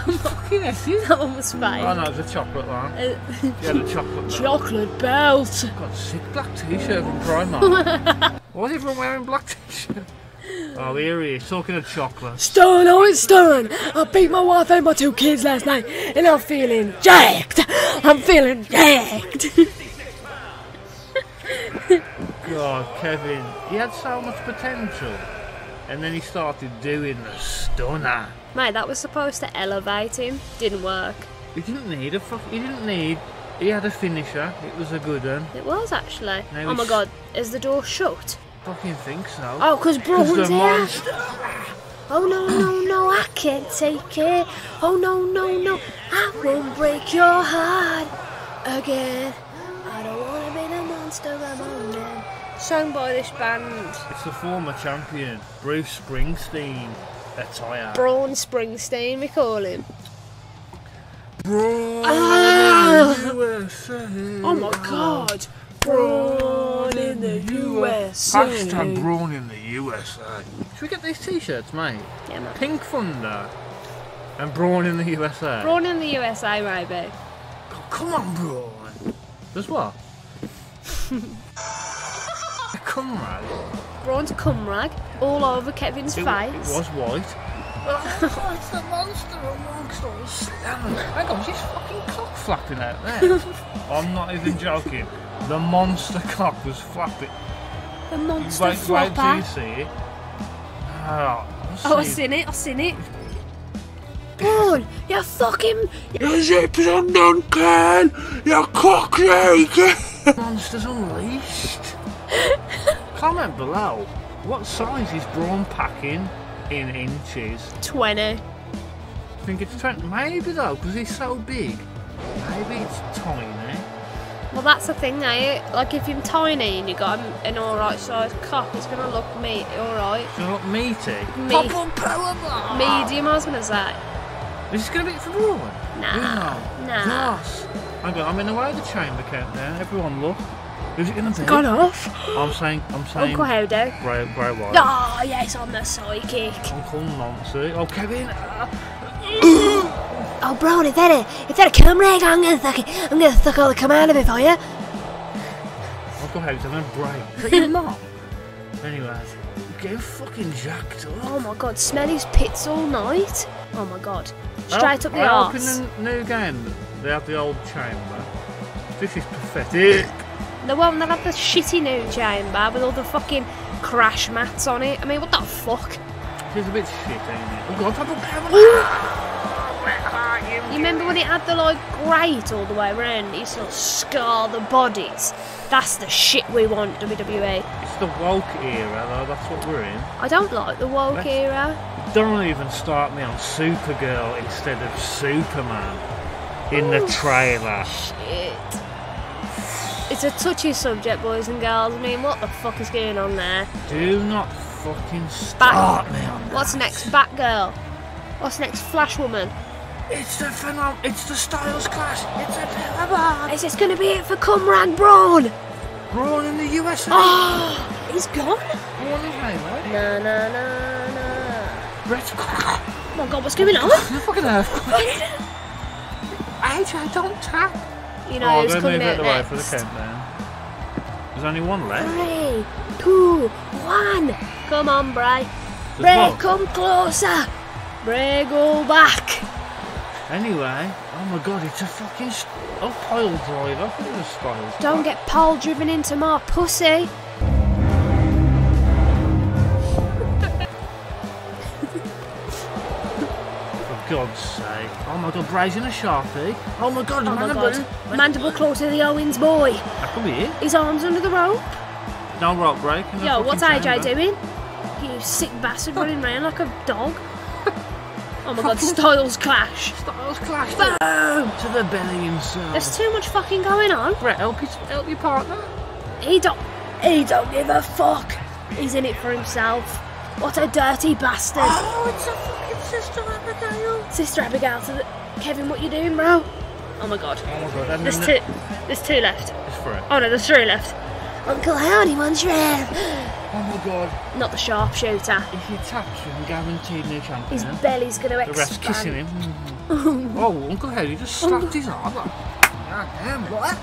fucking Essie. That one was fake. Oh no, it's a chocolate one. Uh, You had a chocolate belt. Chocolate belt. Got sick black t-shirt from Primark. Why is everyone wearing black t-shirt? Oh, here he is, talking of chocolate. Stone, oh it's Stone. I beat my wife and my two kids last night, and I'm feeling jacked. I'm feeling jacked. God, Kevin, he had so much potential. And then he started doing the stunner. Mate, that was supposed to elevate him. Didn't work. He didn't need a fuck. He didn't need. He had a finisher. It was a good one. It was actually. No, oh my god, is the door shut? Fucking think so. Oh, 'cause Braun's the here. monster. Oh no, no, no, I can't take it. Oh no, no, no, I won't break your heart again. I don't wanna be the monster among men. Sung by this band. It's the former champion, Bruce Springsteen. Attire. Braun Springsteen, we call him. Braun Ah! USA. Oh my god. Braun in the USA. Hashtag Braun in the USA. Should we get these t-shirts, mate? Yeah, man. Pink Thunder and Braun in the USA. Braun in the USA, maybe. Oh, come on, Braun. Does what? Come on. Braun's cum rag all over Kevin's It, face. it was white. Oh, it's the monster amongst us. Hang on, she's fucking cock flapping out there. I'm not even joking. The monster cock was flapping. The monster wait, wait till you see it. Oh, Oh, I've seen it, I've seen it. Braun, you fucking. Your zips undone, Ken! You cock naked! Monsters Unleashed. Comment below. What size is Braun packing in inches? 20. I think it's 20. Maybe though, because he's so big. Maybe it's tiny. Well, that's the thing, eh? Like, if you're tiny and you got an, an alright sized cock, it's gonna look meat, alright. It's gonna look meaty. Me- Pop on power bar. Medium, I was gonna say. Is this gonna be for Braun? Nah. No. Nah. Gosh. Hang on, I'm in the way of the chamber countdown. Everyone look. Who's it gonna be? Gone off. I'm saying, I'm saying. Uncle Howdy. Bray, Bray Wyatt. Oh, yes, I'm the psychic. Uncle Nancy. Oh, Kevin. Oh, Braun, is that a, if that a cum rag, I'm gonna suck it. I'm gonna suck all the cum out of it for you. Uncle Howdy's having a break. But you're not. Anyways, get fucking jacked up. Oh my god, smell his pits all night. Oh my god. Straight up the I arse. in the new game they have the old chamber. This is pathetic. They won't, they'll have the shitty new chamber with all the fucking crash mats on it. I mean, what the fuck? It's a bit shit, ain't it? Oh god, Papa Power! You remember when it had the like grate all the way around? It used to like, scar the bodies. That's the shit we want, WWE. It's the woke era, though. That's what we're in. I don't like the woke Let's- era. Don't even start me on Supergirl instead of Superman in the oh, trailer. Shit. It's a touchy subject, boys and girls. I mean, what the fuck is going on there? Do not fucking start me on that. What's next? Batgirl. What's next? Flash Woman. It's the phenom. It's the Styles Clash. It's a power. Is this going to be it for Comrade Braun? Braun in the USA. Oh, ah, he's gone. Braun in Halo. No, no, no, no. Bret. Oh my god, what's going on? Fucking earthquake. AJ, don't tap. You know, oh, who's they're coming moving out it away for the next? count then. There's only one left. Three, two, one. Come on, Bray. Bray, come closer. Bray, go back. Anyway, oh my god, it's a fucking st- oh pile driver. I thought it was Styles. Don't get pole driven into my pussy. For God's sake. Oh my god, Bray's in a sharpie. Oh my god, Oh my mandible. god. Mandible claw to the Owens boy. That could be it. His arms under the rope. No rope break. Yo, what's AJ chamber. doing? You sick bastard running around like a dog. Oh my god, Styles clash. Styles clash. Boom! To the belly himself. There's too much fucking going on. Bret, help your, help your partner. He don't. He don't give a fuck. He's in it for himself. What a dirty bastard. Oh, it's a fucking sister Abigail. Sister Abigail to the. Kevin, what you doing, bro? Oh my god. Oh my god, There's two. There's two left. For it. Oh no, there's three left. Uncle Howdy wants red. Oh my god. Not the sharpshooter. If he taps him, guaranteed new champion. His belly's gonna expand. the ref's kissing him. oh, Uncle Harry just slapped his arm. Like, God damn, what?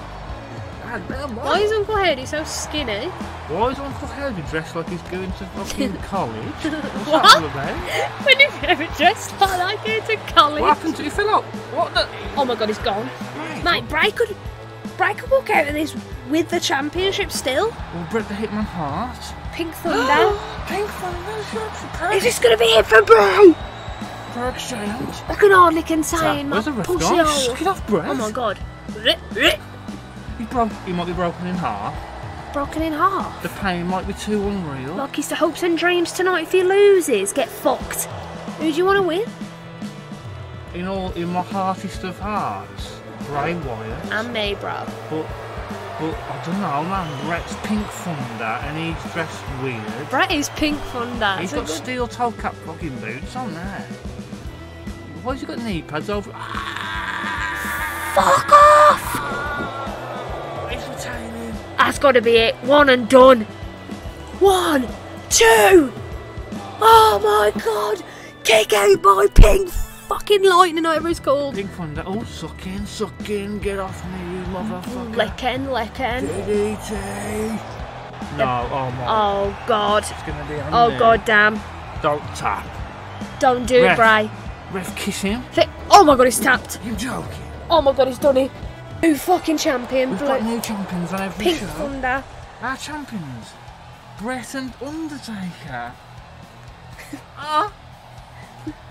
God damn, what? Why is Uncle Howdy so skinny? Why is Uncle Harry dressed like he's going to fucking college? What's What? that all about? when you ever dressed like that going to college? What happened to you? Fell out. What the? Oh my god, he's gone. Mate, Bray could. Bray could walk out of this with the championship still. Well, Bret the my heart? Pink Thunder. Pink Thunder. Is this gonna be it for Bray? For exchange. I can hardly contain my Where's the ref pussy hole. Suck it off, Bret. Oh my god. He broke. He might be broken in half. Broken in half. The pain might be too unreal. Like he's the hopes and dreams tonight. If he loses, get fucked. Who do you want to win? In all, in my heartiest of hearts, Bray Wyatt. And me, bro. But, but I don't know, man. Bret's Pink Thunder, and he's dressed weird. Bret is Pink Thunder. He's got steel toe cap fucking boots on there. Why's he got knee pads over? Ah! Fuck off! He's retaining. That's got to be it. One and done. One, two. Oh my god! Kick out by Pink fucking Lightning, whatever it's called. Pink Thunder. Oh, suck in, suck in, get off me, you motherfucker. Licking, lecken. DDT. No, oh my. Oh god. It's gonna be on Oh there. god damn. Don't tap. Don't do it, Ref. Bray. Ref, kiss him. Fi- Oh my god, he's tapped. You joking? Oh my god, he's done it. New fucking champion. We've Blue- got new champions on every Pink show. Thunder. Our champions. Bret and Undertaker. ah.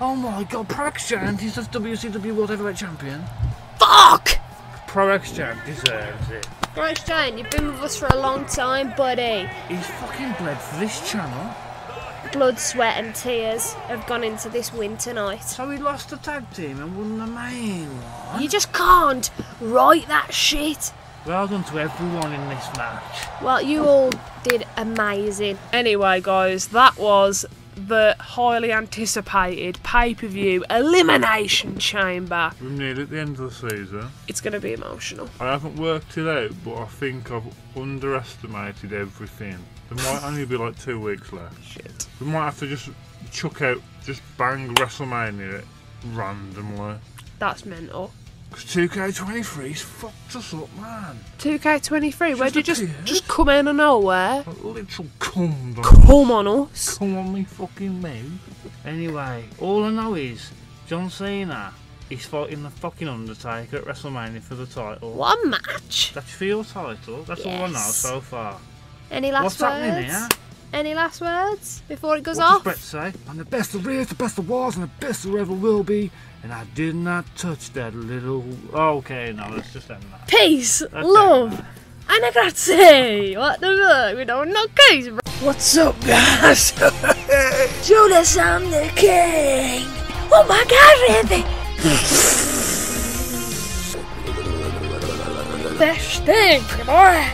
Oh my god, Pro X Giant is the WCW World Heavyweight Champion. Fuck! Pro X Giant deserves it. Right, Jane, you've been with us for a long time, buddy. He's fucking bled for this channel. Blood, sweat, and tears have gone into this win tonight. So he lost the tag team and won the main one. You just can't write that shit. Well done to everyone in this match. Well, you all did amazing. Anyway, guys, that was the highly anticipated pay per view Elimination Chamber. We're nearly at the end of the season. It's going to be emotional. I haven't worked it out, but I think I've underestimated everything. There might only be like two weeks left. Shit. We might have to just chuck out, just bang WrestleMania randomly. That's mental. Because 2K23's fucked us up, man. 2K23, where'd you just appeared. just come in and nowhere? Like literal cum. on- Come on us. Cum on me fucking mouth. Anyway, all I know is John Cena is fighting the fucking Undertaker at WrestleMania for the title. What a match! That's for your title. That's all I know so far. Any last What's words? happening here? Any last words before it goes What does off? Bret say? I'm the best of there is, the best there was, and the best there ever will be. And I did not touch that little. Okay, no, let's just end that. Peace, Okay. love, and a grazie. What the fuck? We don't know case, bro. What's up, guys? Judas, I'm the king. Oh my god, Randy. Best thing, boy.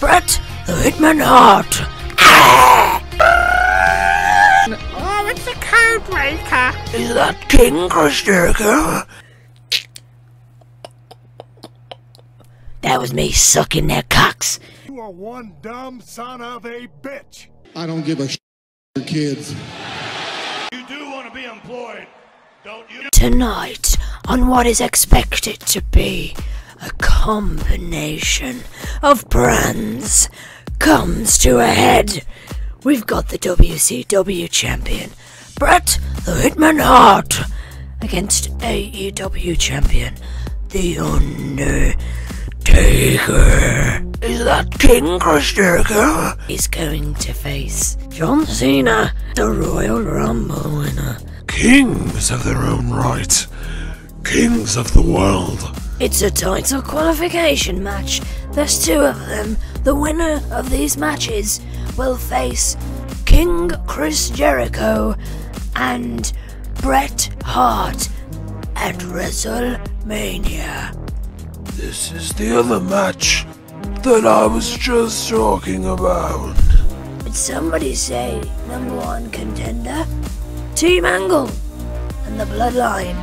Bret, the Hitman Hart. Ah! It's a car! Code Breaker. Is that King Chris That was me sucking their cocks. You are one dumb son of a bitch. I don't give a sh- for kids. You do want to be employed, don't you? Tonight, on what is expected to be a combination of brands, comes to a head. We've got the WCW champion, Bret the Hitman Hart, against AEW champion, The Undertaker. Is that King Chris Jericho? He's going to face John Cena, the Royal Rumble winner. Kings of their own right. Kings of the world. It's a title qualification match. There's two of them. The winner of these matches will face King Chris Jericho and Bret Hart at WrestleMania. This is the other match that I was just talking about. Did somebody say number one contender? Team Angle and the Bloodline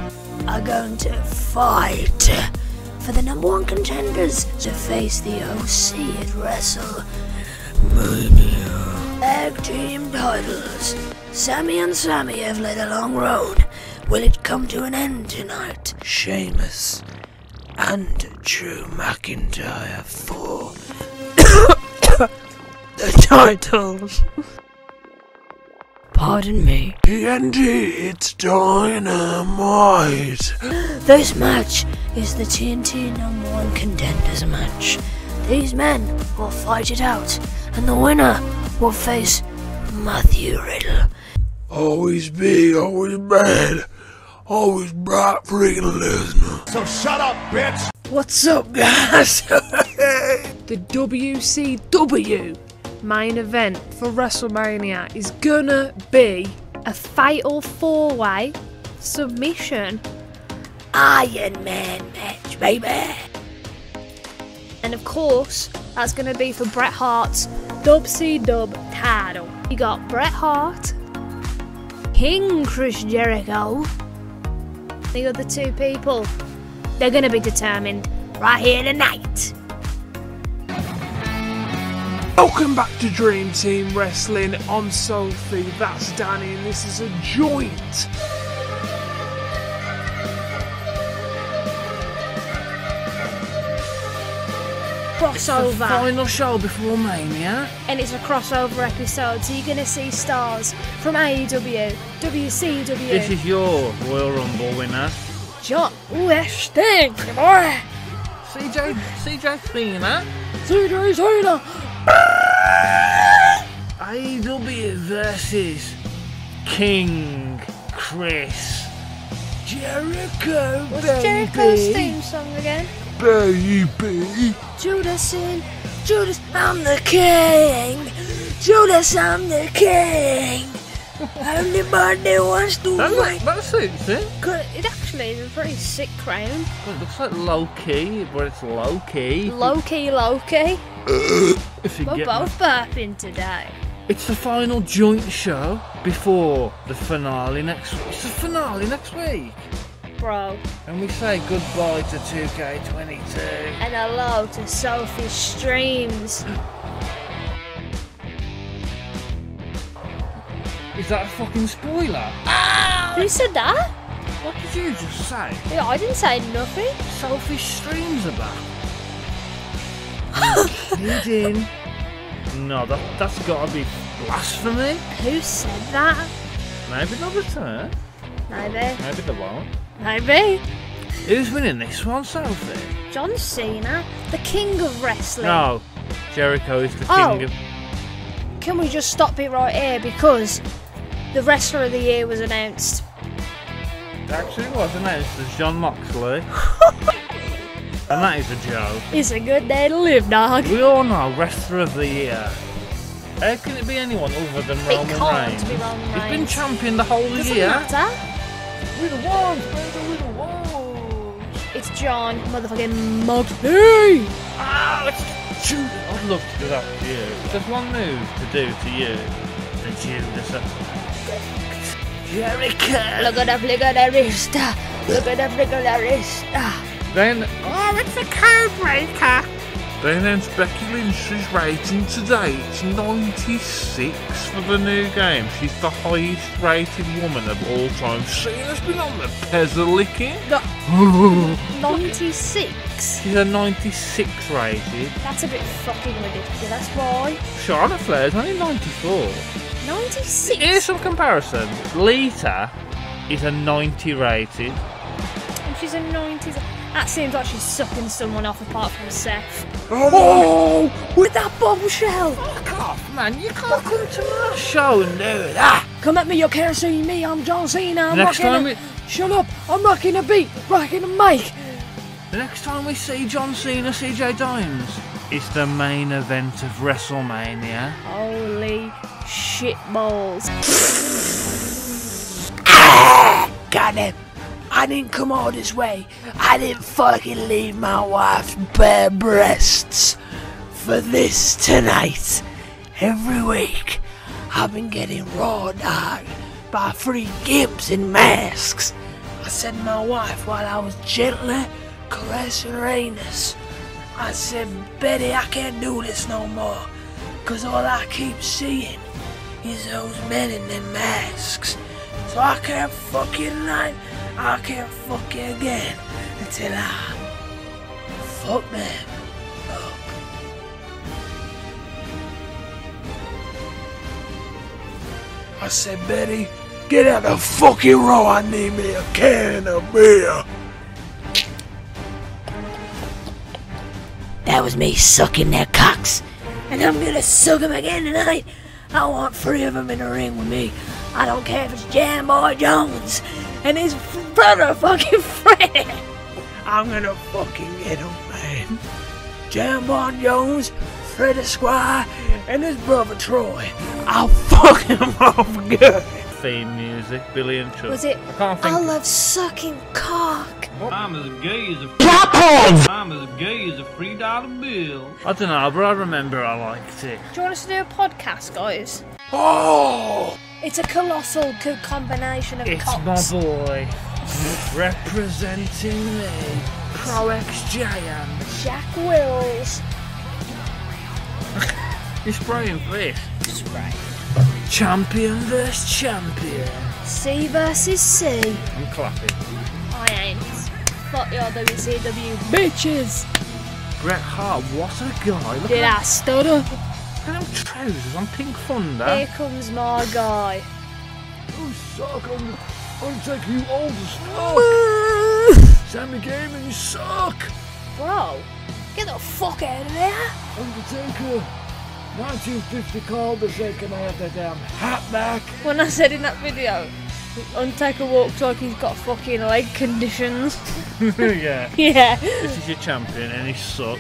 are going to fight for the number one contenders to face the OC at WrestleMania. Tag team titles. Sammy and Sammy have led a long road. Will it come to an end tonight? Sheamus and Drew McIntyre for the titles. Pardon me. TNT, it's dynamite. This match is the TNT number one contenders match. These men will fight it out, and the winner will face Matthew Riddle. Always big, always bad, always bright freaking Lesnar. So shut up, bitch. What's up, guys? the WCW main event for WrestleMania is gonna be a fatal four way submission Iron Man match, baby. And of course, that's going to be for Bret Hart's WCW title. You got Bret Hart, King Chris Jericho. The other two people, they're going to be determined right here tonight. Welcome back to Dream Team Wrestling. I'm Sophie, that's Danny, and this is a joint. Crossover. Final show before Mania. and it's a crossover episode, so you're going to see stars from AEW, WCW. This is your Royal Rumble winner. John. Ooh, that stinks, boy. CJ, CJ Cena. CJ Cena. AEW versus King Chris Jericho, What's baby. Jericho's theme song again? Baby. Judas in, Judas, I'm the king. Judas, I'm the king. Anybody wants to That, fight? that suits it. Good. It actually is a pretty sick crown. It looks like low key, but it's low key. Low key, low key. If you We're get both burping today. It's the final joint show before the finale next week. It's the finale next week. Bro. And we say goodbye to 2K22. And hello to Sophie Streams. Is that a fucking spoiler? Who ah! said that? What did you just say? Yeah, I didn't say nothing. Selfish Streams are back. Kidding. No, that, that's gotta be blasphemy. Who said that? Maybe they'll return. Maybe. Maybe they won't. Maybe. Who's winning this one, Sophie? John Cena, the king of wrestling. No. Jericho is the Oh. king of. Can we just stop it right here because the wrestler of the year was announced? It Actually, it was announced as Jon Moxley. and that is a joke. It's a good day to live, dog. We all know wrestler of the year. How can it be anyone other than It Roman can't Reigns? be Roman He's been champion the whole Doesn't year. matter. We're the ones, baby, we're the ones. It's Jon motherfucking Moxley. Ah, let's shoot. I'd love to do that to you. If there's one move to do to you, then Judas. Jericho. Look at the flick of the wrist. Look at the flick of the wrist. Then, Oh, it's a code breaker. They announced Becky Lynch's rating today. It's 96 for the new game. She's the highest rated woman of all time. Cena's been on the pezza licking. 96? She's a 96 rated. That's a bit fucking ridiculous. Why? Charlotte Flair's only 94. 96? Here's some comparison. Lita is a 90 rated. And she's a 90s. That seems like she's sucking someone off apart from Seth. Oh, oh, with that bombshell! Fuck off, man. You can't come to my show and do that. Come at me, you can't see me. I'm John Cena. I'm Next rocking time a... it- Shut up. I'm rocking a beat. Rocking a mic. The next time we see John Cena, CJ Dimes, it's the main event of WrestleMania. Holy shit balls. Ah, God damn. I didn't come all this way. I didn't fucking leave my wife's bare breasts for this tonight. Every week, I've been getting raw dogged by three gimps in masks. I said to my wife while I was gently caressing her anus, I said, Betty, I can't do this no more. Cause all I keep seeing is those men in them masks. So I can't fuck you tonight. I can't fuck you again until I fuck them up. I said, Betty, get out of the fucking row. I need me a can of beer. That was me sucking their cocks. And I'm gonna suck them again tonight. I want three of them in the ring with me. I don't care if it's Jam Boy Jones and his brother fucking Freddy. I'm gonna fucking get him, man. Jam Boy Jones, Freddy Squire, and his brother Troy. I'll fuck him off good. Theme music, Billy and Chuck. Was it I can't think. I love sucking cock? I'm as gay as a Drop it! I'm as gay as a three dollar bill. I don't know, but I remember I liked it. Do you want us to do a podcast, guys? Oh! It's a colossal co- combination of It's cocks. my boy, representing me, Pro X Giant. Jack Wills. You're spraying fish. Spray. Champion versus champion. C versus C. I'm clapping. I ain't. Fuck your WCW bitches. Bret Hart, what a guy. Look Did at I stutter? Look at them trousers on Pink Thunder. Here comes my guy. You suck, Un- Undertaker, you old as fuck. Sammy Gaiman, you suck. Bro, get the fuck out of there. Undertaker, 1950 called the say, can I have that damn hat back? When I said in that video, Undertaker walks like he's got fucking leg conditions. yeah. Yeah. This is your champion and he sucks.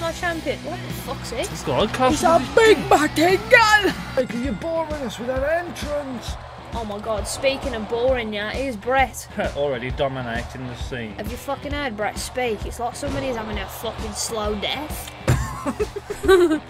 This my champion. What the fuck's it? God, He's Carson. a big backing gun. Like, you're boring us with that entrance. Oh my god, speaking of boring, yeah, here's Bret. Already dominating the scene. Have you fucking heard Bret speak? It's like somebody's having a fucking slow death.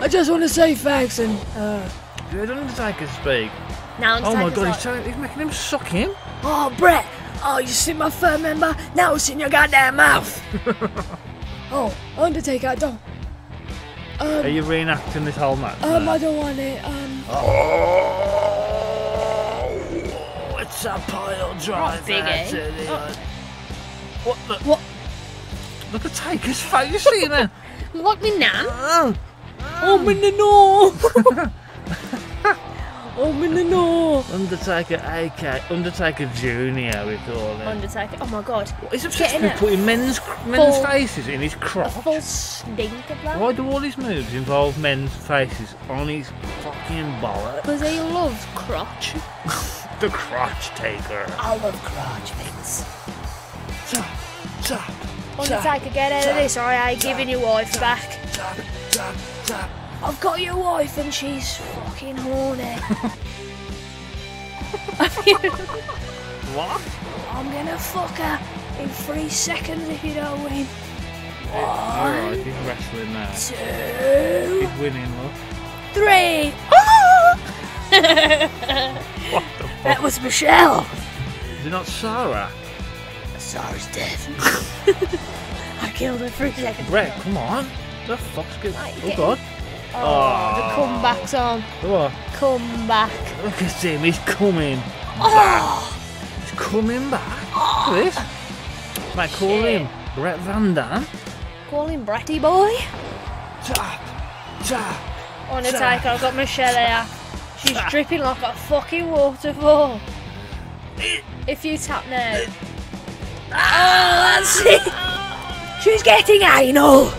I just want to say thanks and uh, Did Undertaker speak? Now Oh my Undertaker's god, like, he's, telling, he's making him suck him. Oh, Bret! Oh, you see my third member? Now it's in your goddamn mouth! oh, Undertaker, I don't. Um, Are you reenacting this whole match? um, now? I don't want it. Um, Oh, it's a pile driver. big, eh? Oh. What the? What? Look at Taker's face, you know. Look me now. I'm in the north! In the! Undertaker, AK, Undertaker Junior, we call him. Undertaker. Oh my god. He's obsessed Getting with putting men's men's full- faces in his A crotch. full stink of that. Why do all his moves involve men's faces on his fucking bollock? Because he loves crotch. The crotch taker. I love crotch chop, Undertaker, get out of this or I ain't giving your wife back. chop, chop, chop. I've got your wife and she's fucking horny. What? I'm gonna fuck her in three seconds if you don't win. Alright, he's wrestling now. two, He's winning, look. three. What the fuck? That was Michelle. Is it not Sarah? Sarah's dead. I killed her for a second. Bret, come on. The fuck's good? Oh god. Oh, the comeback's on. What? Come back. Look at him, he's coming. Oh, He's coming back. Look oh. at this. Might call him Brett Van Dam. call him Bratty Boy. Tap, tap. Undertaker, I've got Michelle here. She's dripping like a fucking waterfall. If you tap now. Ah. Oh, that's it. She's getting anal.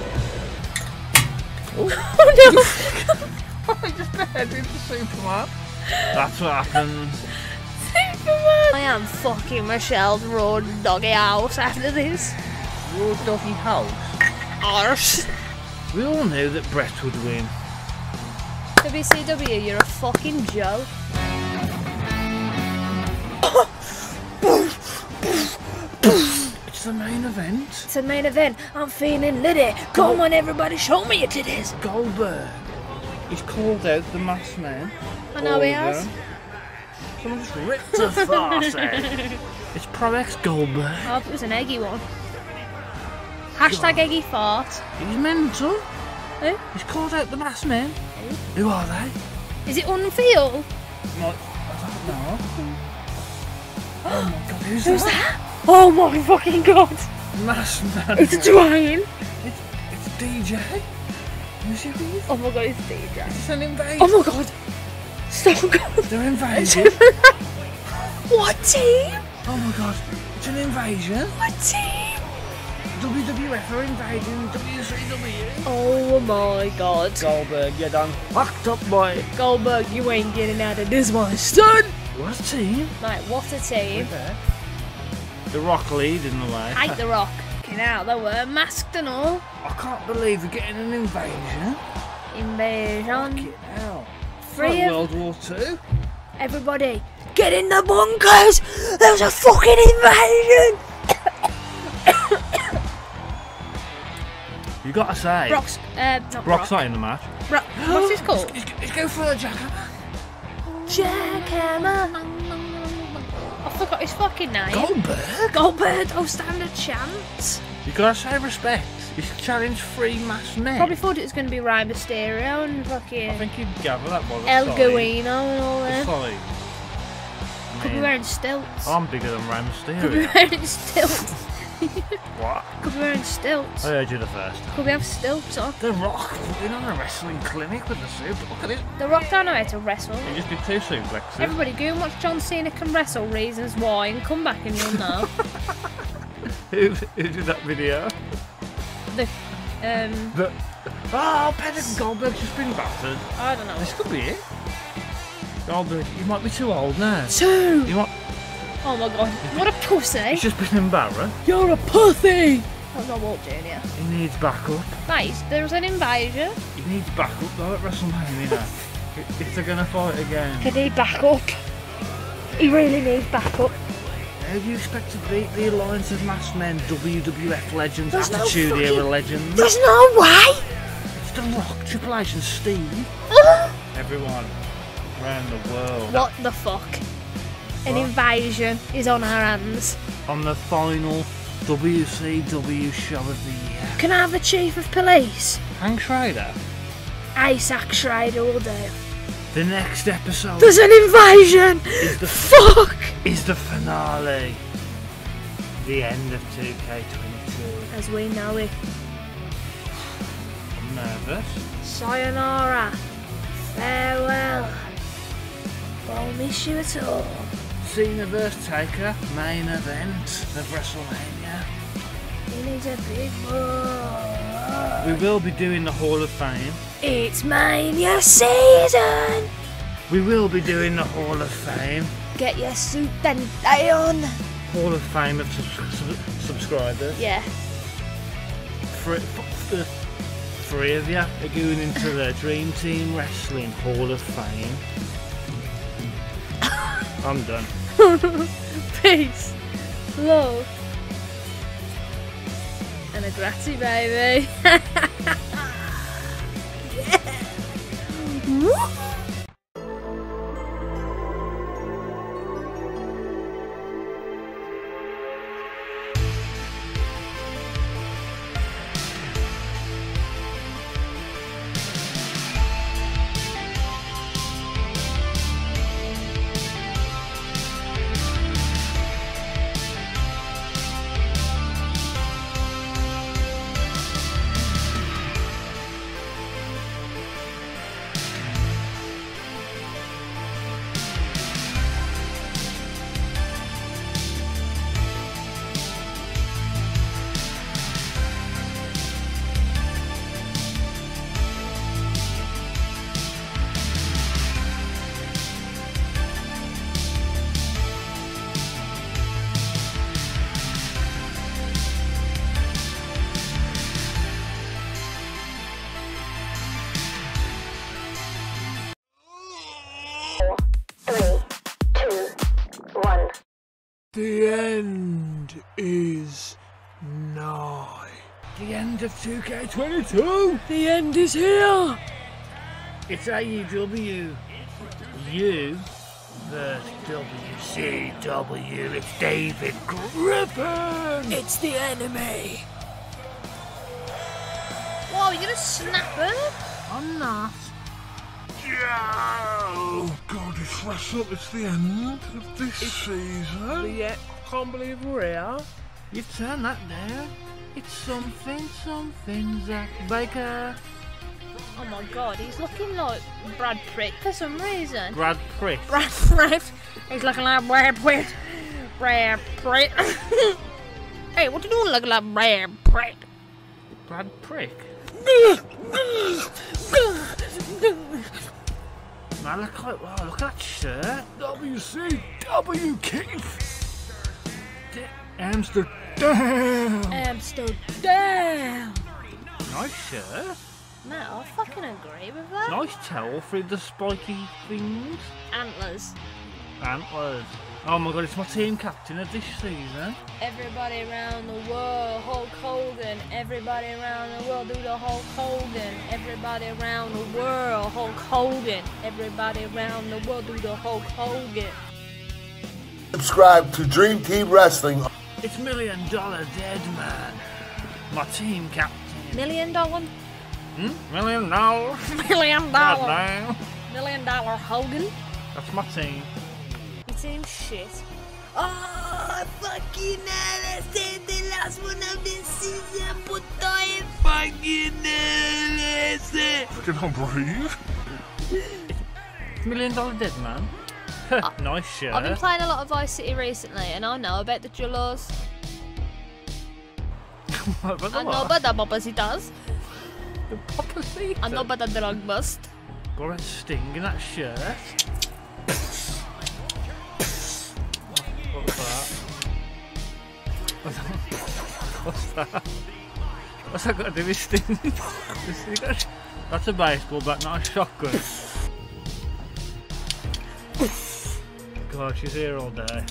Oh no! I just beheaded the Superman. That's what happens. Superman. I am fucking Michelle's road doggy house after this. Road doggy house. Arse. We all knew that Bret would win. WCW, you're a fucking joke. It's the main event. It's the main event. I'm feeling litty. Come on, everybody, show me your titties. Goldberg. He's called out the masked man. I know he has. them. Someone just ripped a farce. Eh? It's Pro X Goldberg. I hope it was an eggy one. Hashtag eggy fart. He's mental. Who? He's called out the masked man. Who are they? Is it unfeel? Like, I don't know. Oh my god, who's, Who's that? Oh my fucking god. Masked man. It's Dwayne. It's, it's DJ. Who's he with? Oh my god, it's DJ. It's an invasion. Oh my god. Stone Cold. They're invading. What team? oh my god, it's an invasion. What team? WWF are invading WCW. Oh my god. Goldberg, you're done fucked up, boy. Goldberg, you ain't getting out of this one, son. What team? Mate, what a team. The Rock lead in the way. Hate the rock. Fucking hell, they were masked and all. I can't believe we're getting an invasion. Invasion. Hell. Free Like World War Two. everybody. Get in the bunkers! There's a fucking invasion! You gotta say. Brock's, uh, not Brock's Brock. not in the match. Brock. What's this called? Let's, go for a jackhammer. Jackhammer. I forgot his fucking name. Goldberg? Goldberg. Oh, stand a chance. You gotta say respect. He's challenged three masked men. Probably thought it was going to be Rey Mysterio and fucking I think you'd gather that the El. Guino and all that. I Could be wearing stilts. I'm bigger than Rey Could be wearing stilts. what? Could be wearing stilts. I heard you the first. Could we have stilts on? The Rock putting on a wrestling clinic with the super. Look at it. The Rock don't know how to wrestle. He just did two suplexes. Everybody go and watch John Cena can wrestle reasons why and come back and you'll know. who, who did that video? the um The, oh, Pentagon Goldberg's just been battered. I don't know. This could be it. Goldberg, you might be too old now. Two. You might. Oh my god. What a pussy. He's just been embarrassed. You're a pussy. That's not Walt Jr. He needs backup. Mate, there's an invasion. He needs backup though at WrestleMania. if if they're gonna fight again. He back up? He really needs backup. How do you expect to beat the Alliance of Masked Men, WWF legends, There's no Attitude Era legends? There's no way. It's The Rock, Triple H, and Steve. Everyone around the world. What the fuck? An invasion is on our hands. On the final WCW show of the year. Can I have the chief of police? Hank Schrader. Isaac Schrader will do. The next episode There's an invasion! is the Fuck! is the finale. The end of 2K22. As we know it. I'm nervous. Sayonara. Farewell. Won't miss you at all. Cena vs Taker, main event of WrestleMania. He needs a big boy. We will be doing the Hall of Fame. It's Mania season! We will be doing the Hall of Fame. Get your suit and tie on. Hall of Fame of sub- sub- subscribers. Yeah. Three, three of you are going into the Dream Team Wrestling Hall of Fame. I'm done. Peace. Love. And a grazie, baby. yeah. End of 2K22. The end is here. It's AEW. You versus WCW. It's David Griffin. It's the enemy. Whoa, are you gonna snap her? I'm not. Yeah. Oh God, it's wrestle. It's the end of this season. Yeah, I can't believe we're here. You've turned that down. It's something, something, Zack Baker. Oh my god, he's looking like Brad Pitt for some reason. Brad Pitt. Brad Pitt. He's looking like Brad Pitt. Brad Pitt. hey, what you doing looking like Brad Pitt? Brad Prick. Malachi, wow, look at that shirt. WCW Keith. Amsterdam. Amsterdam. Nice shirt. No, I fucking agree with that. Nice towel through the spiky things. Antlers. Antlers. Oh my god, it's my team captain of this season. Everybody around the world, Hulk Hogan. Everybody around the world, do the Hulk Hogan. Everybody around the world, Hulk Hogan. Everybody around the world, do the Hulk Hogan. Subscribe to Dream Team Wrestling. It's Million Dollar Dead Man. My team captain. Million dollar? Hmm? Million Dollar. Million dollar. Goddamn. Million dollar Hogan. That's my team. Your team's shit. Oh, fucking hell, ese es the last one of this season, puto es fucking hell, ese. Fucking hell, breathe. Million Dollar Dead Man. nice shirt. I've been playing a lot of Vice City recently, and I know about the the I know about the Papacitas. The Papacita. I know about the drug bust. Got a sting in that shirt. What was that? What's that? What's that got to do with sting? This- you got That's a baseball bat, not a shotgun. God, she's here all day.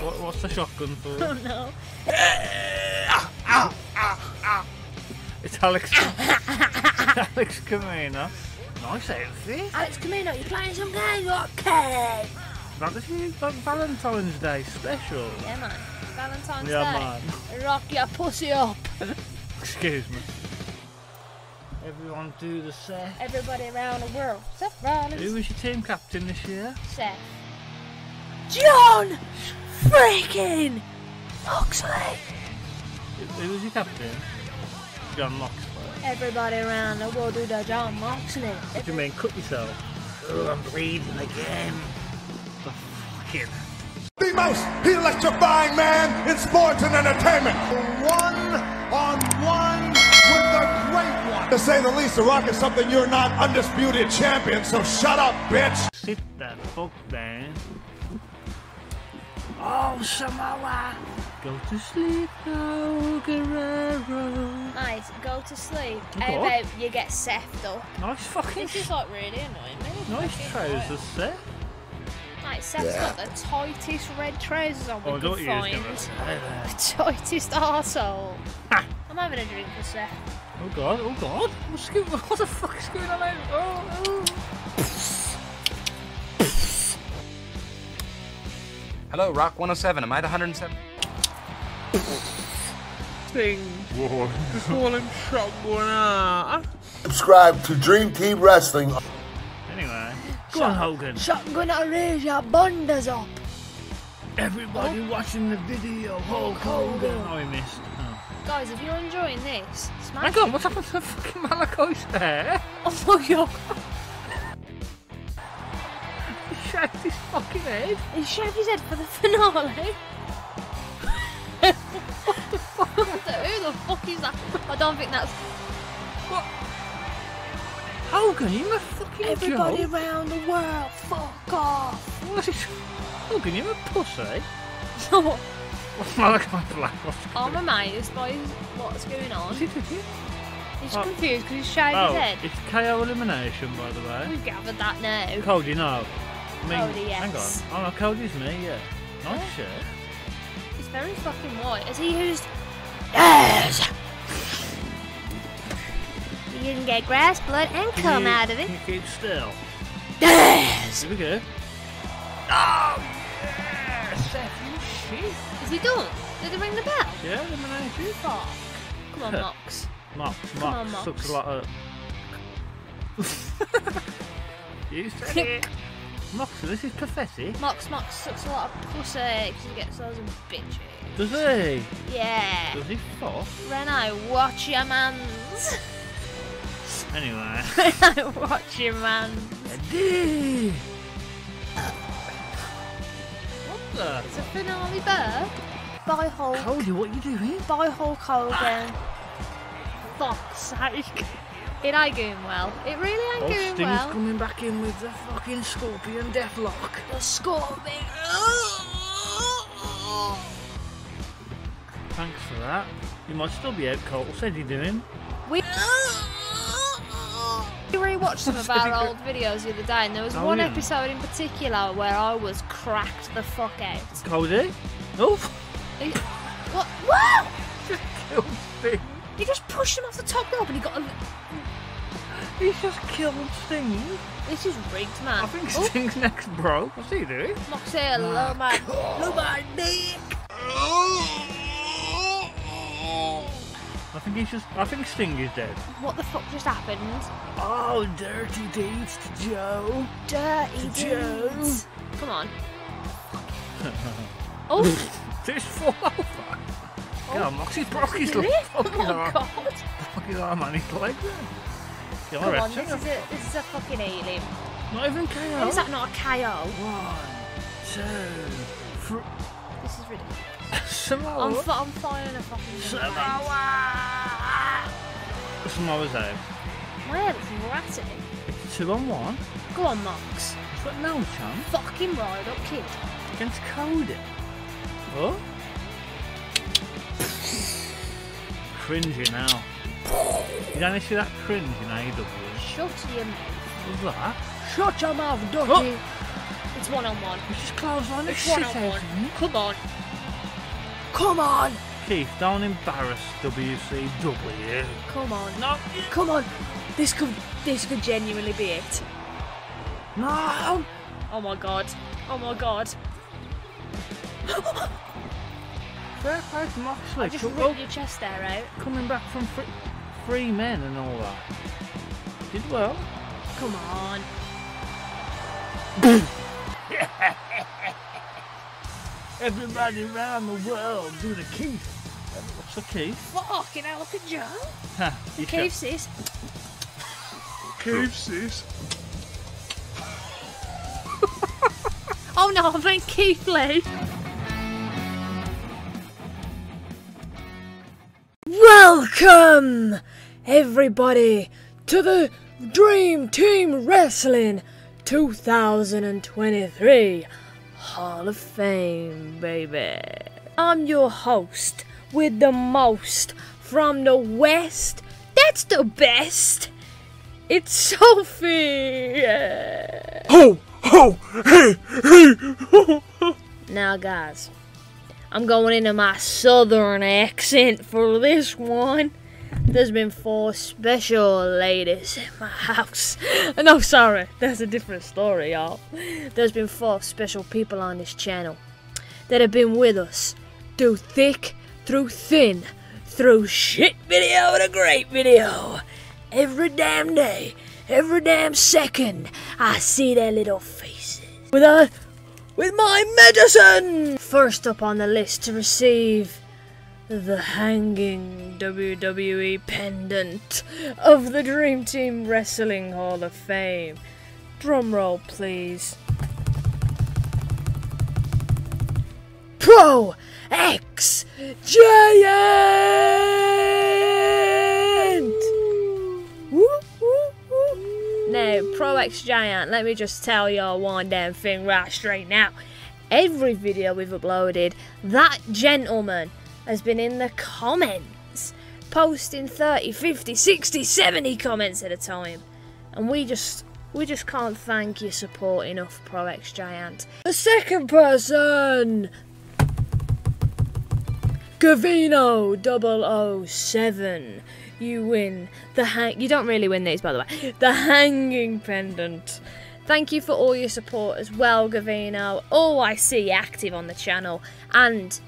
What, what's the shotgun for? Oh no. It's Alex. Alex Camino. Nice outfit. Alex Camino, you playing some game? Okay. That is your that Valentine's Day special. Yeah, man. Valentine's Yeah, Day. Rock your pussy up. Excuse me. Everyone do the set. Everybody around the world. Seth Rollins. Who was your team captain this year? Seth. Jon freaking Moxley. Who, who was your captain? Jon Moxley. Everybody around the world do the Jon Moxley. What do you mean, cut yourself? Oh, I'm breathing again. The fucking. The most electrifying man in sports and entertainment. One To say the least, The Rock is something you're not undisputed champion, so shut up, bitch. Sit that fuck down. Oh, Samoa! Go to sleep now, Guerrero. Nice, go to sleep. Oh, How about you get Seth up? Nice fucking. This is like really annoying me. Nice trousers, Seth. Mate, Seth's Yeah. got the tightest red trousers on Oh, we don't could use find. them. The tightest arsehole. I'm having a drink for Seth. Oh god, oh god. What's go- what the fuck is going on out? Oh, oh. Hello, Rock 107. Am I the 107? Thing. Whoa. Call him shotgun ah. Subscribe to Dream Team Wrestling. Anyway, go on, Hogan. Shotgun to raise your bundas up. Everybody watching the video, Hulk Hogan. Oh, he missed. Guys, if you're enjoying this, smash Hang on, what's happened to the fucking Malachi's hair? Oh my god. He shaved his fucking head. He shaved his head for the finale. what the fuck? Who the fuck is that? I don't think that's. What? Hogan, you a fucking Everybody joke. around the world, fuck off. What is Hogan, you a pussy? No. I'm amazed by what's going on. Is he did it? He's Oh. confused because he's shaved Oh, his head. it's KO elimination, by the way. We've gathered that now. Cody, no. Me, Cody, Hang yes. on. Oh, no, Cody's me, yeah. Nice shirt. It's very fucking white. Has he used? Yes. You didn't get grass, blood, and cum out of it. Can you keep still? Yes. Here we go. Oh, yeah! Seth, you shit. He done? Did they ring the bell? Yeah, the menage. Fuck. Come on, Mox. Mox, Come on, Mox, sucks a lot of... Uh, you said it. Mox, this is pathetic. Mox Mox sucks a lot of pussy because he gets those bitches. Does he? Yeah. Does he fuck? Reno, watch your mans. Anyway. Reno, watch your mans. What It's a finale bear. By Hulk. Cody, what you doing? By Hulk Hogan. Fuck's sake. It ain't going well. It really ain't going Sting's well. coming back in with the fucking Scorpion Deathlock. The Scorpion. Thanks for that. You might still be out, cold. What's Eddie doing? We we rewatched some of our old videos the other day, and there was Oh, one yeah. episode in particular where I was cracked the fuck out. Cody? Oh! He- oh. What? What? Killed Sting. He just pushed him off the top rope, and he got a. He's just killed Sting. This is rigged, man. I think Oh, Sting's next broke. What's he doing? Moxie, love my, love my dick. I think he's just. I think Sting is dead. What the fuck just happened? Oh, dirty deeds to Joe. Dirty Joe. deeds. Come on. Oh. This fall over. God, oh. Moxie's broke his leg. it? Fucking Oh arm. god. Fucking arm and his leg then. Come on, this is a this is a fucking alien. Not even KO. Is that not a KO? One, two, three. This is ridiculous. Samoa. I'm, fi- I'm firing a fucking Samoa. Samoa's out. My head is ratty. It's two on one. Go on, Mox. But no chance Fucking ride up, kid. against Cody. Oh? Cringy now. You don't see that cringe in AEW? Shut your mouth. What's that? Shut your mouth, doggy. It's one on one. It's just clothesline the It's one on one. Come on. Come on. Keith, don't embarrass WCW. Come on. No. Come on. This could this could genuinely be it. No. Oh, oh my god. Oh my god. Fair play to Moxley. I just Took ripped up, your chest there out. coming back from free, free men and all that. Did well. Come on. Everybody around the world do the Keith. What's the Keith? Fucking hell, look at Joe. Ha, you Cave shut- sis. Cave sis. Oh no, I meant Keith Lee. Welcome, everybody, to the Dream Team Wrestling 2023 Hall of Fame, baby. I'm your host with the most from the West. That's the best. It's Sophie. Ho, ho, hey, hey. Now, guys, I'm going into my southern accent for this one. There's been four special ladies in my house. No, sorry, that's a different story, y'all. There's been four special people on this channel that have been with us through thick, through thin, through shit video to great video. Every damn day, every damn second, I see their little faces. With a with my medicine! First up on the list to receive the hanging WWE pendant of the Dream Team Wrestling Hall of Fame. Drum roll, please. Pro X Giant! Now, Pro X Giant, let me just tell y'all one damn thing right straight now. Every video we've uploaded, that gentleman has been in the comments, posting 30, 50, 60, 70 comments at a time. And we just We just can't thank your support enough, ProX Giant. The second person! Gavino 007. You win the hang. You don't really win these, by the way. The hanging pendant. Thank you for all your support as well, Gavino. Oh, I see active on the channel, and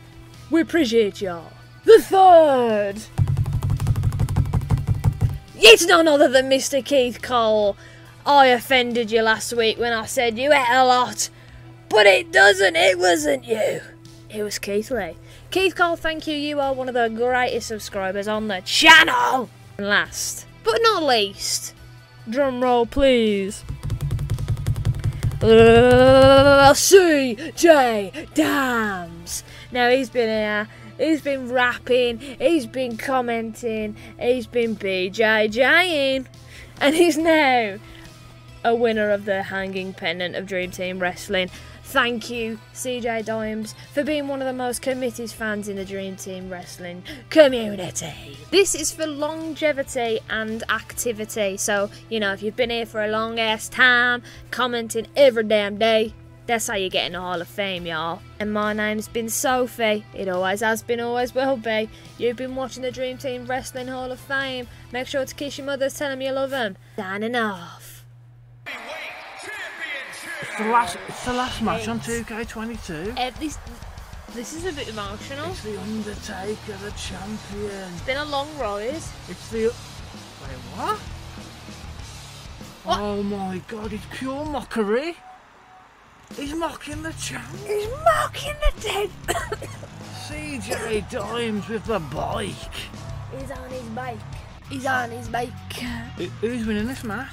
we appreciate y'all. The third. It's none other than Mr. Keith Cole. I offended you last week when I said you ate a lot, but it doesn't. It wasn't you. It was Keith Lee. Keith Cole, thank you. You are one of the greatest subscribers on the channel. And last, but not least, drum roll, please. Uh, CJ Dams. Now he's been here. He's been rapping. He's been commenting. He's been BJJing, and he's now a winner of the hanging pennant of Dream Team Wrestling. Thank you, CJ Dimes, for being one of the most committed fans in the Dream Team Wrestling community. This is for longevity and activity, so, you know, if you've been here for a long ass time, commenting every damn day, that's how you get in the Hall of Fame, y'all. And my name's been Sophie. It always has been, always will be. You've been watching the Dream Team Wrestling Hall of Fame. Make sure to kiss your mothers, tell them you love them. Signing off. It's the last, it's the last match on 2K22. Uh, this, this is a bit emotional. It's the Undertaker, the champion. It's been a long ride. It's the. Wait, what? Oh my god, it's pure mockery. He's mocking the champ. He's mocking the dead. CJ Dimes with the bike. He's on his bike. He's on his bike. Who- Who's winning this match?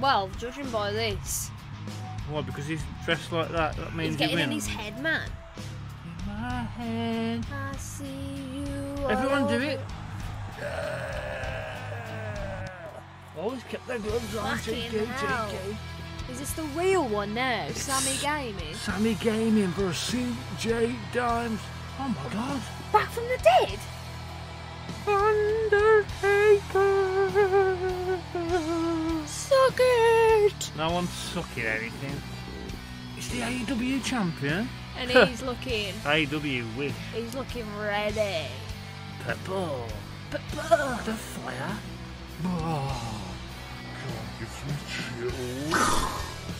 Well, judging by this, Why? Because he's dressed like that. That means he's getting he in wins. his head, man. In My head. I see you. Everyone do over- it. Always kept their gloves on. Fucking cheeky, hell. cheeky. Is this the real one now? Sammy Gaming? Sammy Gaming versus CJ Dimes. Oh my god. Back from the dead? Undertaker. Suck it! No one's sucking anything. It's the AEW champion. And he's looking, AEW wish. he's looking ready. Purple. Purple. The fire. Oh. God, it's me chill.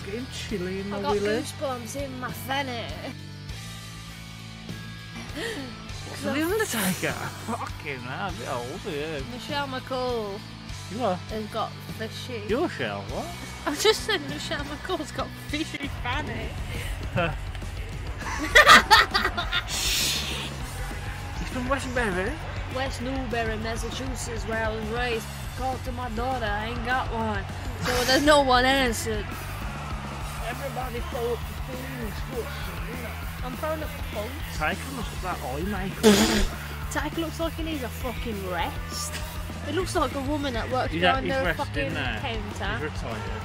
Getting chilly in I the got willy. goosebumps in my fanny. The Undertaker. Fucking hell, a bit old, yeah. Michelle McCool You are. has got the shit. Your shell, what? I just said Michelle McCool's got fishy fanny. He's from Westbury. West Newbury, Massachusetts, where I was raised. Called to my daughter, I ain't got one. So there's no one answered. Everybody throw up the things. I'm throwing up the phone. Take a look at that eye makeup. Take looks like he needs a fucking rest. It looks like a woman that works he's, behind he's the fucking there. counter. He's retired.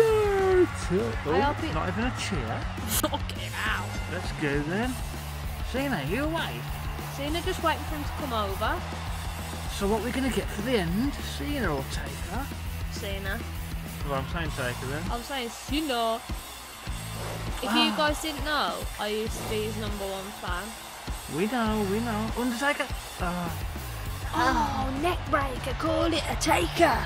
Oh, it- not even a cheer. Fucking hell. Let's go then. Cena, you away? Cena just waiting for him to come over. So what we're gonna get for the end? Cena or Taker? Cena. Well, I'm saying Taker then. I'm saying Cena. If you guys didn't know, I used to be his number one fan. We know, we know. Undertaker. Ah, Oh, neck breaker, call it a taker.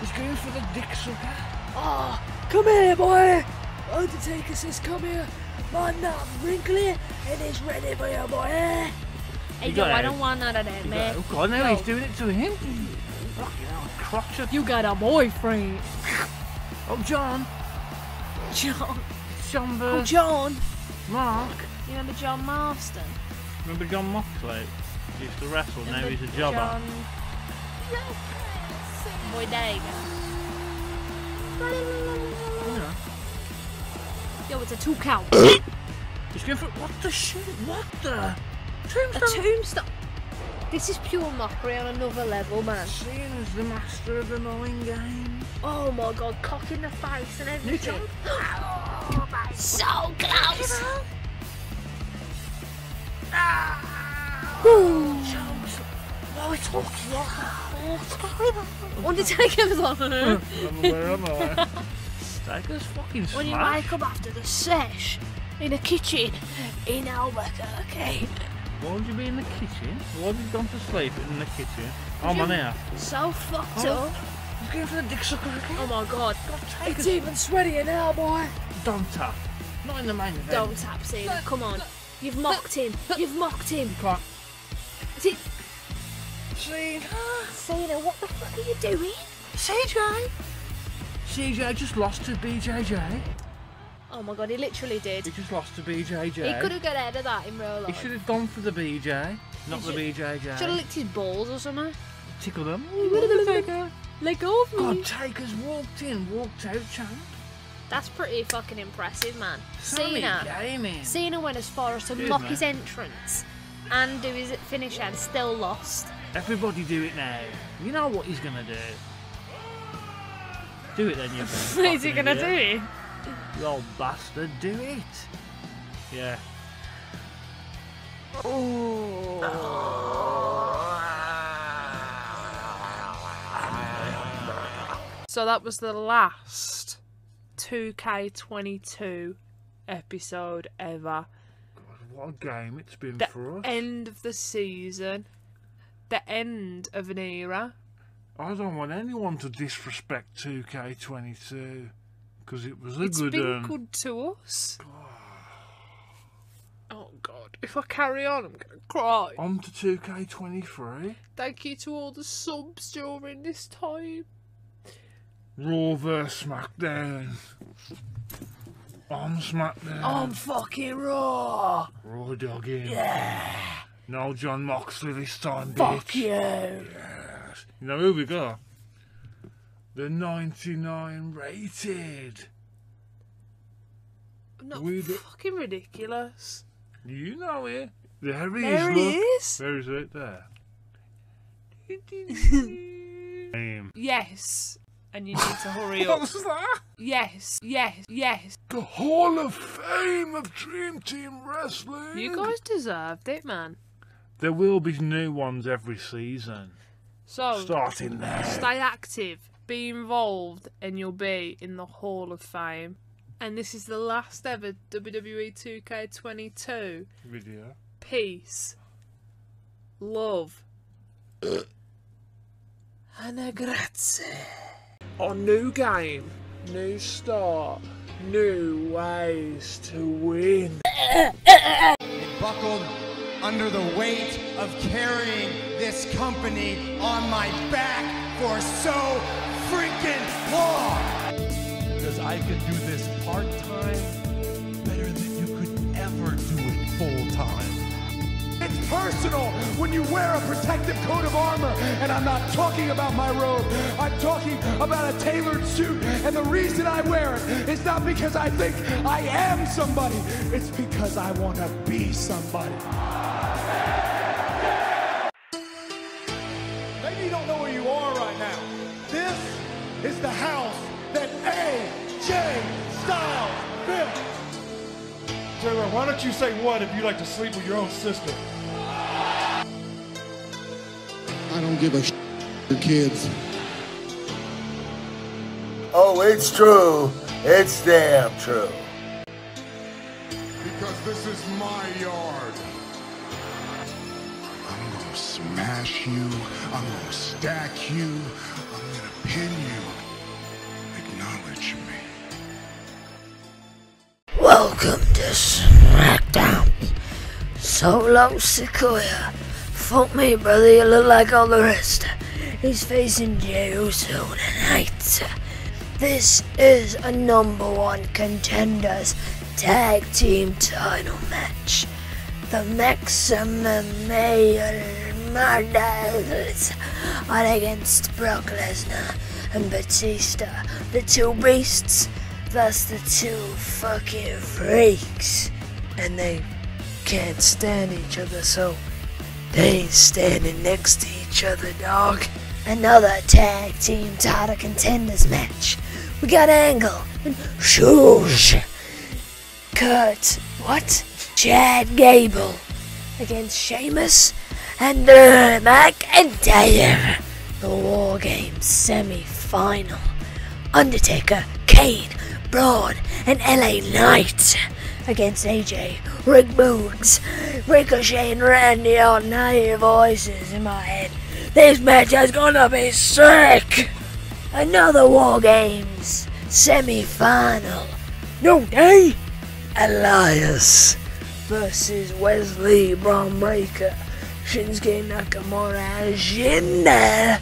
he's going for the dick sucker. Oh, come here, boy. Undertaker says, come here. My nut wrinkly and it's ready for you, boy. Hey, You yo, I don't want none of that, You man. oh god, now No. he's doing it to him. Crotch of- You got a boyfriend. Oh, John. John. John Oh, John. Mark. You remember John Marston? Remember Jon Moxley? He used to wrestle, now he's a jobber. John... Boy Dega. Yeah. Yo, it's a two count. He's going for what the shit? What the? a Tombstone. This is pure mockery on another level, man. Cena's the master of the nine game. Oh my god, cock in the face and everything. jump. Oh, so close. Chokes. Oh, it's okay. Undertaker was on. Where am I? Taker's fucking When you wake up after the sesh in a kitchen in Albuquerque. Why would you be in the kitchen? Why have you gone to sleep in the kitchen? Oh my on here. So fucked Oh. up. He's going for the dick sucker again. Oh my god. It's even sweatier now, boy. Don't tap. Not in the main event. Don't tap Cena, come on. You've mocked him. You've mocked him. Can't. Is it Cena. Cena, what the fuck are you doing? CJ. CJ just lost to BJJ. Oh my god, he literally did. He just lost to BJJ. He could have got ahead of that in real life. He should have gone for the BJ, not the BJJ. Should have licked his balls or something. Tickle them. Let go of me. God, Taker's walked in, walked out, champ. That's pretty fucking impressive, man. Sammy Cena. gaming. Cena went as far as to Excuse mock me. his entrance and do his finish and still lost. Everybody do it now. You know what he's gonna do. Do it then, you Is he gonna do it? You old bastard, do it. Yeah. So that was the last 2K22 episode ever. What a game it's been The for us. end of the season. The end of an era. I don't want anyone to disrespect 2K22 because it was a It's good. been um, good to us. Oh god, if I carry on, I'm gonna cry. On to 2K23. Thank you to all the subs during this time. Raw vs SmackDown. I'm SmackDown. I'm fucking raw. Raw dogging. Yeah. No Jon Moxley this time, Fuck bitch. you. Yes. You know who we got? The 99 rated. Not We fucking ridiculous. You know it. There he There is. he look. is. There he is right there. Name. Yes. And you need to hurry up. What was that? Yes, yes, yes. The Hall of Fame of Dream Team Wrestling. You guys deserved it, man. There will be new ones every season. So Starting now. Stay active, be involved, and you'll be in the Hall of Fame. And this is the last ever WWE 2K22. Video. Peace, love, and grazie. A new game, new start, new ways to win. buckled under the weight of carrying this company on my back for so freaking long. Because I could do this part time better than you could ever do it full time. It's personal when you wear a protective coat of armor, and I'm not talking about my robe. I'm talking about a tailored suit, and the reason I wear it is not because I think I am somebody. It's because I want to be somebody. Maybe you don't know where you are right now. This is the house that AJ Styles built. Taylor, why don't you say what if you like to sleep with your own sister? I don't give a sh- for kids. Oh, it's true. It's damn true. Because this is my yard. I'm gonna smash you. I'm gonna stack you. I'm gonna pin you. Welcome to SmackDown. Solo Sikoa. Fuck me, brother, you look like all the rest. He's facing Jey Uso tonight. This is a number one contenders tag team title match. The Maximum Male Models are against Brock Lesnar and Batista, the two beasts, thus the two fucking freaks. And they can't stand each other, so they ain't standing next to each other, dog. Another tag team title contenders match. We got Angle and Shush. Kurt, what? Chad Gable against Sheamus and Drew McIntyre. The War Games semi-final. Undertaker, Kane, Braun, and LA Knight against AJ, Rick Boogs, Ricochet, and Randy Orton. I hear voices in my head. This match is gonna be sick! Another War Games semi-final. No day! Elias versus Wesley Bron Breakker, Shinsuke Nakamura, and Jinder.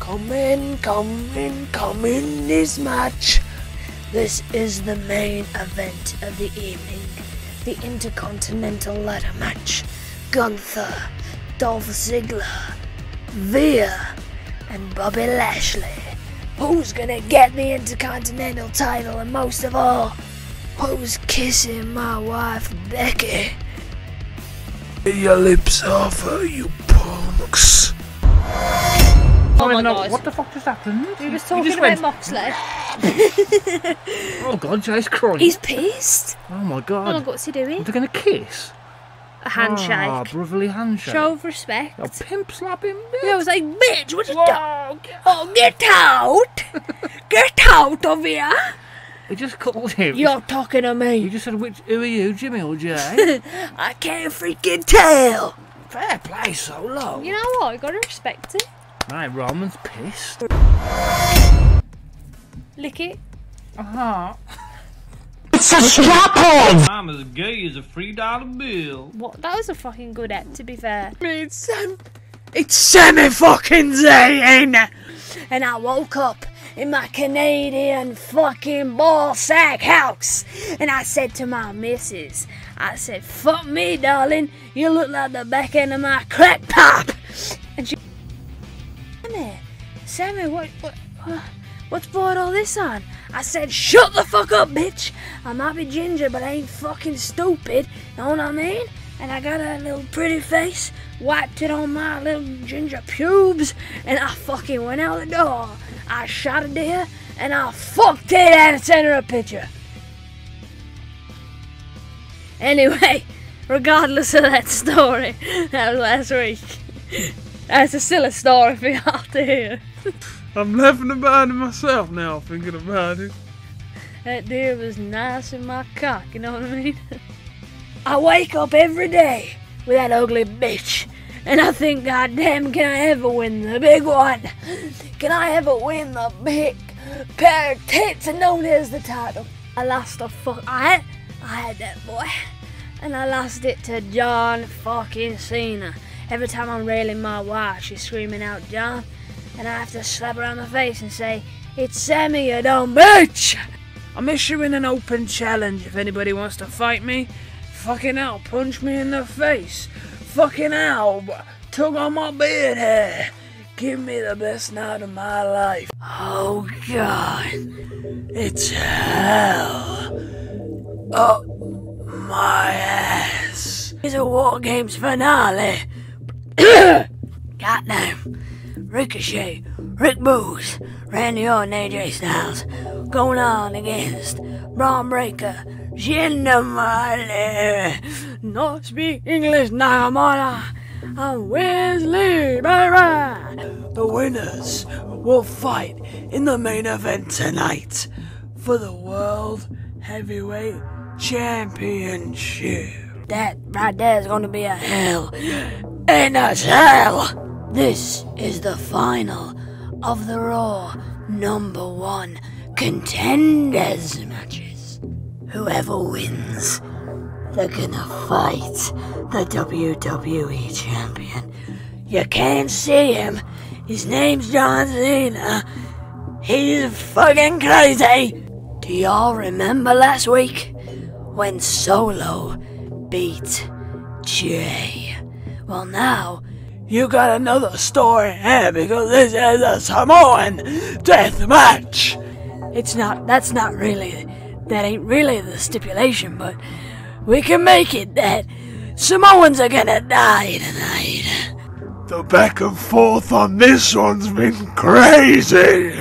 Come in, come in, come in this match. This is the main event of the evening. The Intercontinental Ladder Match. Gunther, Dolph Ziggler, Veer, and Bobby Lashley. Who's gonna get the Intercontinental title and most of all, who's kissing my wife Becky? Get your lips off her, you punks. Oh my God. What the fuck just happened? We was He talking about went- Moxley. Oh god, Jey's crying. He's pissed. Oh my god. Oh, what's he doing? They're gonna kiss. A handshake. Ah, brotherly handshake. Show of respect. A pimp slapping Yeah, I was like, bitch, what you doing? Oh, get out! get out of here! He just called him. You're talking to me. You just said, which, who are you, Jimmy or Jay? I can't freaking tell. Fair play, Solo. You know what? You gotta respect it. Mate, Roman's pissed. Lick it. Uh-huh. It's a strap on! I'm as gay as a three dollar bill. What? That was a fucking good act, to be fair. It's Sam. It's Sami fucking Zayn. And I woke up in my Canadian fucking ball sack house. And I said to my missus, I said, fuck me, darling. You look like the back end of my crack pop. And she, Sammy, Sammy, what, what, what, what's brought all this on? I said, shut the fuck up, bitch. I might be ginger, but I ain't fucking stupid. Know what I mean? And I got a little pretty face, wiped it on my little ginger pubes, and I fucking went out the door. I shot a deer, and I fucked it and sent her a picture. Anyway, regardless of that story, that was last week. That's a silly story for y'all to hear. I'm laughing about it myself now, thinking about it. That deer was nice in my cock, you know what I mean? I wake up every day with that ugly bitch, and I think, God damn, can I ever win the big one? Can I ever win the big pair of tits and known as the title? I lost a fuck. I had, I had that boy, and I lost it to John fucking Cena. Every time I'm railing my wife, she's screaming out John, and I have to slap her on the face and say, "It's Sammy, you dumb bitch." I'm issuing an open challenge if anybody wants to fight me. Fucking hell, punch me in the face. Fucking hell, tug on my beard hair. Give me the best night of my life. Oh god, it's hell. Oh my ass. It's a War Games finale. Goddamn. Ricochet, Rick Boogs, Randy Orton, AJ Styles going on against Bron Breakker, Jinder not speak English, Nakamura, and Wesley Barra. The winners will fight in the main event tonight for the World Heavyweight Championship. That right there is going to be a hell in a cell. This is the final of the Raw number one contenders matches. Whoever wins, they're gonna fight the WWE champion. You can't see him. His name's John Cena. He's fucking crazy. Do y'all remember last week when Solo beat Jey? Well, now You got another story here because this is a Samoan death match. It's not, that's not really, that ain't really the stipulation, but we can make it that Samoans are gonna die tonight. The back and forth on this one's been crazy.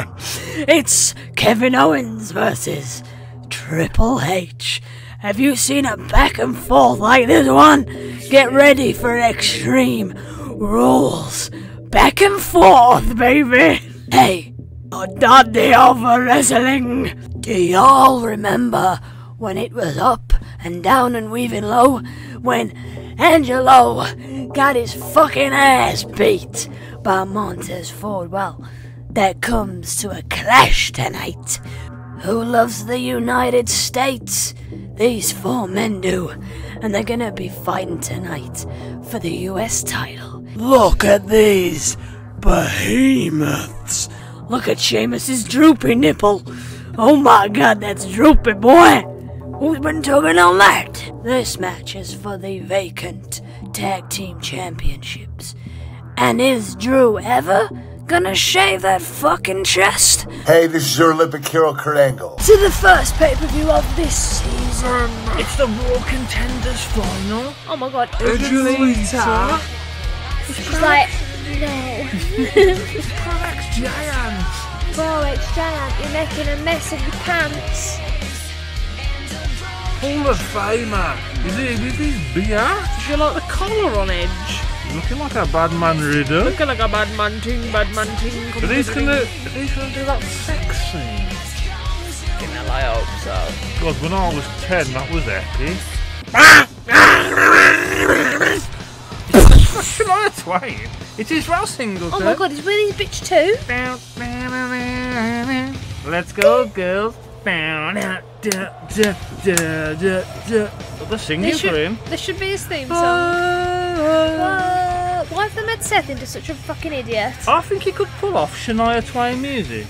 It's Kevin Owens versus Triple H. Have you seen a back and forth like this one? Get ready for extreme rules. Back and forth, baby. Hey, done the over wrestling. Do y'all remember when it was up and down and weaving low? When Angelo got his fucking ass beat by Montez Ford? Well, there comes to a clash tonight. Who loves the United States? These four men do, and they're gonna be fighting tonight for the US title. Look at these behemoths! Look at Sheamus's droopy nipple. Oh my god, that's droopy, boy! Who's been tugging on that? This match is for the vacant tag team championships. And is Drew ever gonna shave that fucking chest? Hey, this is your Olympic hero, Kurt Angle. To the first pay per view of this season. It's the Raw Contenders final. Oh my god. Angelita. She's like, no. Prox Giant. Bro, it's giant. You're making a mess of your pants. Hall of Famer. Is he with his beard? Do you like the collar on edge? Looking like a bad man Riddle. Looking like a bad man ting, bad man ting. But he's gonna, he's gonna do that sex scene. Fucking hell, I hope so. God, when I was 10, that was epic. Shania Twain. It is wrestling, Oh my god, he's with his bitch too. Let's go, girls. They're singing This should, for him. this should be his theme song. Ah. Whoa. Why have they made Seth into such a fucking idiot? I think he could pull off Shania Twain music.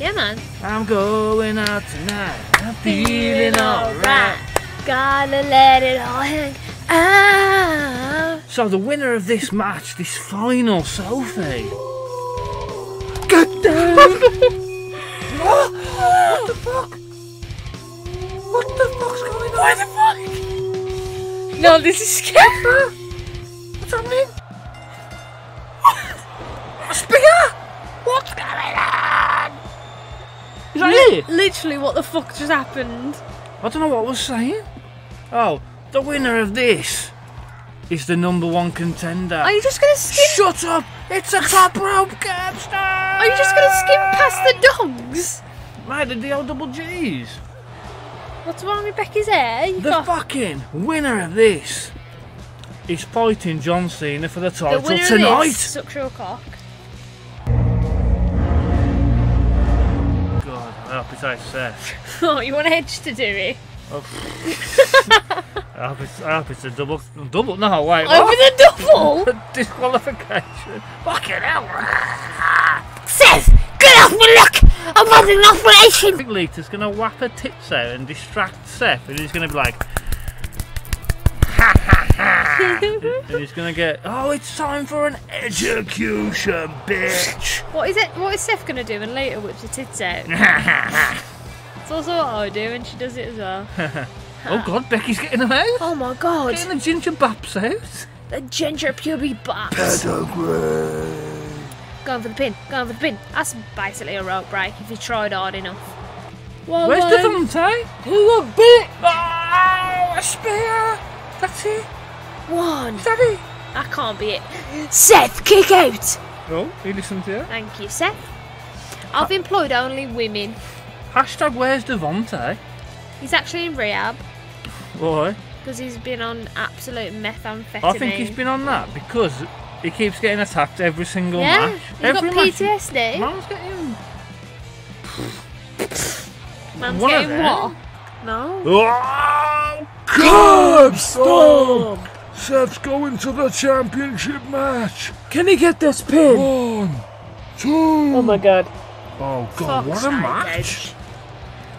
Yeah, man. I'm going out tonight. I'm feeling alright. Gotta let it all hang out. So the winner of this match, this final, Sophie. God damn! what? What the fuck? What the fuck's going on? What the fuck? No, this is scary. A spear? What's going on? Is that Li- it? Literally, what the fuck just happened? I don't know what I was saying. Oh, the winner of this is the number one contender. Are you just gonna skim? Shut up! It's a top rope capstan! Are you just gonna skim past the dogs? Mate, the DO double G's. What's wrong with Becky's hair? You The got fucking winner of this is fighting John Cena for the the title winner tonight. of this sucks your cock. God, I hope it's Seth. Oh, you want Edge to do it? Oh. I hope it's, I hope it's a double. Double? No, wait. Over what? the double? Disqualification. Fucking hell. Seth, get off me, look! I'm having an I think Lita's gonna whap her tits out and distract Seth, and he's gonna be like, ha ha, and he's gonna get, oh, it's time for an execution, bitch. What is it? What is Seth gonna do And later whips her tits out? It's also what I do, and she does it as well. oh God, Becky's getting them out. Oh my god! Getting the ginger baps out. The ginger puby bops. Going for the pin. Going for the pin. That's basically a rope break if you tried hard enough. Well, Where's well, Devontae? Look, bit. Oh, ah, a spear. That's it. One. Is that can't be it. Seth, kick out! Oh, he listened to you. Thank you, Seth. I've employed only women. Hashtag where's Devontae? He's actually in rehab Why? because he's been on absolute methamphetamine. I think he's been on that because he keeps getting attacked every single Yeah, match. he's got every match. PTSD. Man's getting. Man's One getting what? No. Oh, curb stomp! Seth's going to the championship match. Can he get this pin? One, two. Oh my god. Oh god, what a match!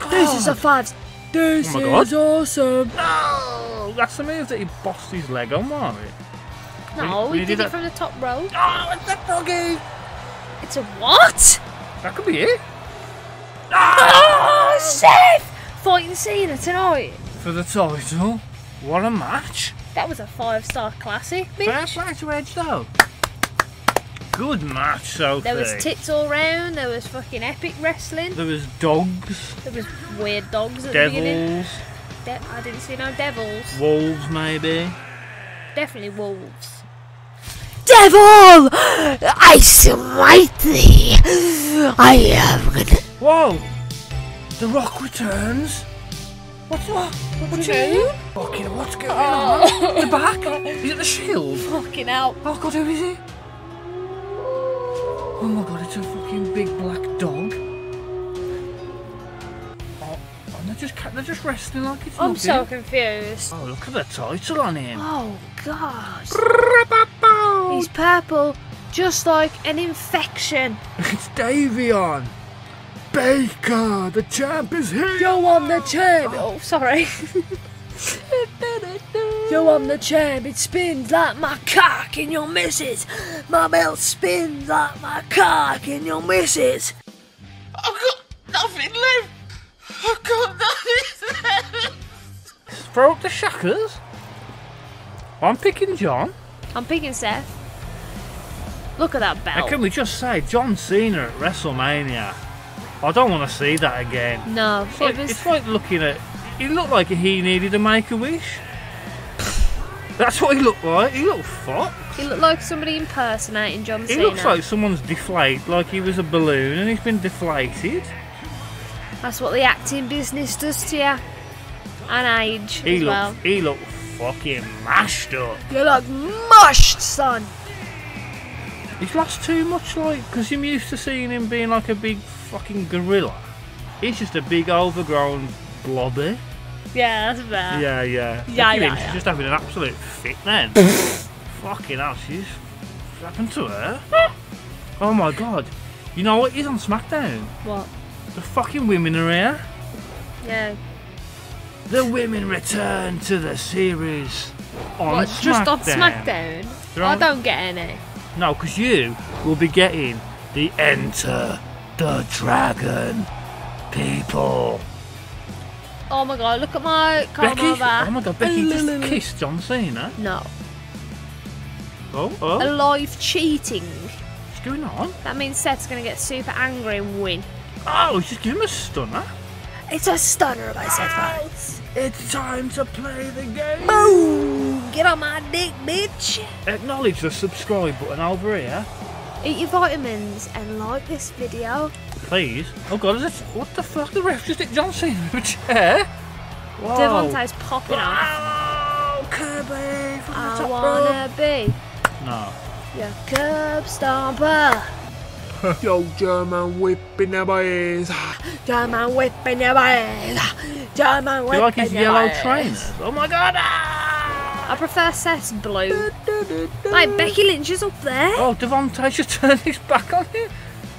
This is a five. This Oh my God. is awesome. Oh, that's the move that he bossed his leg on, wasn't it? No, When he he did did it from the top row. Oh, it's a doggy! It's a what? That could be it. Oh, Seth! Fighting Cena tonight. For the title. What a match. That was a five-star classic, Fair bitch. play to Edge, though. Good match, Sophie. There was tits all round. There was fucking epic wrestling. There was dogs, There was weird dogs at the beginning. devils, De- I didn't see no devils. wolves, maybe. Definitely wolves. devil! I smite thee! I am gonna. Whoa! The Rock returns. What's what? What's you it? mean? Fucking what's going Oh. on? The back? Is it the shield? Fucking out. Oh god, who is it? Oh my god, it's a fucking big black dog. Oh, and they're just they're just resting like it's I'm nothing. so confused. Oh, look at the title on him. Oh god. He's purple, just like an infection. It's Davion. Baker, the champ is here. Yo, I'm the champ. Oh, sorry. Yo, I'm the champ. It spins like my cock in your missus. My belt spins like my cock in your missus. I've got nothing left. I've got nothing left. Throw up the shackers. I'm picking John. I'm picking Seth. Look at that And belt. can we just say John Cena at WrestleMania? I don't want to see that again. No, It's like, it was. it's like looking at. He looked like he needed to make a wish. That's what he looked like. He looked fucked. He looked like somebody impersonating John He Cena. looks like someone's deflated, like he was a balloon and he's been deflated. That's what the acting business does to you. And age He as looked, well. he looked fucking mashed up. You look mushed, son. He's lost too much, like, because I'm used to seeing him being like a big fucking gorilla. He's just a big overgrown blobby. Yeah, that's bad. Yeah, yeah. Yeah, Becky yeah, yeah. just having an absolute fit then. fucking hell, she's. What's happened to her? oh my god. You know what is on SmackDown? What? The fucking women are here. Yeah. The women return to the series on What, SmackDown. just on SmackDown? They're I don't get any. No, because you will be getting the Enter the Dragon people. Oh my god, look at my comb Becky, over. oh my god, Becky just kissed John Cena. Eh? No. Oh, oh, A live cheating. what's going on? That means Seth's gonna get super angry and win. Oh, just give him a stunner. It's a stunner by Seth Rollins. It's time to play the game. Boom! Get on my dick, bitch. Acknowledge the subscribe button over here, Eat your vitamins and like this video. please. Oh god, is it? What the fuck? The ref just hit John Cena with a chair. Whoa. Devontae's popping off. Oh, Kirby from the I top wanna be No. your curb stomper. Yo, German whipping their boys. German whipping your ass. German whipping Do whipping you like his your yellow ass. trainers? Oh my god! Ah! I prefer Seth's blue. Like Becky Lynch is up there. Oh, Devontae should turn his back on him.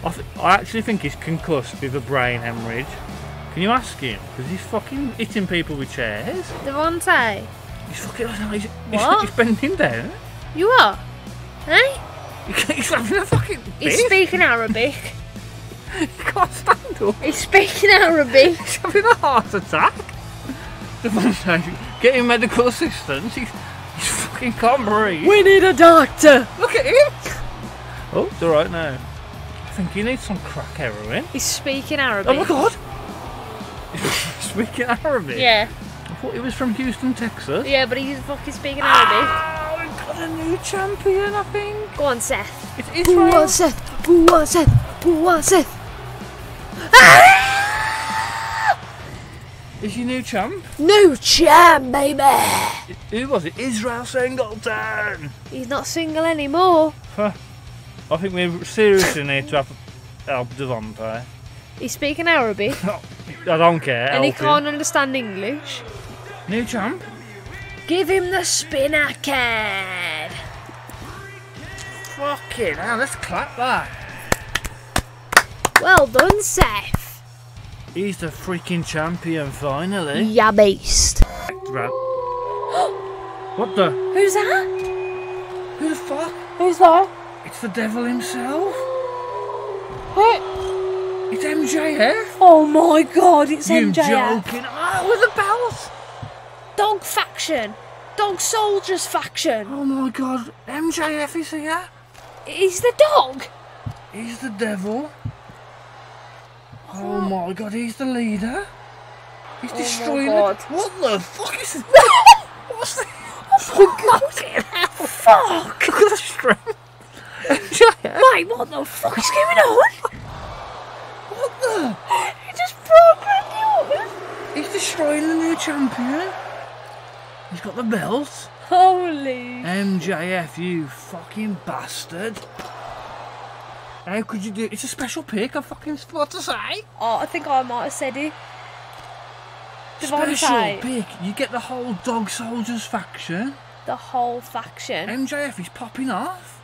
I, I actually think he's concussed with a brain hemorrhage. Can you ask him? Because he's fucking hitting people with chairs. Devontae, He's fucking. He's, he's, What? he's bending down. you are? Hey? He's having a fucking. He's speaking Arabic. He can't stand up. He's speaking Arabic. He's having a heart attack. Devontae, getting medical assistance. He's, he's fucking can't breathe. We need a doctor. Look at him. Oh, it's alright now. I think he needs some crack heroin. He's speaking Arabic. Oh my god! Speaking Arabic. Yeah. I thought he was from Houston, Texas. Yeah, but he's fucking speaking Arabic. Oh, we've got a new champion, I think. Go on, Seth. It's Who Israel. wants Seth? Who wants Seth? Who wants Seth? Ah! Is your new champ? New champ, baby. Who was it? Israel Singleton. He's not single anymore. Huh. I think we seriously need to have help Devontae. He's speaking Arabic. I don't care. and he can't understand English. New champ. Give him the spinner card. Fucking hell, let's clap that. Well done, Seth. He's the freaking champion finally. Ya beast. What the? Who's that? Who the fuck? Who's that? It's the devil himself. What? It's MJF. Oh my god, it's You MJF. joking? Ah, oh, with the belt. Dog faction. Dog soldiers faction. Oh my god, MJF is here. He's the dog. He's the devil. Oh my god, he's the leader. He's Oh destroying it. What the fuck is What's the Oh my god. Fuck. Look at the strength. Mate, what the fuck is going on? What the? He just broke Randy Orton. He's destroying the new champion. He's got the belt. Holy. MJF, you fucking bastard. How could you do It's a special pick, I fucking what to say. Oh, I think I might have said it. Special pick. You get the whole Dog Soldiers faction. The whole faction. MJF is popping off.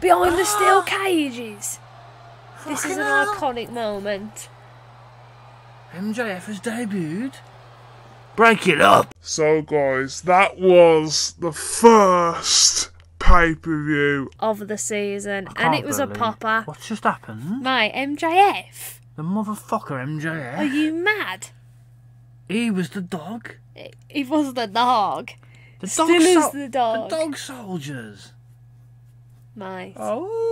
Behind the steel ah! cages. This is an hell. iconic moment. MJF has debuted. Break it up. So, guys, that was the first pay per view. Of the season. And it was a popper. What's just happened? My MJF. The motherfucker MJF. Are you mad? He was the dog. He was the dog. The Still dog is the dog. The dog soldiers. Mate. Oh.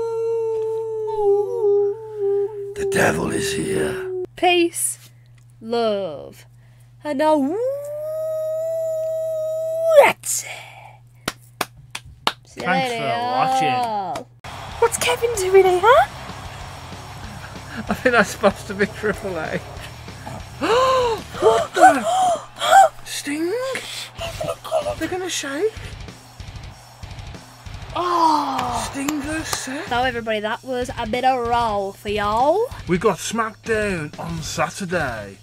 The devil is here. Peace, love, and a that's it. See you Thanks for watching. What's Kevin doing here? I think that's supposed to be Triple H. what the? Sting? They're gonna shake? Oh. Sting versus So everybody, that was a bit of a roll for y'all. We got SmackDown on Saturday.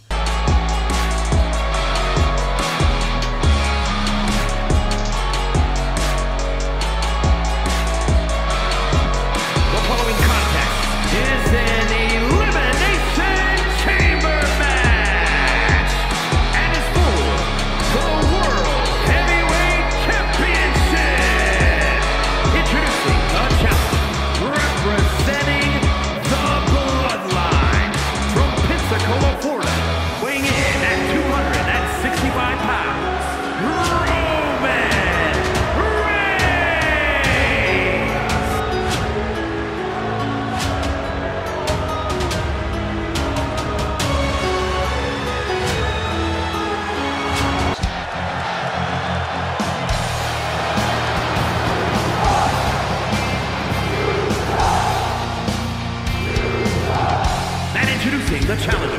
The challenger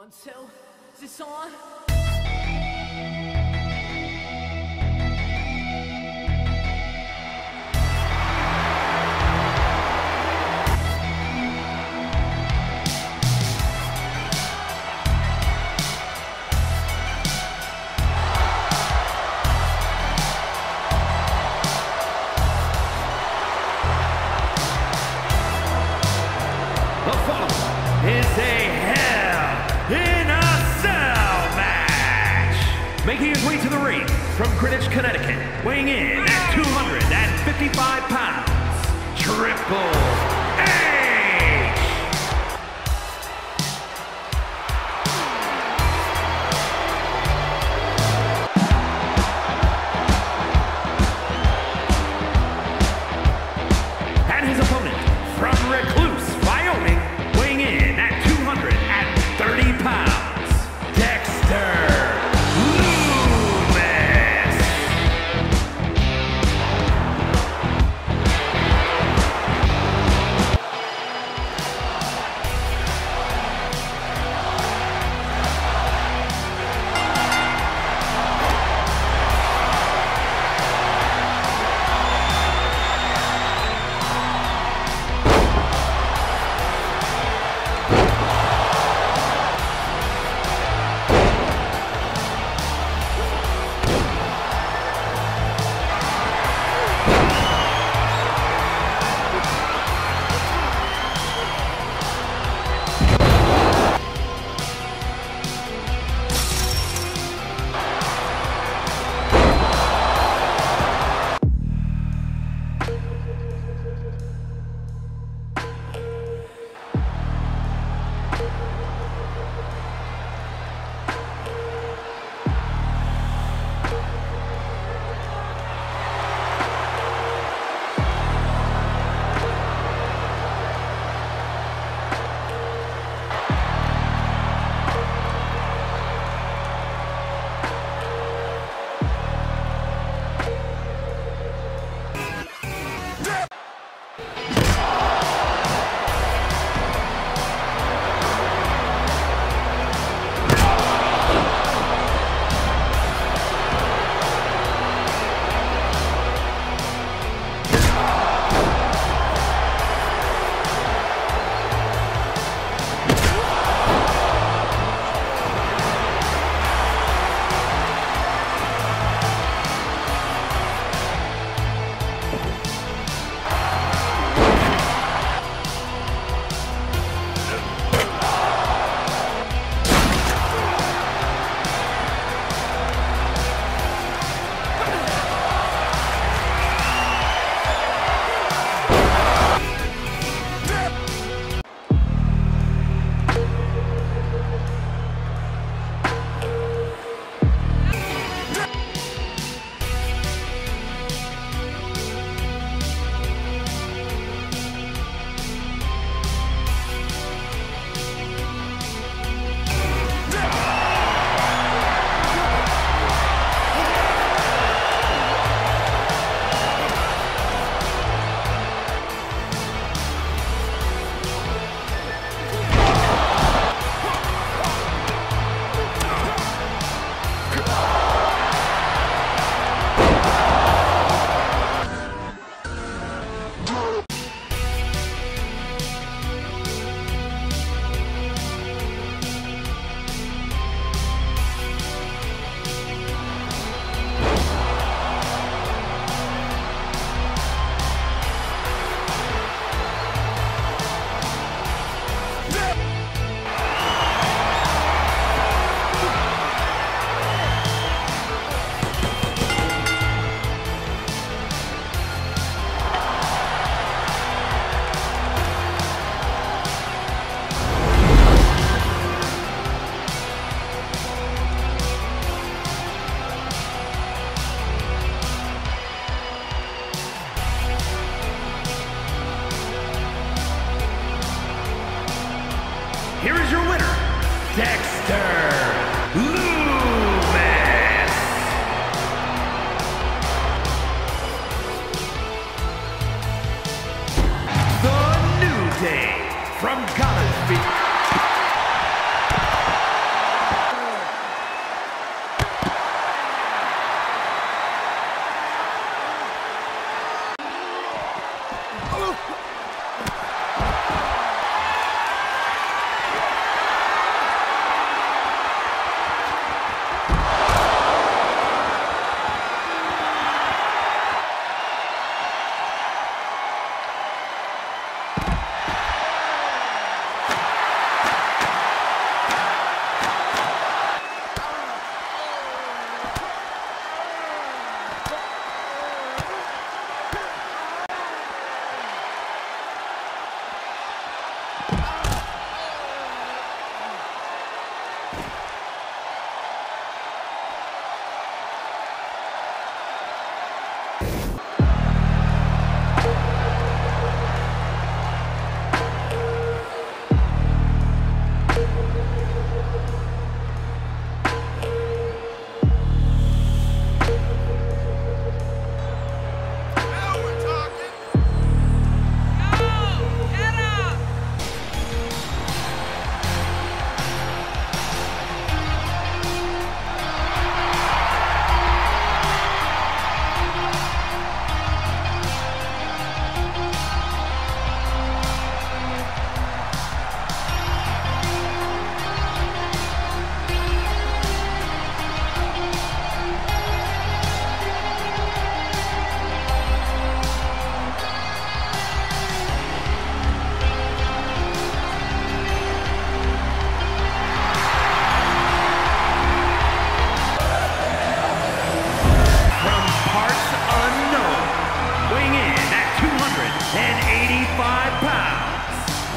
Until this on. Making his way to the ring from Greenwich, Connecticut, weighing in at 255 pounds, Triple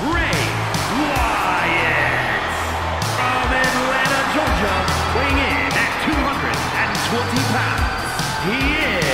Ray Wyatt from Atlanta, Georgia, weighing in at 220 pounds. He is